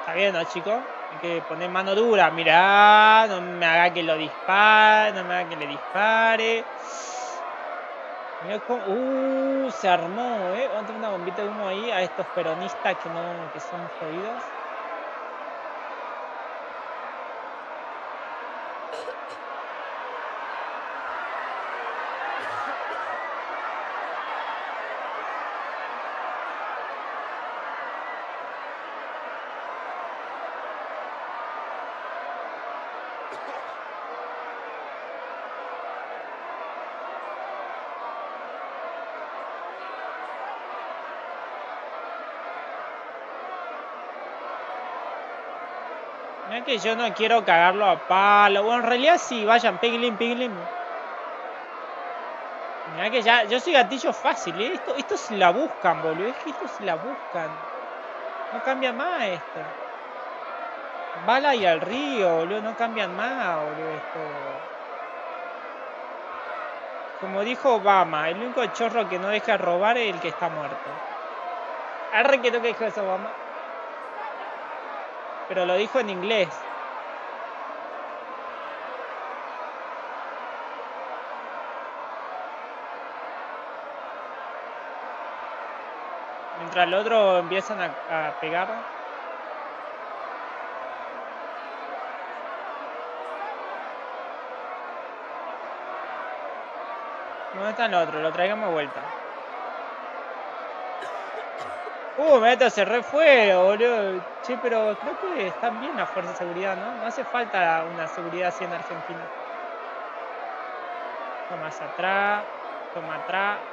Está bien, ¿no, chicos? Que poner mano dura. Mirá, no me haga que lo dispare, no me haga que le dispare. Mirá cómo... Uh, se armó, ¿eh? Vamos a tener una bombita de humo ahí a estos peronistas que no, que son jodidos. Que yo no quiero cagarlo a palo. Bueno, en realidad sí, vayan, piglin, piglin. Mirá que ya, yo soy gatillo fácil, ¿eh? Esto, esto se la buscan, boludo. Es que esto se la buscan. No cambia más esto. Bala y al río, boludo. No cambian más, boludo, esto. Como dijo Obama, el único chorro que no deja robar es el que está muerto. Arre que no que dijo eso Obama. Pero lo dijo en inglés. Mientras el otro empiezan a, a pegar. ¿Dónde está el otro? Lo traigamos vuelta. Uh, Meto se re fue, boludo. Che, pero creo que están bien las fuerzas de seguridad, ¿no? No hace falta una seguridad así en Argentina. Toma hacia atrás, toma atrás.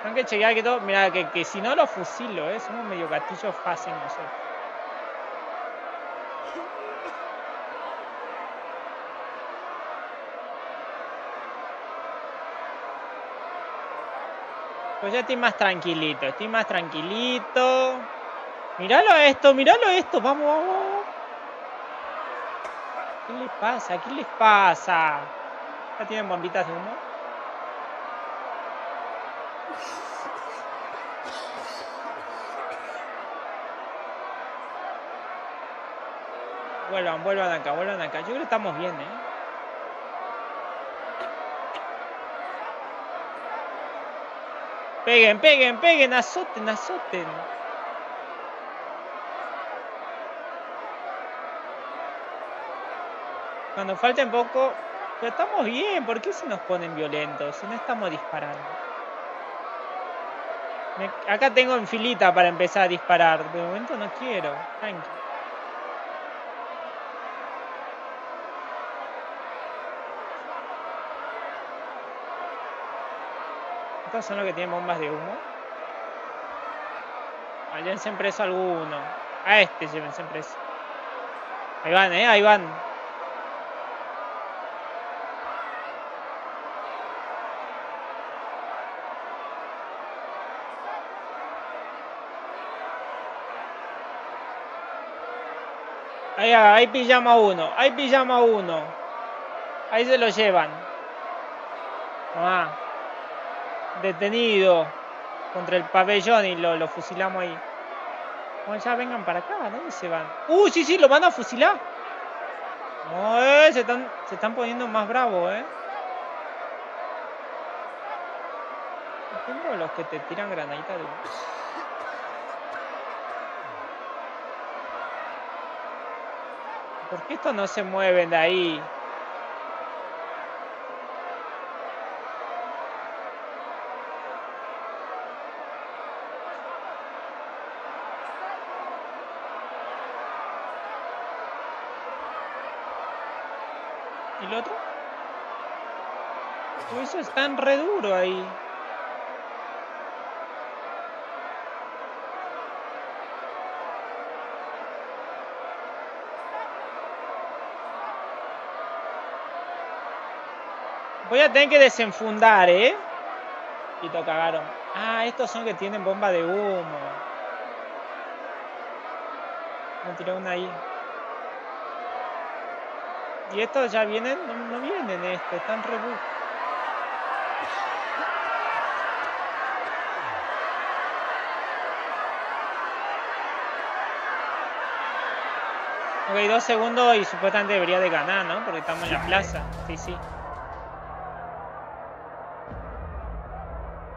Tengo que chequear que todo. Mira, que, que si no lo fusilo, ¿eh? Somos medio gatillo fácil nosotros. Pues ya estoy más tranquilito, estoy más tranquilito. Míralo esto, míralo esto, vamos, vamos. ¿Qué les pasa? ¿Qué les pasa? ¿Ya tienen bombitas de humo? Vuelvan, vuelvan acá, vuelvan acá. Yo creo que estamos bien, ¿eh? Peguen, peguen, peguen, azoten, azoten. Cuando falten poco... Pero estamos bien, ¿por qué se nos ponen violentos si no estamos disparando? Me- acá tengo en filita para empezar a disparar. De momento no quiero. Tranqui. Son los que tienen bombas de humo. Llévense preso alguno. A este llévense preso. Ahí van, eh, ahí van. Ahí, ahí pillamos a uno, ahí pillamos a uno. Ahí se lo llevan. Tomá. Detenido contra el pabellón y lo, lo fusilamos ahí. Bueno, ya vengan para acá, ¿dónde se van? ¡Uh, sí, sí, lo van a fusilar! No, eh, se están, se están poniendo más bravos, ¿eh? Tengo los que te tiran granaditas de. ¿Por qué estos no se mueven de ahí? ¿Y el otro? Uy, eso es tan re duro ahí. Voy a tener que desenfundar, ¿eh? Y te cagaron. Ah, estos son que tienen bomba de humo. Me tiró una ahí. ¿Y estos ya vienen? No, vienen estos, están re Ok, dos segundos y supuestamente debería de ganar, ¿no? Porque estamos en la plaza. Sí, sí.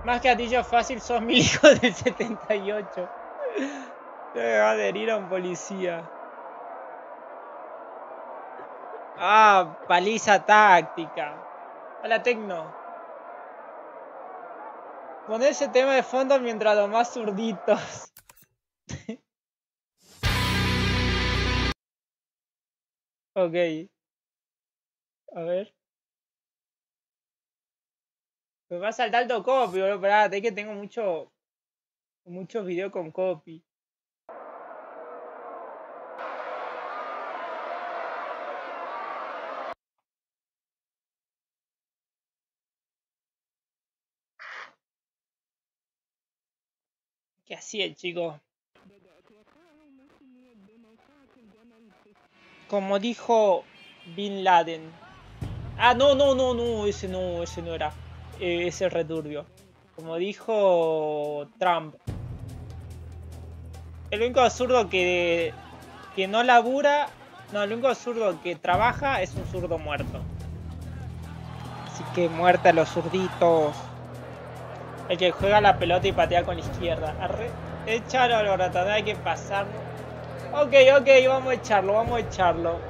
Más que atillo fácil, sos mil hijos del 78. Te va a adherir a un policía. Ah, paliza táctica. Hola, Tecno. Pon ese tema de fondo mientras los más zurditos. ok. A ver. Me va a saltar todo copy, boludo. Esperá, es que tengo mucho. Muchos videos con copy. ¿Qué hacía el chico? Como dijo Bin Laden. Ah, no, no, no, no, ese no, ese no era. Eh, ese es returbio. Como dijo Trump. El único absurdo que, que no labura. No, el único absurdo que trabaja es un zurdo muerto. Así que muerte a los zurditos. El que juega la pelota y patea con la izquierda. Arre, echalo al no hay que pasarlo. Ok, ok, vamos a echarlo, vamos a echarlo.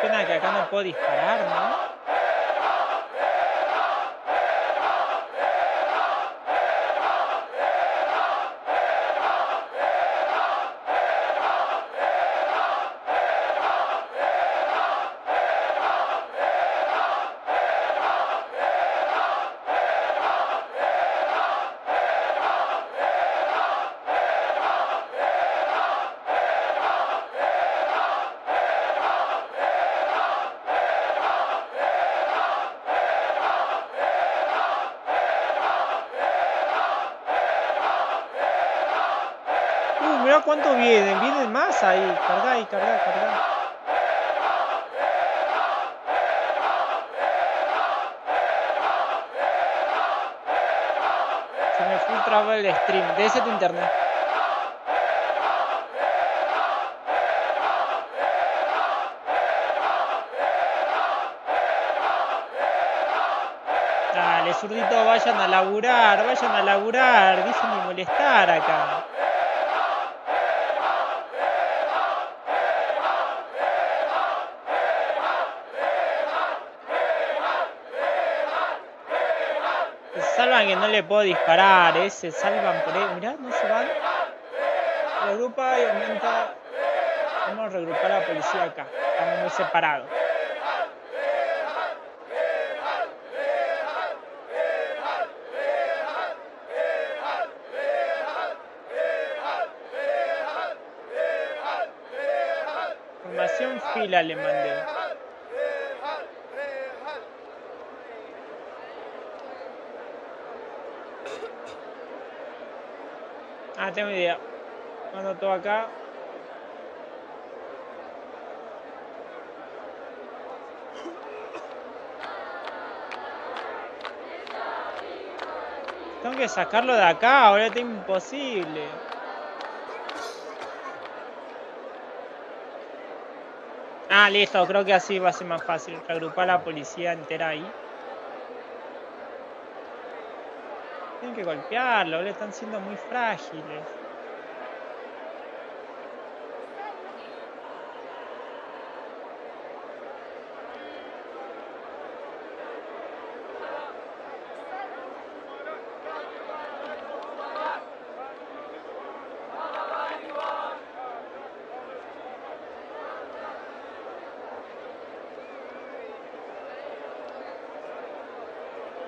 Pena que acá no puedo disparar, ¿no? Uh, mira cuánto vienen, más ahí. Carga ahí, carga, carga. Se me fue traba el stream. De ese tu internet. Dale, zurdito, vayan a laburar, vayan a laburar. Dicen de molestar acá. Se salvan no le puedo disparar, eh. Se salvan por ahí. Mirá, no se van. Regrupa y aumenta. Vamos a regrupar a la policía acá. Estamos muy separados. Formación fila le mandé. Ah, tengo idea. Mando todo acá. Tengo que sacarlo de acá, ahora está imposible. Ah, listo, creo que así va a ser más fácil. Reagrupar la policía entera ahí. Que golpearlo, le están siendo muy frágiles.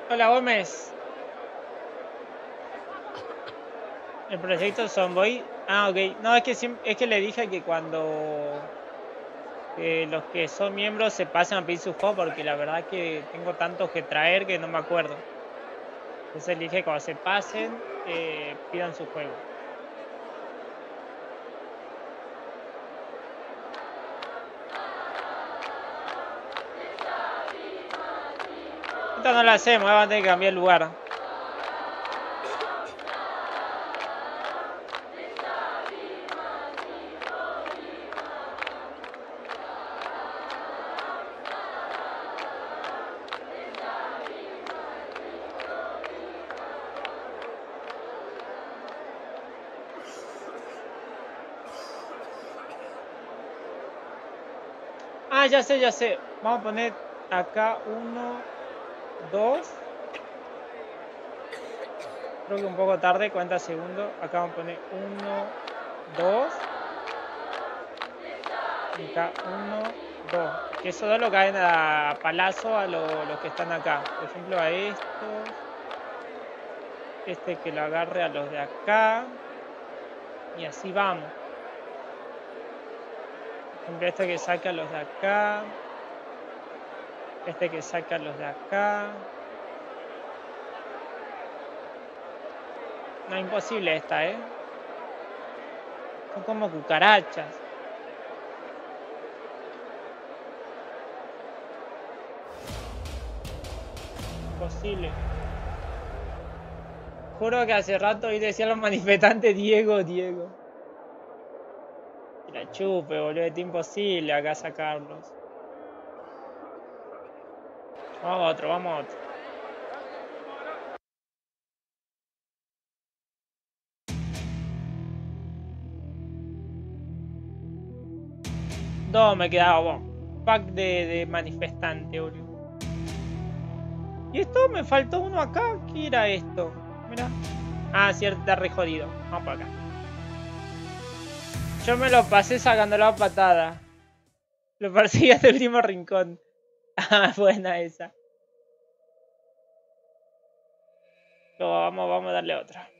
Hola Gómez. El proyecto Zomboy. Ah, ok. No, es que, es que le dije que cuando eh, los que son miembros se pasen a pedir su juego porque la verdad que tengo tantos que traer que no me acuerdo. Entonces le dije que cuando se pasen eh, pidan su juego. Esta no la hacemos, vamos a tener que cambiar el lugar. Ah, ya sé, ya sé. Vamos a poner acá uno, dos. Creo que un poco tarde, 40 segundos. Acá vamos a poner uno, dos. Y acá uno, dos. Que esos dos lo caen a palazo a lo- los que están acá. Por ejemplo, a estos. Este que lo agarre a los de acá. Y así vamos. Ejemplo, este que saca los de acá. Este que saca los de acá. No, imposible esta, ¿eh? Son como cucarachas. Imposible. Juro que hace rato hoy decían los manifestantes Diego, Diego. Chupe, boludo, es imposible acá sacarlos. Vamos a otro, vamos a otro. No, me quedaba bueno, pack de, de manifestante, boludo. Y esto me faltó uno acá. ¿Qué era esto? Mira. Ah, cierto, está re jodido. Vamos por acá. Yo me lo pasé sacando la patada. Lo perseguí hasta el último rincón. Ah, buena esa. Luego vamos, vamos a darle otra.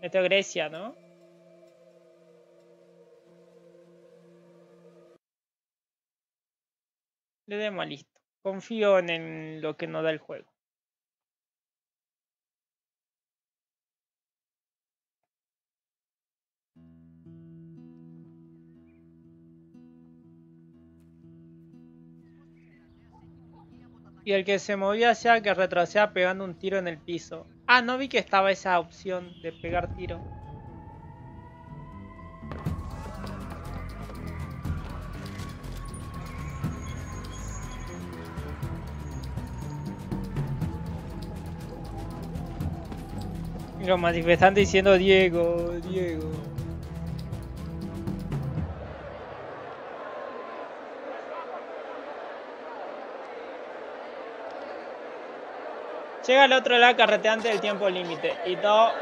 Esto es Grecia, ¿no? Le demos listo. Confío en lo que nos da el juego. Y el que se movía sea que retroceda pegando un tiro en el piso. Ah, no vi que estaba esa opción de pegar tiro. Los manifestantes diciendo Diego, Diego. Llega al otro lado carreteante del tiempo límite y todo.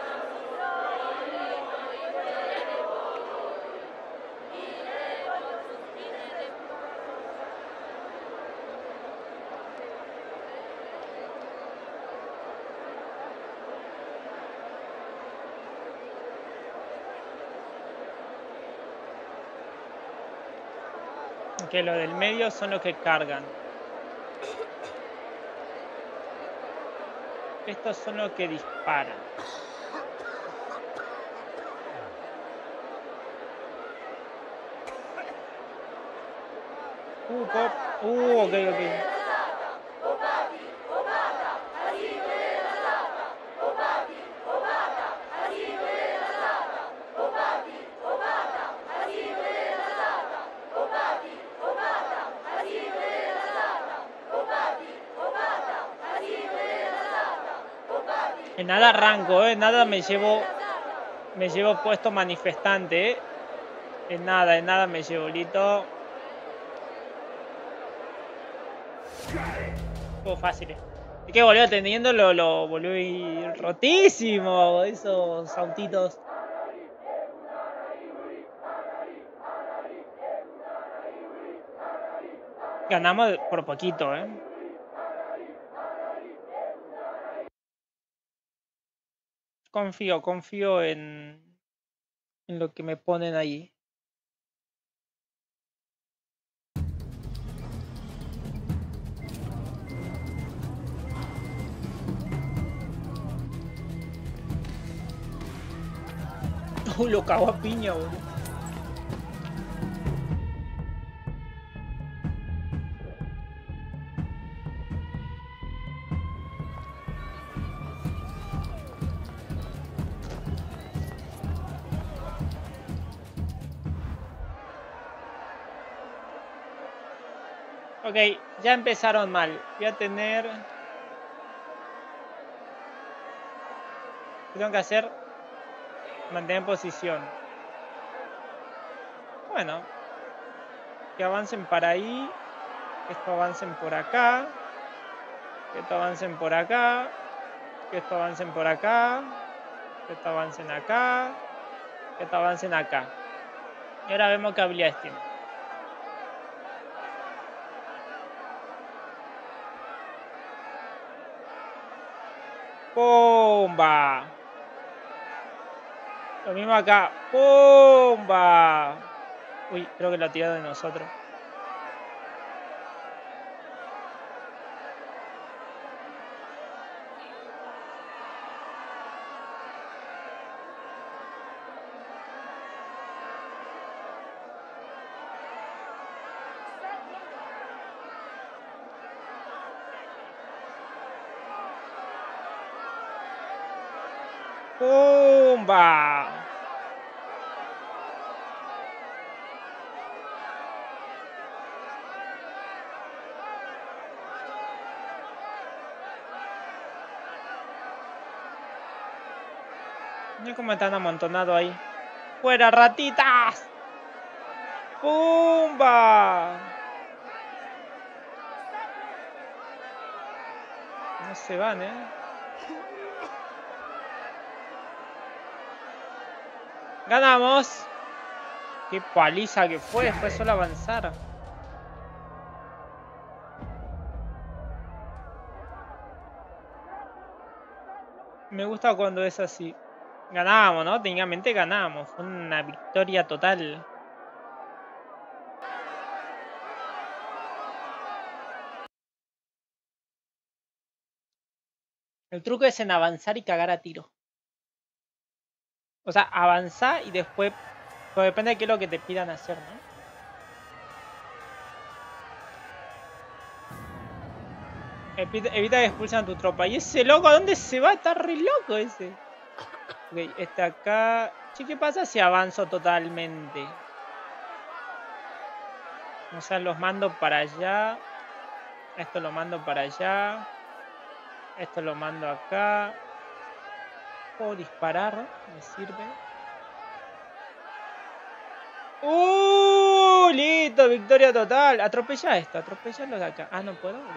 Que los del medio son los que cargan. Estos son los que disparan. Uh, pop. Uh, ok. En nada arranco, eh. Nada me llevo. Me llevo puesto manifestante, eh. En nada, en nada me llevo, Lito. Todo fácil. eh. Es que boludo, teniendo lo, lo y rotísimo. Esos autitos. Ganamos por poquito, eh. Confío, confío en, lo que me ponen. Uh, lo cago a piña. Ya empezaron mal. Voy a tener... ¿Qué tengo que hacer? Mantener posición. Bueno. Que avancen para ahí. Que esto avancen por acá. Que esto avancen por acá. Que esto avancen por acá. Que esto avancen acá. Que esto avancen acá. Y ahora vemos qué habilidades tiene. ¡Pumba! Lo mismo acá. ¡Pumba! Uy, creo que lo ha tirado de nosotros. ¡Pumba! Mira cómo están amontonados ahí. ¡Fuera, ratitas! ¡Pumba! No se van, ¿eh? ¡Ganamos! ¡Qué paliza que fue! Fue solo avanzar. Me gusta cuando es así. Ganábamos, ¿no? Técnicamente ganábamos. Fue una victoria total. El truco es en avanzar y cagar a tiro. O sea, avanzar y después. Pues depende de qué es lo que te pidan hacer, ¿no? Evita que expulsan a tu tropa. ¿Y ese loco a dónde se va? Está re loco ese. Ok, este acá. Che, ¿qué pasa si avanzo totalmente? O sea, los mando para allá. Esto lo mando para allá. Esto lo mando acá. Puedo disparar, me sirve. ¡Uh! Listo, victoria total. Atropella esto, atropella lo de acá. Ah, no puedo. Ok.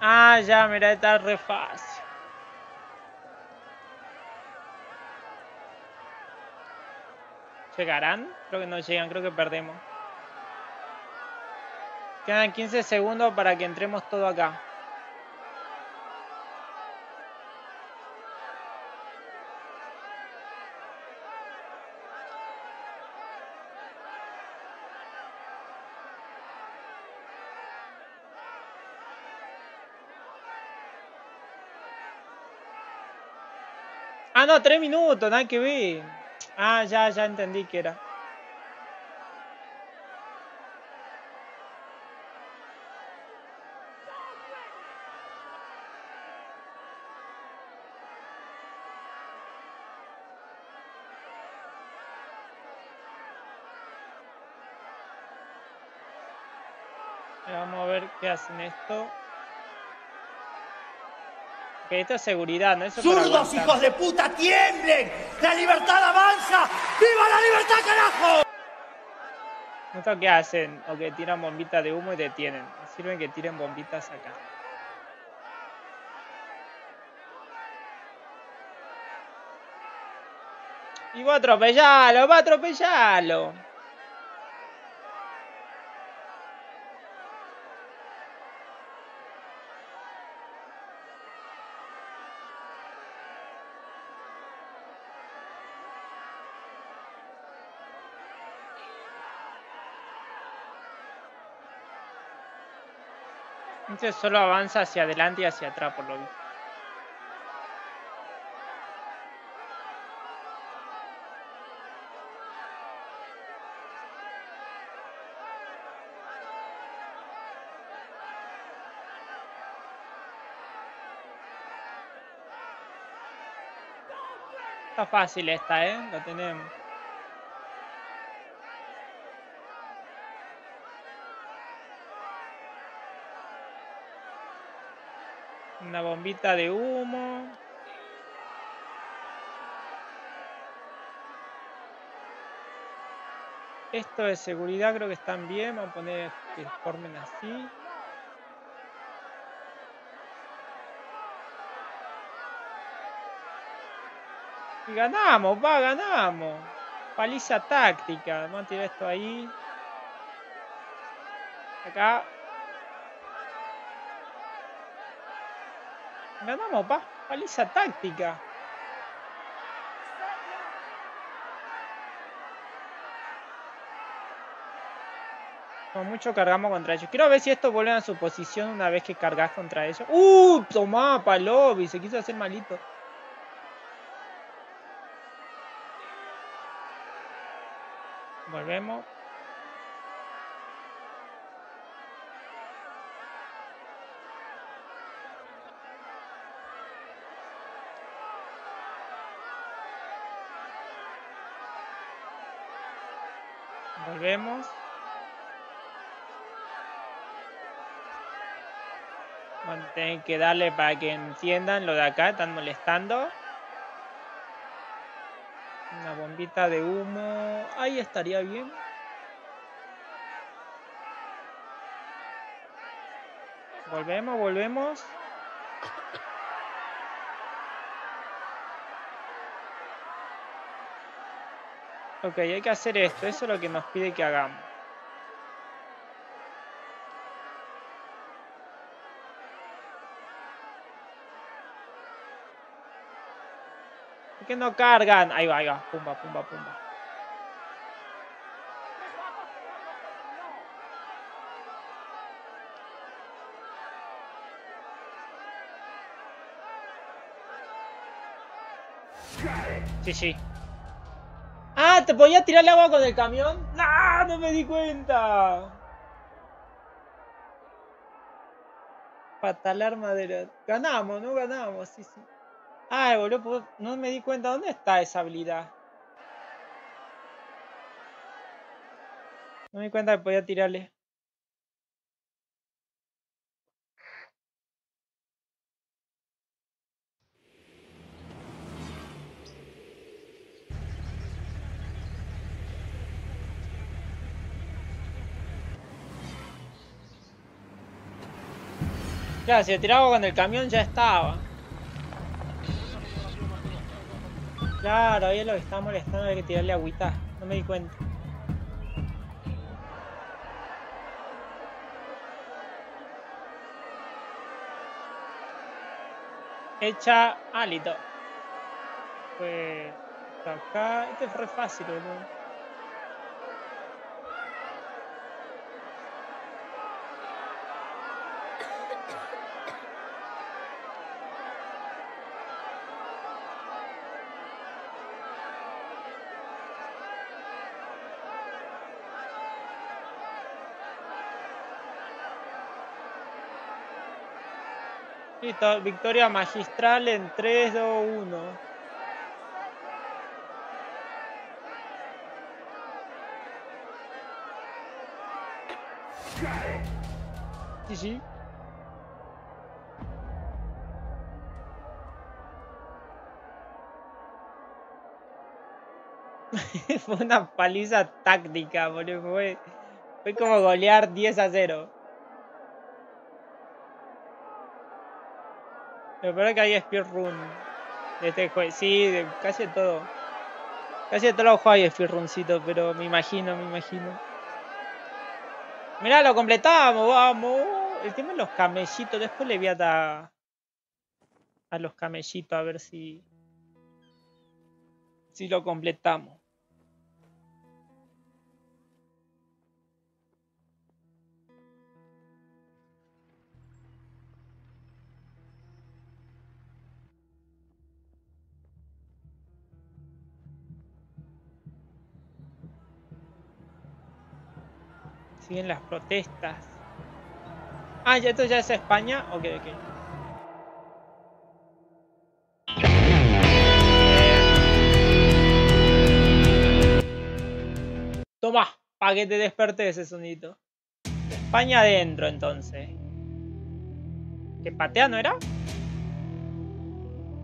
Ah, ya, mira, está re fácil. ¿Llegarán? Creo que no llegan, creo que perdemos. Quedan 15 segundos para que entremos todo acá. Ah, no, tres minutos, nada que ver. Ah, ya, ya entendí que era. Vamos a ver qué hacen esto. Ok, esto es seguridad, ¿no? Eso ¡Zurdos, hijos de puta, tiemblen! ¡La libertad avanza! ¡Viva la libertad, carajo! ¿Esto qué hacen? O que tiran bombitas de humo y detienen. Sirven que tiren bombitas acá. Y va a atropellarlo, va a atropellarlo. Este solo avanza hacia adelante y hacia atrás, por lo visto. Está fácil esta, ¿eh? Lo tenemos. Una bombita de humo. Esto de seguridad creo que están bien. Vamos a poner que formen así. Y ganamos, va, ganamos. Paliza táctica. Vamos a tirar esto ahí. Acá. Ganamos, pa. Paliza táctica. Con mucho cargamos contra ellos. Quiero ver si esto vuelve a su posición una vez que cargas contra ellos. ¡Uh! Tomá, Palobi. Se quiso hacer malito. Volvemos. Volvemos. Tener que darle para que entiendan lo de acá, están molestando. Una bombita de humo. Ahí estaría bien. Volvemos, volvemos. Ok, hay que hacer esto. Eso es lo que nos pide que hagamos. ¿Por qué no cargan? Ahí va, ahí va. Pumba, pumba, pumba. Sí, sí. Ah, ¿te podía tirar el agua con el camión? ¡No! No me di cuenta. Patalar madera. Ganamos, ¿no? Ganamos, sí, sí. Ay, boludo, puedo- no me di cuenta. ¿Dónde está esa habilidad? No me di cuenta que podía tirarle. Claro, si le tiraba con el camión ya estaba. Claro, ahí es lo que estaba molestando, hay que tirarle agüita. No me di cuenta. Hecha. Ah, listo. Pues. Acá. Este fue fácil, boludo. Victoria magistral en 3, 2, 1. Sí, sí. Fue una paliza táctica, boludo. Fue, fue como golear 10 a 0. Lo peor es que hay speedrun de este juego. Sí, de casi todo. Casi de todos los juegos hay speedruncito, pero me imagino, me imagino. Mirá, lo completamos, vamos. El tema de los camellitos. Después le voy a dar a los camellitos a ver si. Si lo completamos. Siguen las protestas. Ah, ya esto ya es España. Ok, ok. Toma, para que te desperté ese sonito. España adentro entonces. ¿Que patea no era?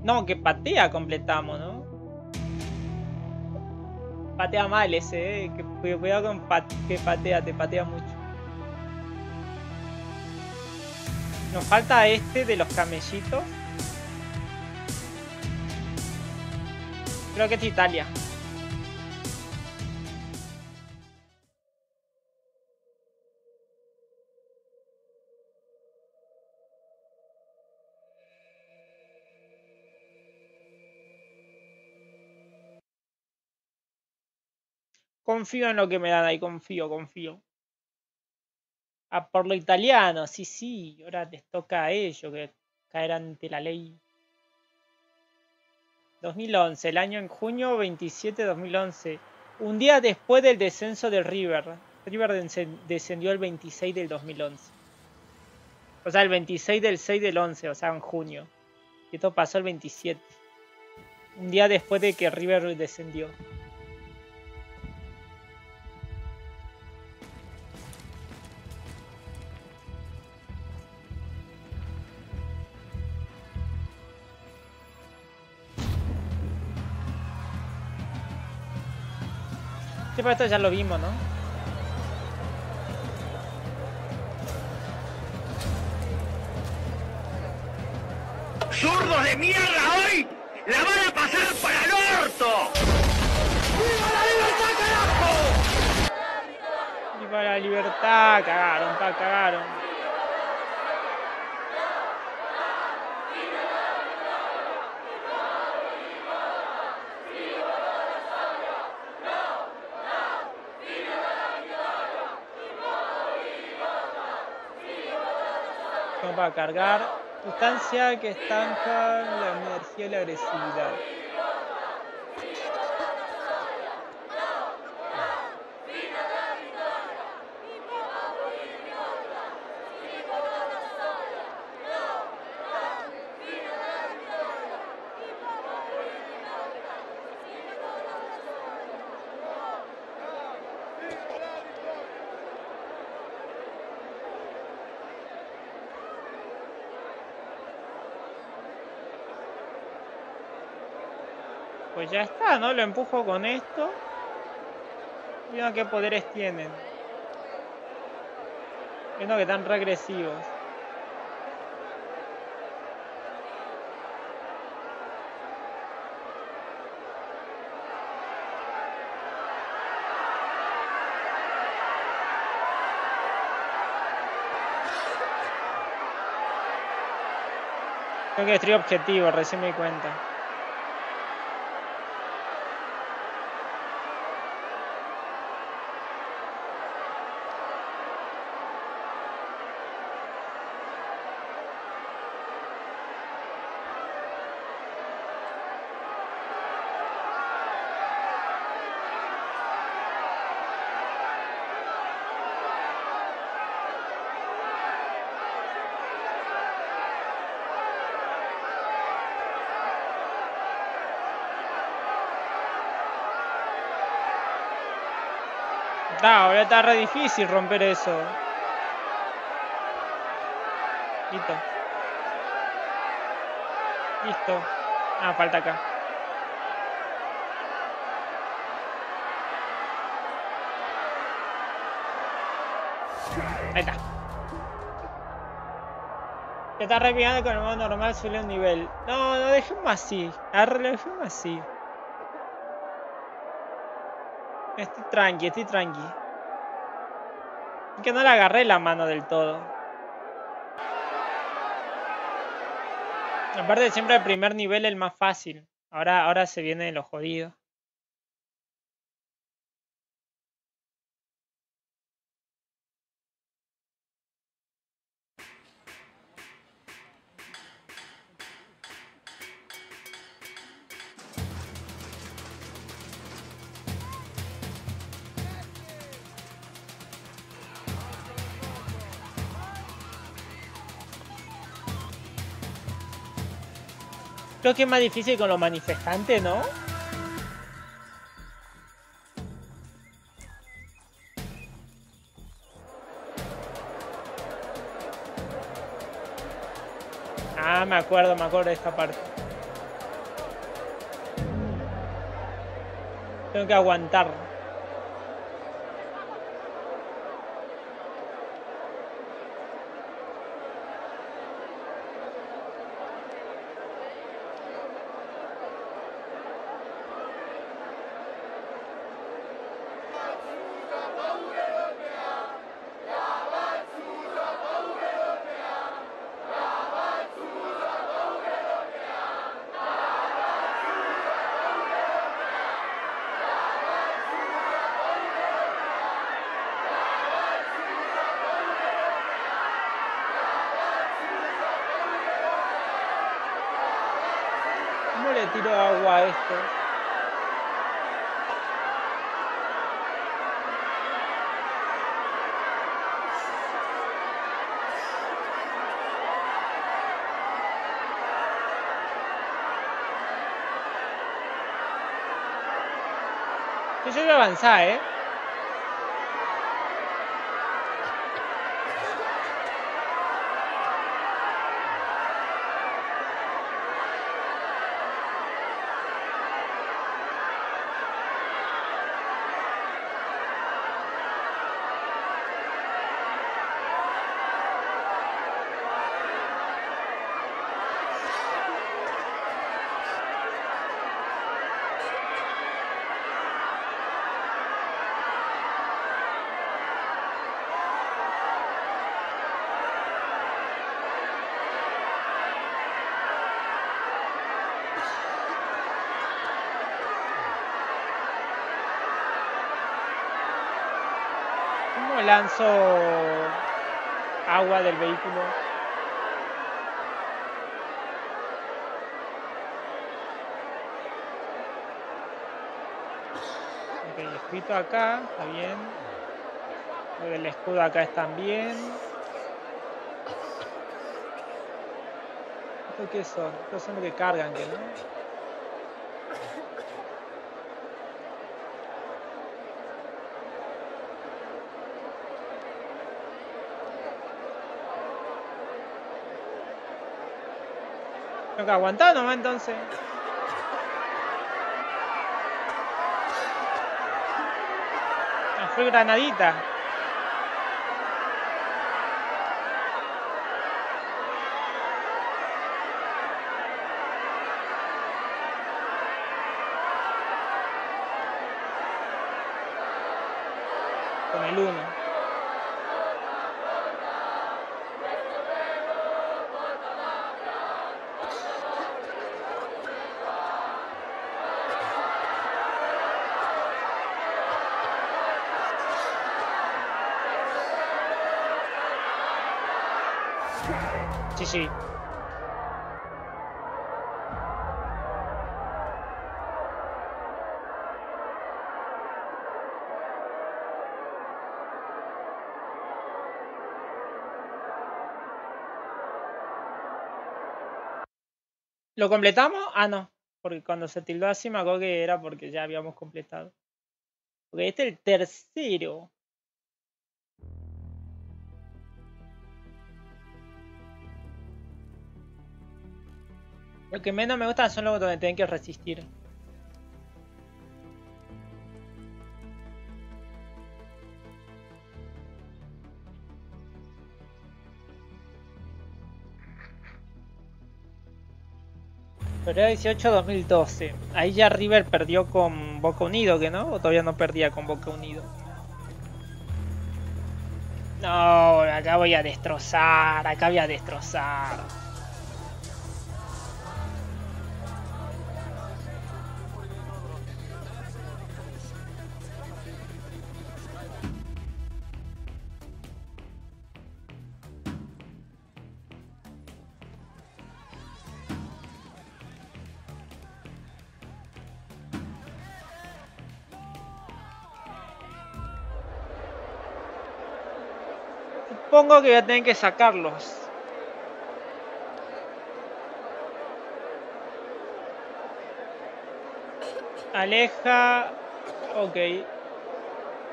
No, que patea completamos, ¿no? Patea mal ese, eh. Que cuidado con que patea, te patea mucho. Nos falta este de los camellitos. Creo que es Italia. Confío en lo que me dan ahí, confío, confío. Ah, por lo italiano, sí, sí. Ahora les toca a ellos que caer ante la ley. 2011, el año en junio 27 de 2011. Un día después del descenso del River. River descen- descendió el 26 del 2011. O sea, el 26 del 6 del 11, o sea, en junio. Y esto pasó el 27. Un día después de que River descendió. Pero esto ya lo vimos, ¿no? ¡Zurdos de mierda hoy! ¡La van a pasar para el orto! Viva la libertad, cagaron, pa, cagaron. Vamos para cargar. Sustancia que estanca la energía y la agresividad. Ya está, ¿no? Lo empujo con esto. Viendo qué poderes tienen. Viendo que están regresivos. Tengo que destruir objetivos, recién me di cuenta. Da, ahora está re difícil romper eso. Listo. Listo. Ah, falta acá. Ahí está. Ya está replicando con el modo normal suele un nivel. No, no dejemos así. Arre, lo dejemos así. Estoy tranqui, estoy tranqui. Que no le agarré la mano del todo. Aparte siempre el primer nivel el más fácil. Ahora, ahora se viene lo jodido. Creo que es más difícil con los manifestantes, ¿no? Ah, me acuerdo, me acuerdo de esta parte. Tengo que aguantar. ¿Cómo le tiro agua a esto? Yo voy lanzo agua del vehículo? Ok, escrito acá, está bien. Lo del escudo acá están bien. ¿Esto qué son? Estos son los que cargan, que no? Tengo que aguantar nomás entonces. Ah, fue granadita. Con el 1. ¿Lo completamos? Ah, no. Porque cuando se tildó así me acuerdo era porque ya habíamos completado. Porque este es el tercero. Lo que menos me gusta son los donde tienen que resistir. Febrero 18 2012. Ahí ya River perdió con Boca Unido, ¿que no? ¿O todavía no perdía con Boca Unido? No, acá voy a destrozar, acá voy a destrozar. Supongo que voy a tener que sacarlos. Aleja. Ok.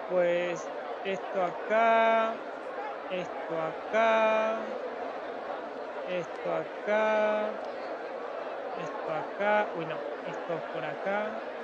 Pues esto acá. Esto acá. Esto acá. Esto acá. Uy, no. Esto por acá.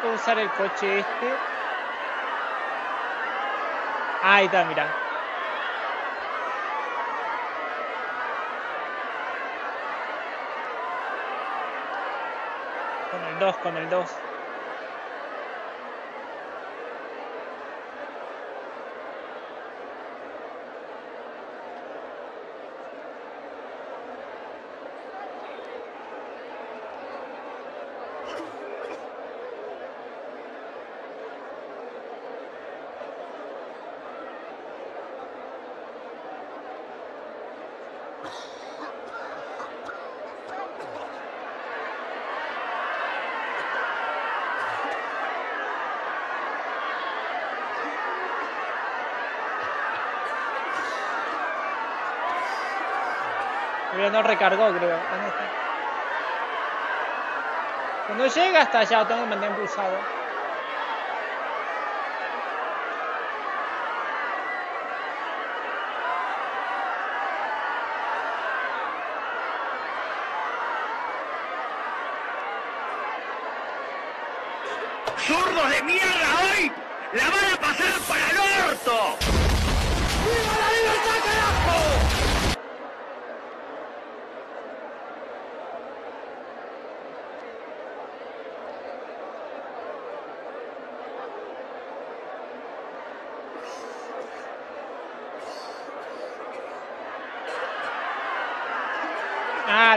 Poder usar el coche este. Ah, ahí está, mira. Con el 2, con el 2. No recargó, creo. Cuando llega hasta allá, tengo que mantener pulsado. ¡Zurdos de mierda hoy! ¡La van a pasar para el orto! ¡Viva la libertad, carajo! Ah,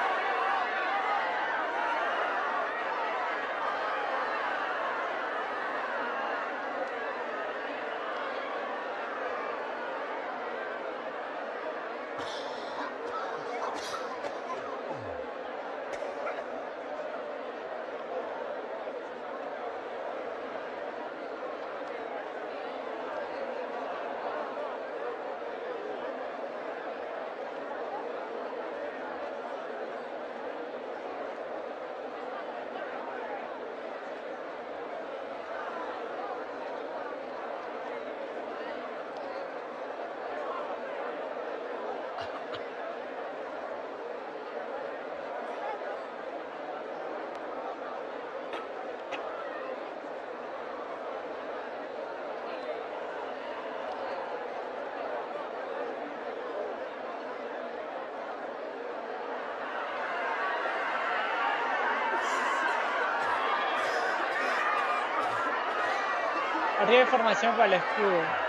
Formación para el escudo.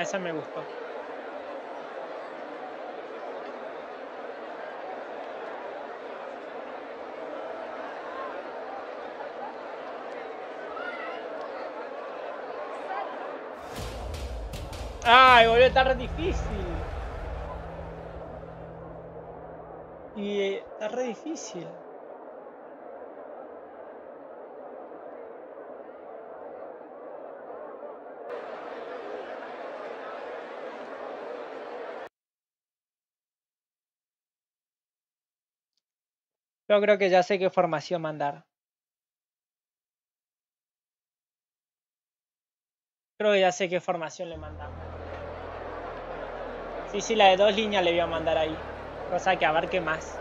Ah, esa me gustó. Ay, boludo, está re difícil. Y eh, está re difícil. Yo creo que ya sé qué formación mandar. Creo que ya sé qué formación le mandamos. Sí, sí, la de dos líneas le voy a mandar ahí. Cosa que abarque más.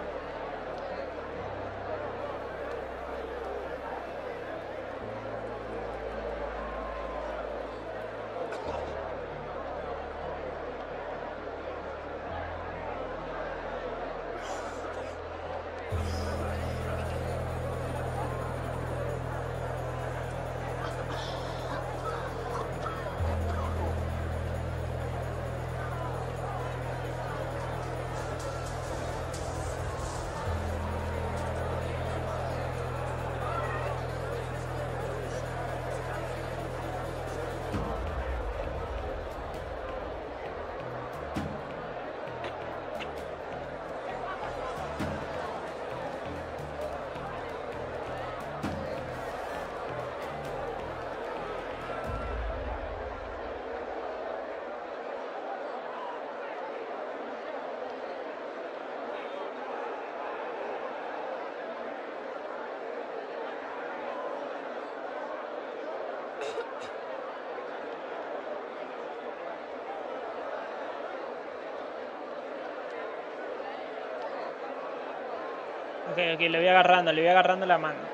Ok, ok, le voy agarrando, le voy agarrando la mano.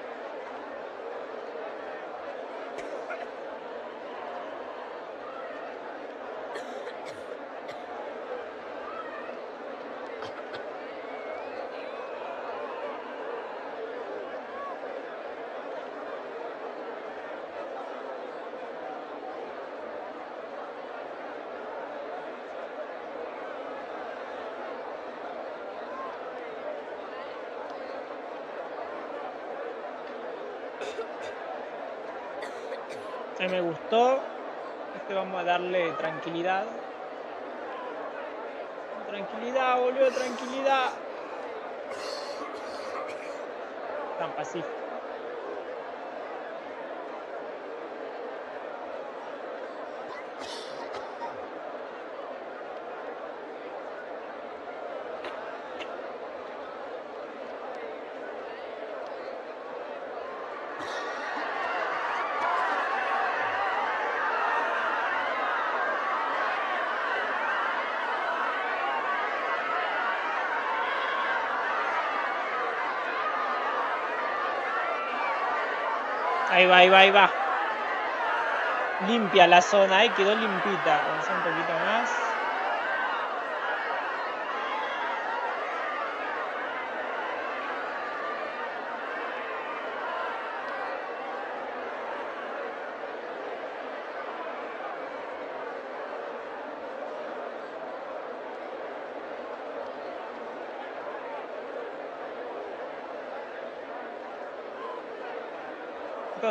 Este me Este vamos a darle tranquilidad. Tranquilidad, boludo, tranquilidad. Tan pacífico. Ahí va, ahí va, ahí va. Limpia la zona, ahí quedó limpita. Vamos a hacer un poquito más.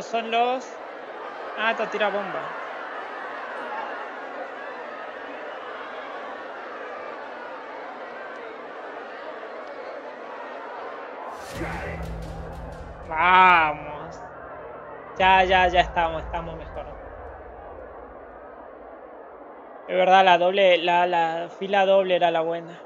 son los... Ah, estos tira bomba. Vamos. Ya, ya, ya estamos, estamos mejor. Es verdad, la doble, la, la fila doble era la buena.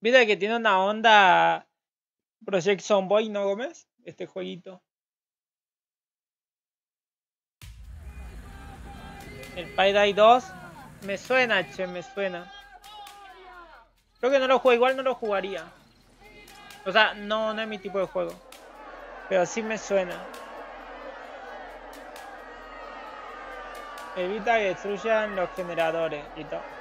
Viste que tiene una onda Project Zomboy, ¿no, Gómez? Este jueguito. El Payday 2 me suena, che, me suena. Creo que no lo juego, igual no lo jugaría. O sea, no, no es mi tipo de juego. Pero sí me suena. Evita que destruyan los generadores y todo.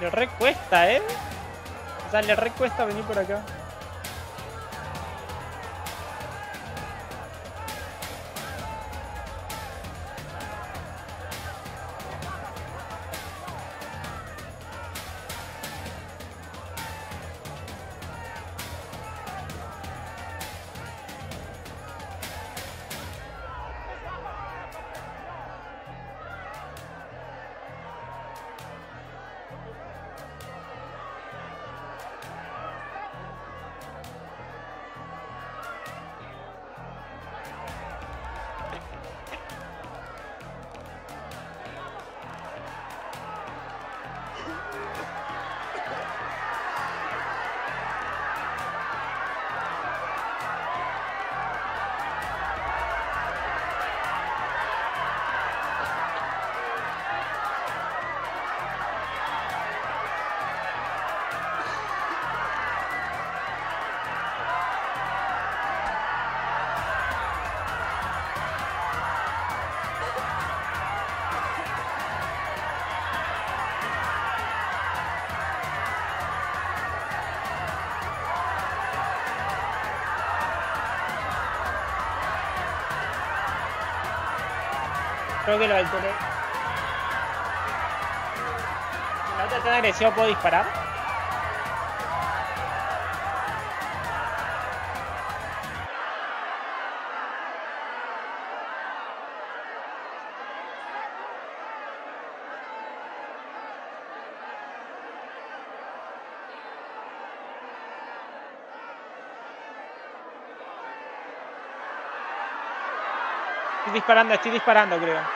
Le recuesta, ¿eh? O sea, le recuesta venir por acá. Creo que lo tele. ¿La otra tan agresivo puedo disparar? Estoy disparando, estoy disparando, creo.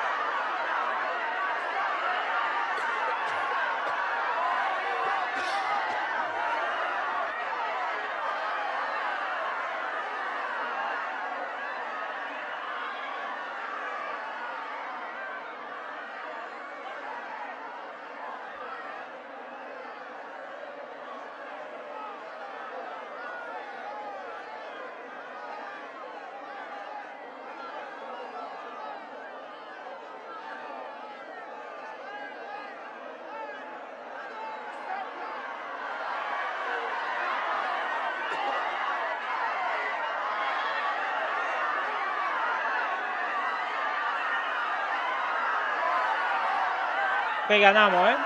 Que ganamos, ¿eh?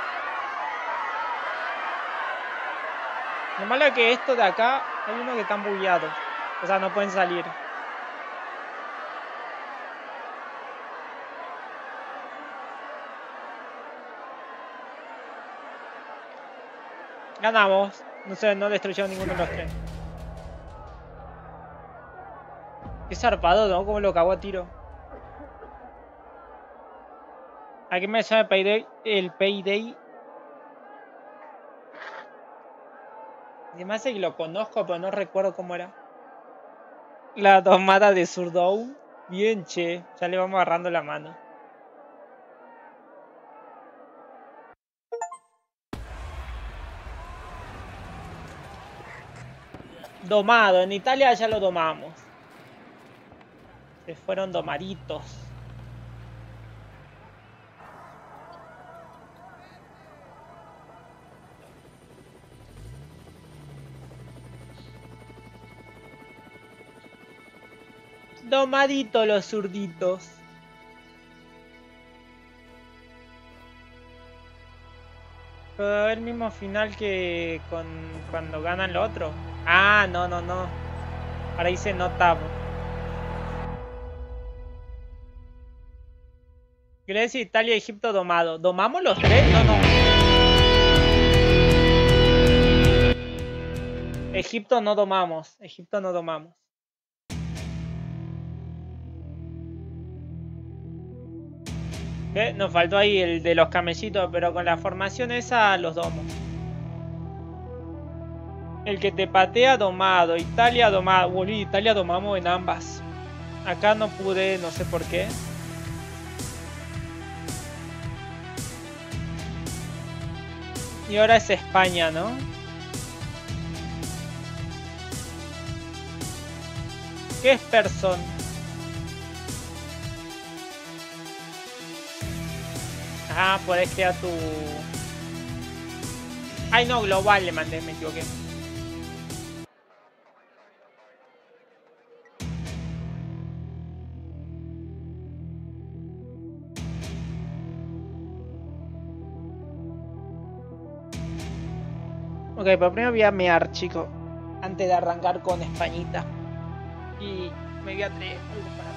Lo malo es que esto de acá, hay uno que están bugueados. O sea, no pueden salir. Ganamos. No sé, no destruyeron ninguno de los tres. Qué zarpado, ¿no? Como lo cagó a tiro. Aquí me el Payday. El Payday. Además que lo conozco, pero no recuerdo cómo era. La domada de Surdou. Bien, che. Ya le vamos agarrando la mano. Domado. En Italia ya lo domamos. Se fueron domaritos. Domadito los zurditos. A haber el mismo final que con cuando ganan lo otro. Ah, no, no, no. Ahora dice notavo. Grecia, Italia, Egipto domado. ¿Domamos los tres? No, no. Egipto no domamos. Egipto no domamos. ¿Ve? Nos faltó ahí el de los camellitos, pero con la formación esa los domos. El que te patea domado, Italia domado. Bolí, Italia domamos en ambas. Acá no pude, no sé por qué. Y ahora es España, ¿no? ¿Qué es persona? Ah, podés crear tu... Ay, no, global le mandé, me equivoqué. Ok, pero primero voy a mear, chico. Antes de arrancar con Españita. Y me voy a traer algo para...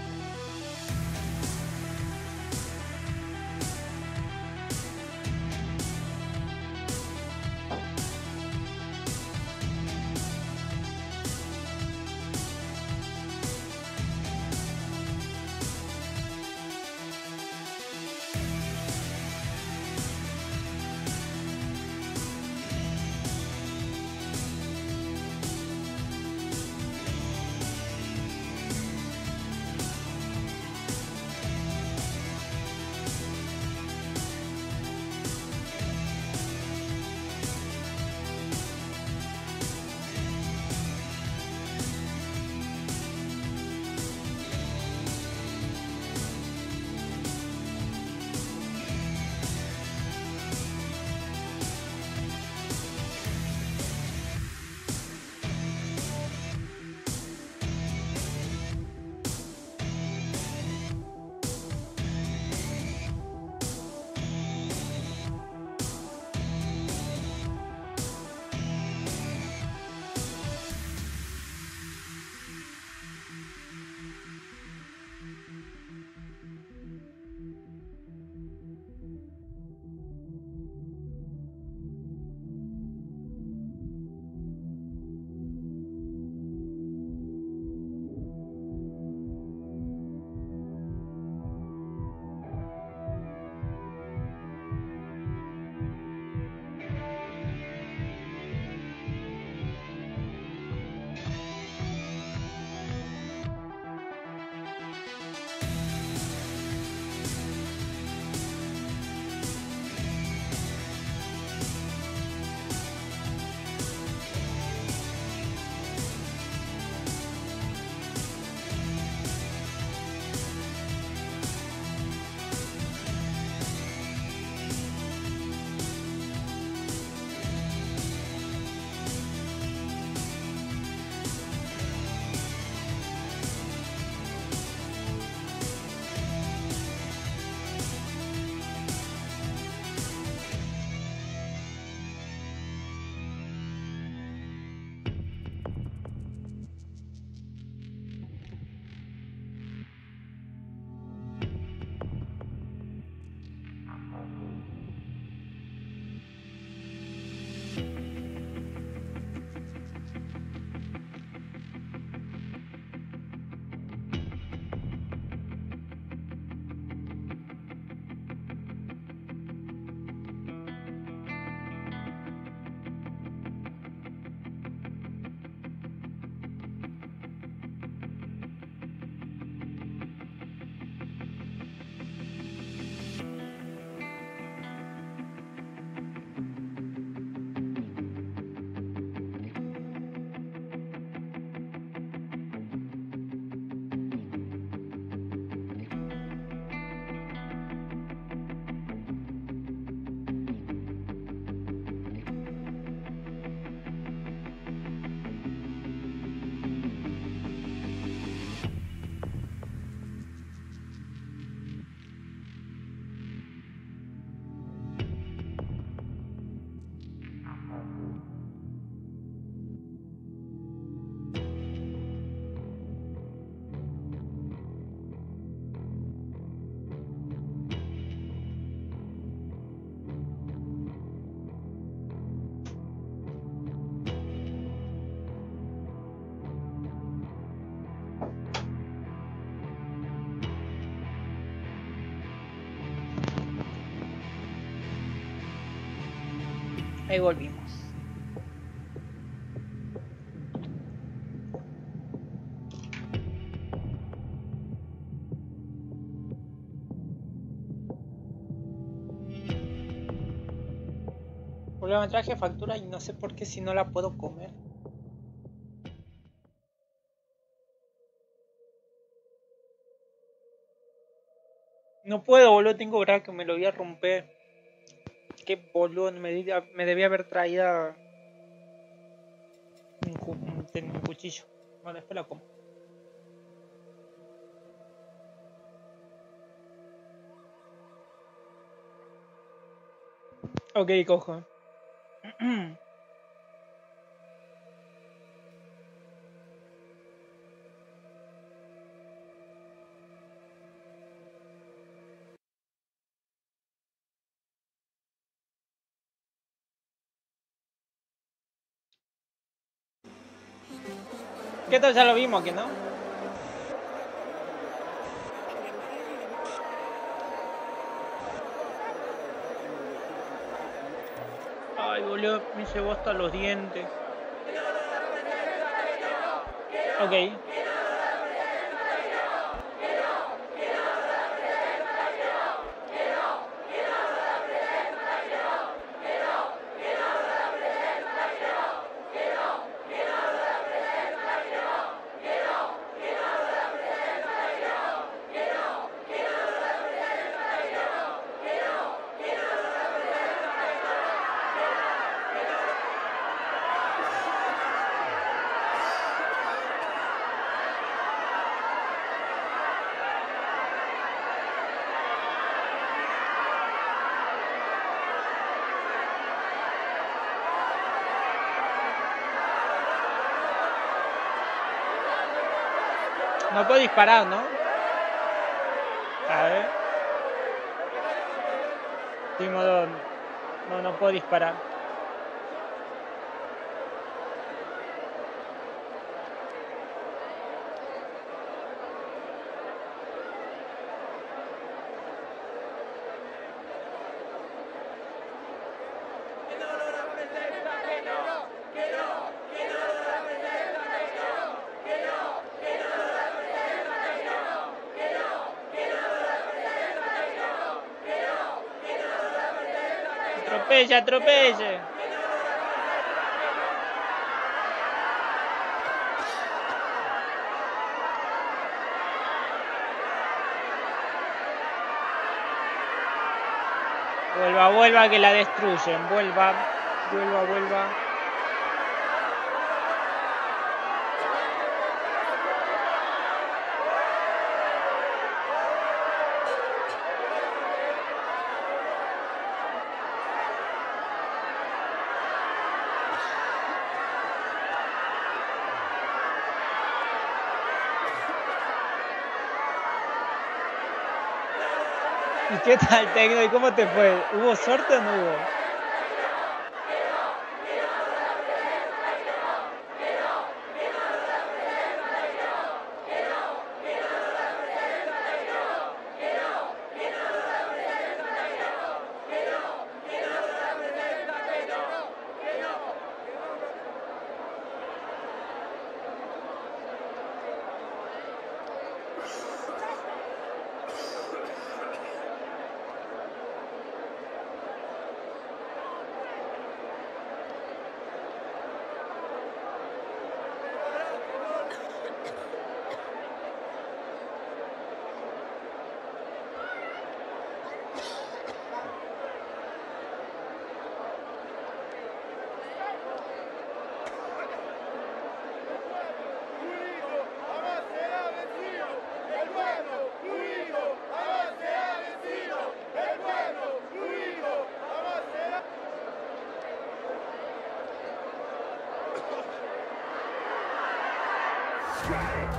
Ahí volvimos. Problema, traje factura y no sé por qué si no la puedo comer. No puedo, boludo, tengo verdad que me lo voy a romper. Qué boludo, me me debía haber traído un, un- un cuchillo. Bueno, después la como. Ok, cojo. Ya lo vimos aquí, ¿no? Ay, boludo, me llevó hasta los dientes. Ok. No puedo disparar, ¿no? A ver. Modo... No, no puedo disparar. Atropelle, atropelle. Vuelva, vuelva que la destruyen. Vuelva, vuelva, vuelva. ¿Y qué tal, Tecno? ¿Y cómo te fue? ¿Hubo suerte o no hubo?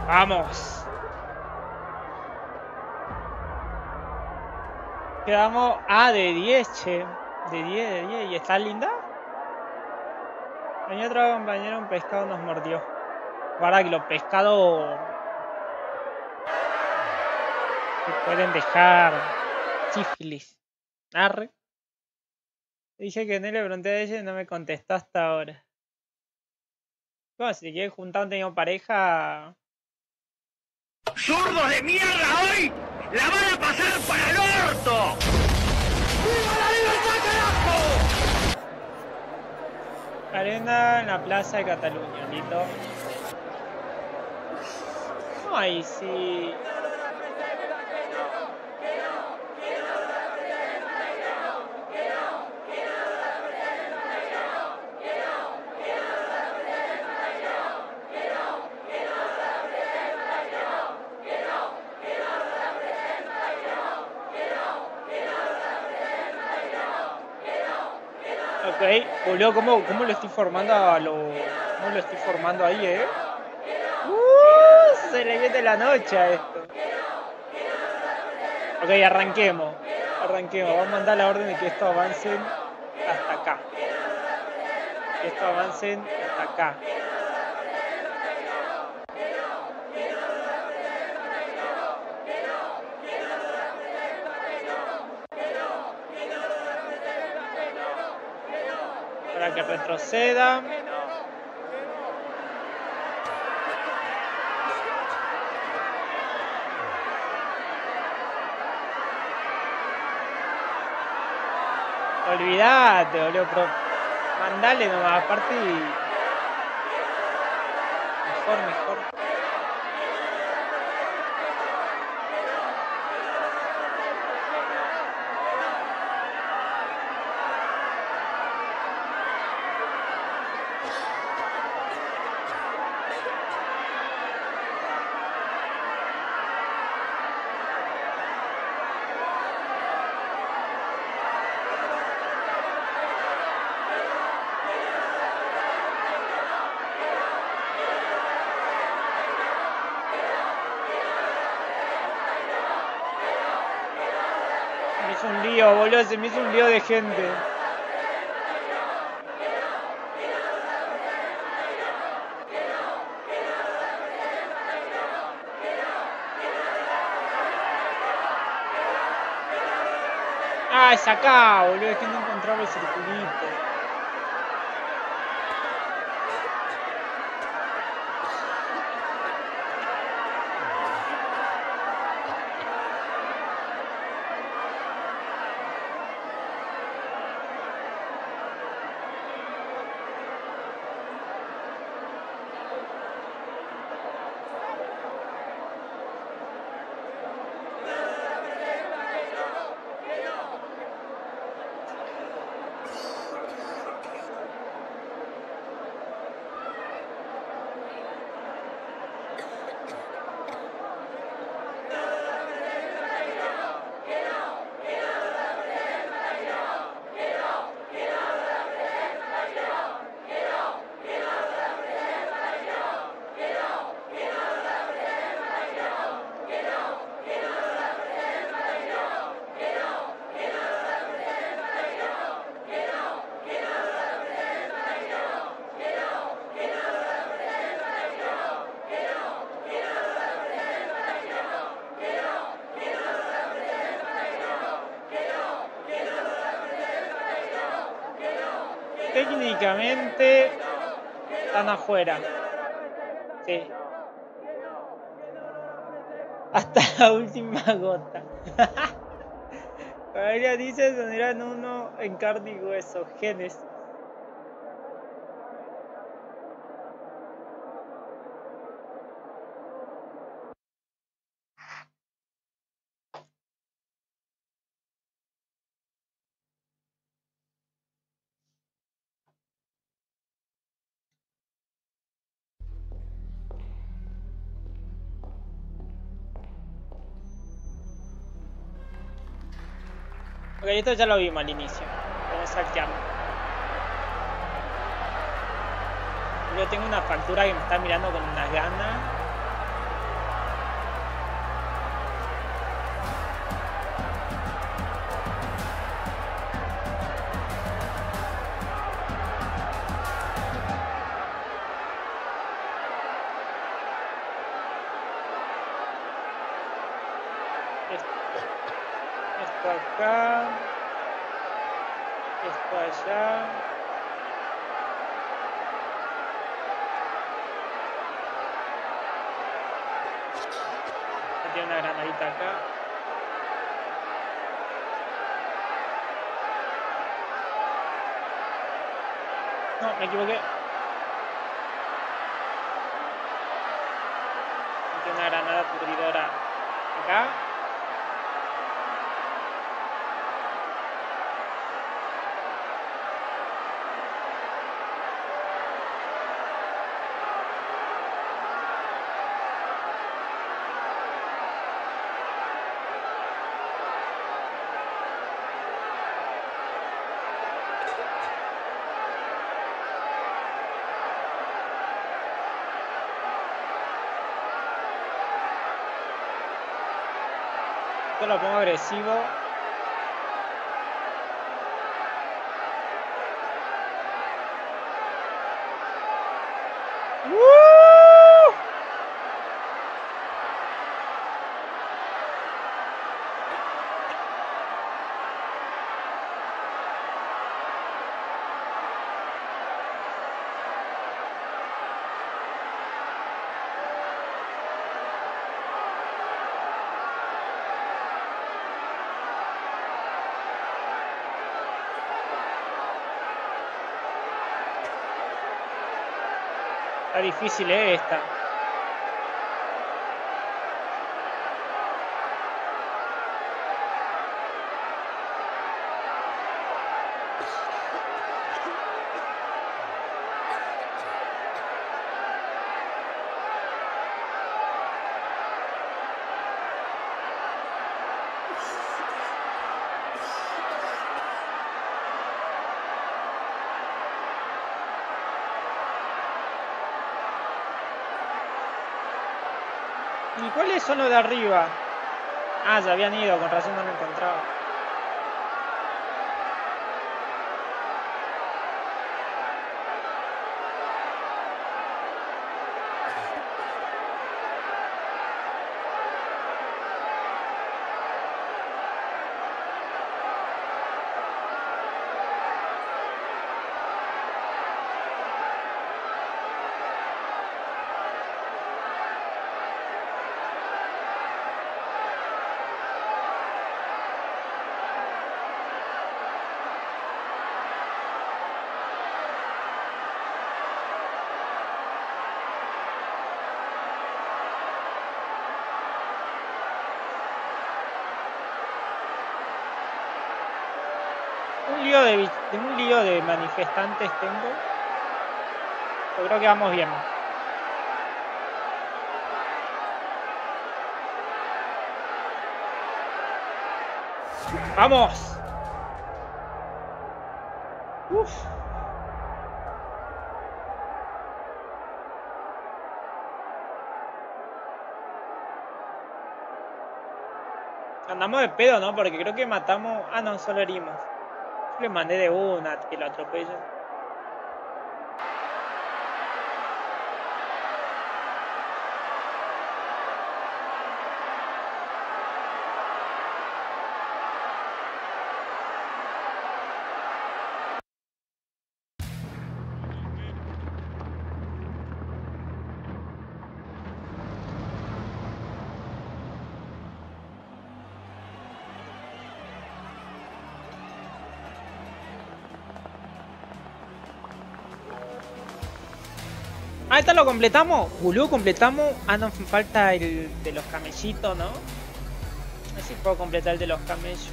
Vamos. Quedamos. Ah, de 10, che. De 10, de 10. ¿Y está linda? Venía otro compañero, un pescado nos mordió. Guarda que los pescados. te pueden dejar sífilis. Arre. Dije que no le pregunté a ella y no me contestó hasta ahora. Bueno, si te quieres juntar un tenido pareja. ¡Zurdos de mierda hoy! ¡La van a pasar para el orto! ¡Viva la libertad, carajo! Arena en la Plaza de Cataluña, listo. Ay, sí. Ok, boludo, ¿cómo, ¿cómo lo estoy formando a lo. ¿Cómo lo estoy formando ahí, eh? Uh, se le viene la noche a esto. Ok, arranquemos. Arranquemos. Vamos a mandar la orden de que esto avancen hasta acá. Que esto avancen hasta acá. Para que retroceda. Olvídate, boludo, pero mandale nomás, aparte. Mejor, mejor. Se me hizo un se me hizo un lío de gente. Ah, es acá, boludo, es que no encontraba el circulito. Sí. Hasta la última gota. Ella dice eran uno en carne y hueso, genes. Esto ya lo vimos al inicio. Vamos a saltearlo. Yo tengo una factura que me está mirando con unas ganas. Lo pongo agresivo. ¡Woo! Está difícil, ¿eh? Esta. ¿Y cuáles son de arriba? Ah, ya habían ido, con razón no lo encontraba. Un lío de, un lío de manifestantes tengo. Yo creo que vamos bien. ¡Vamos! Uf. Andamos de pedo, ¿no? Porque creo que matamos... Ah, no, solo herimos. Le mandé de una que lo atropelle. Ah, esta lo completamos. Boludo, completamos. Ah, no, me falta el de los camellitos, ¿no? A ver si puedo completar el de los camellos.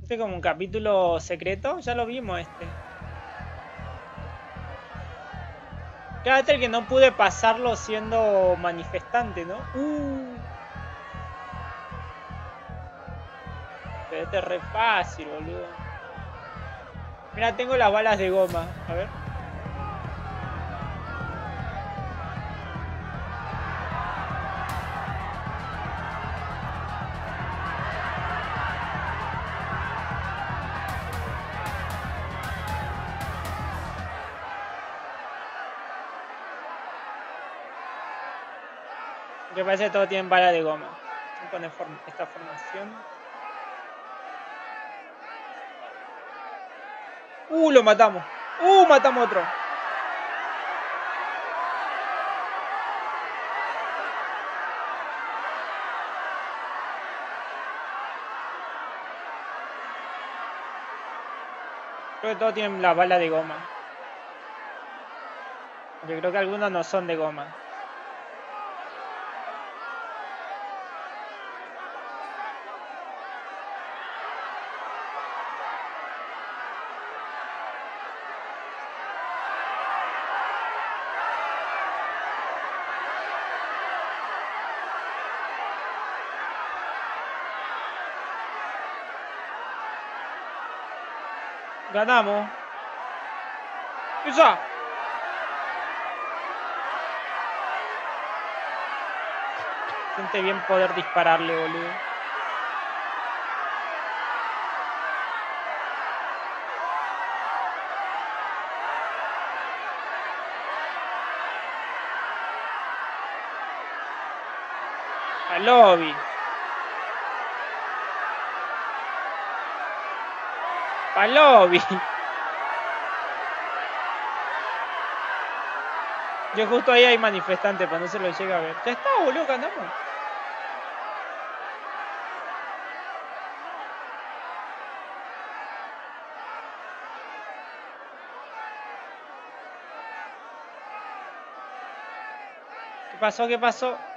Este es como un capítulo secreto. Ya lo vimos este. Claro, que no pude pasarlo siendo manifestante, ¿no? Uh. Este es re fácil, boludo. Mira, tengo las balas de goma. A ver. Que parece que todos tienen bala de goma. Con esta formación. Uh, lo matamos. Uh, matamos otro. Creo que todos tienen la bala de goma. Aunque creo que algunos no son de goma. Ganamos. ¡Esa! Siente bien poder dispararle, boludo. Lobby. Al lobby. Yo justo ahí hay manifestantes, pero no se lo llega a ver. Ya está, boludo, ganamos. ¿Qué pasó? ¿Qué pasó?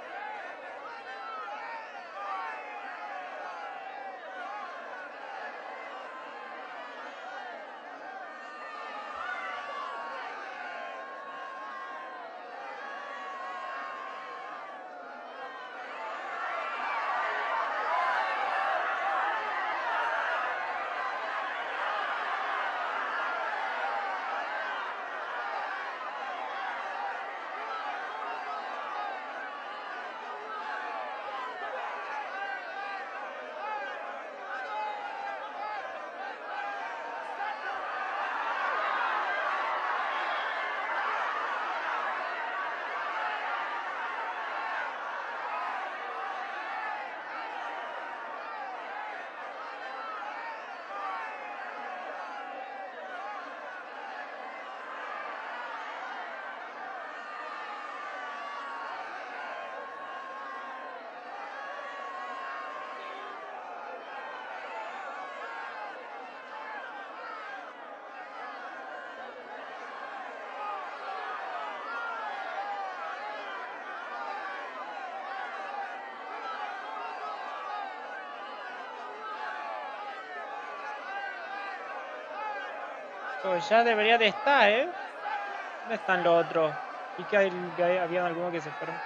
Ya debería de estar, ¿eh? ¿Dónde están los otros? Y que, hay, que habían algunos que se fueron.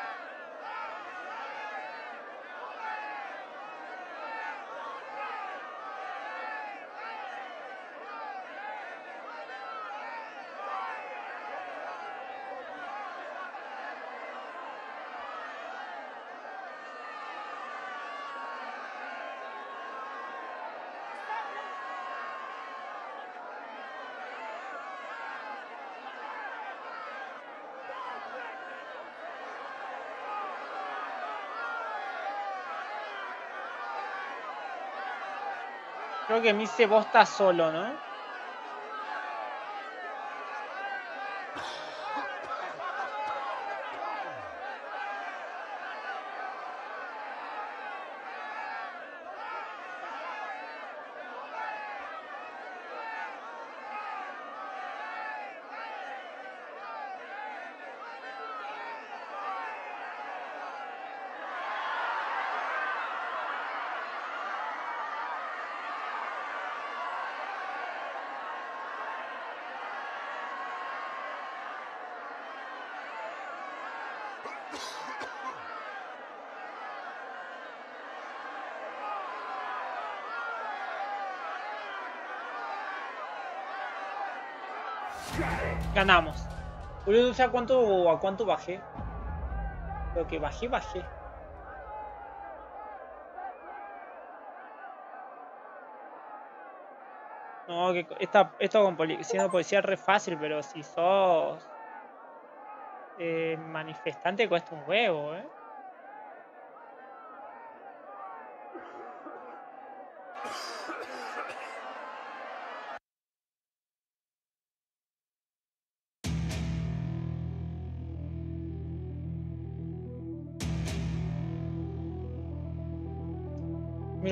Creo que Mise vos estás solo, ¿no? Ganamos. Boludo, sea, ¿cuánto, ¿a cuánto bajé? Lo que bajé, bajé. No, que esta, esto con siendo policía es re fácil, pero si sos eh, manifestante cuesta un huevo, ¿eh?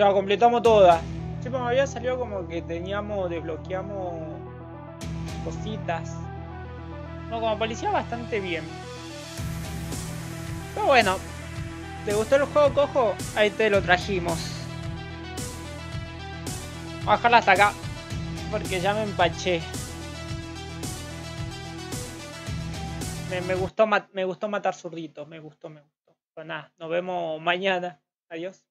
Mira, completamos todas. Pero me había salido como que teníamos, desbloqueamos cositas. No, como policía bastante bien. Pero bueno, ¿te gustó el juego, cojo? Ahí te lo trajimos. Vamos a dejarla hasta acá. Porque ya me empaché. Me, me gustó, me gustó matar zurditos. Me gustó, me gustó. Pues nada, nos vemos mañana. Adiós.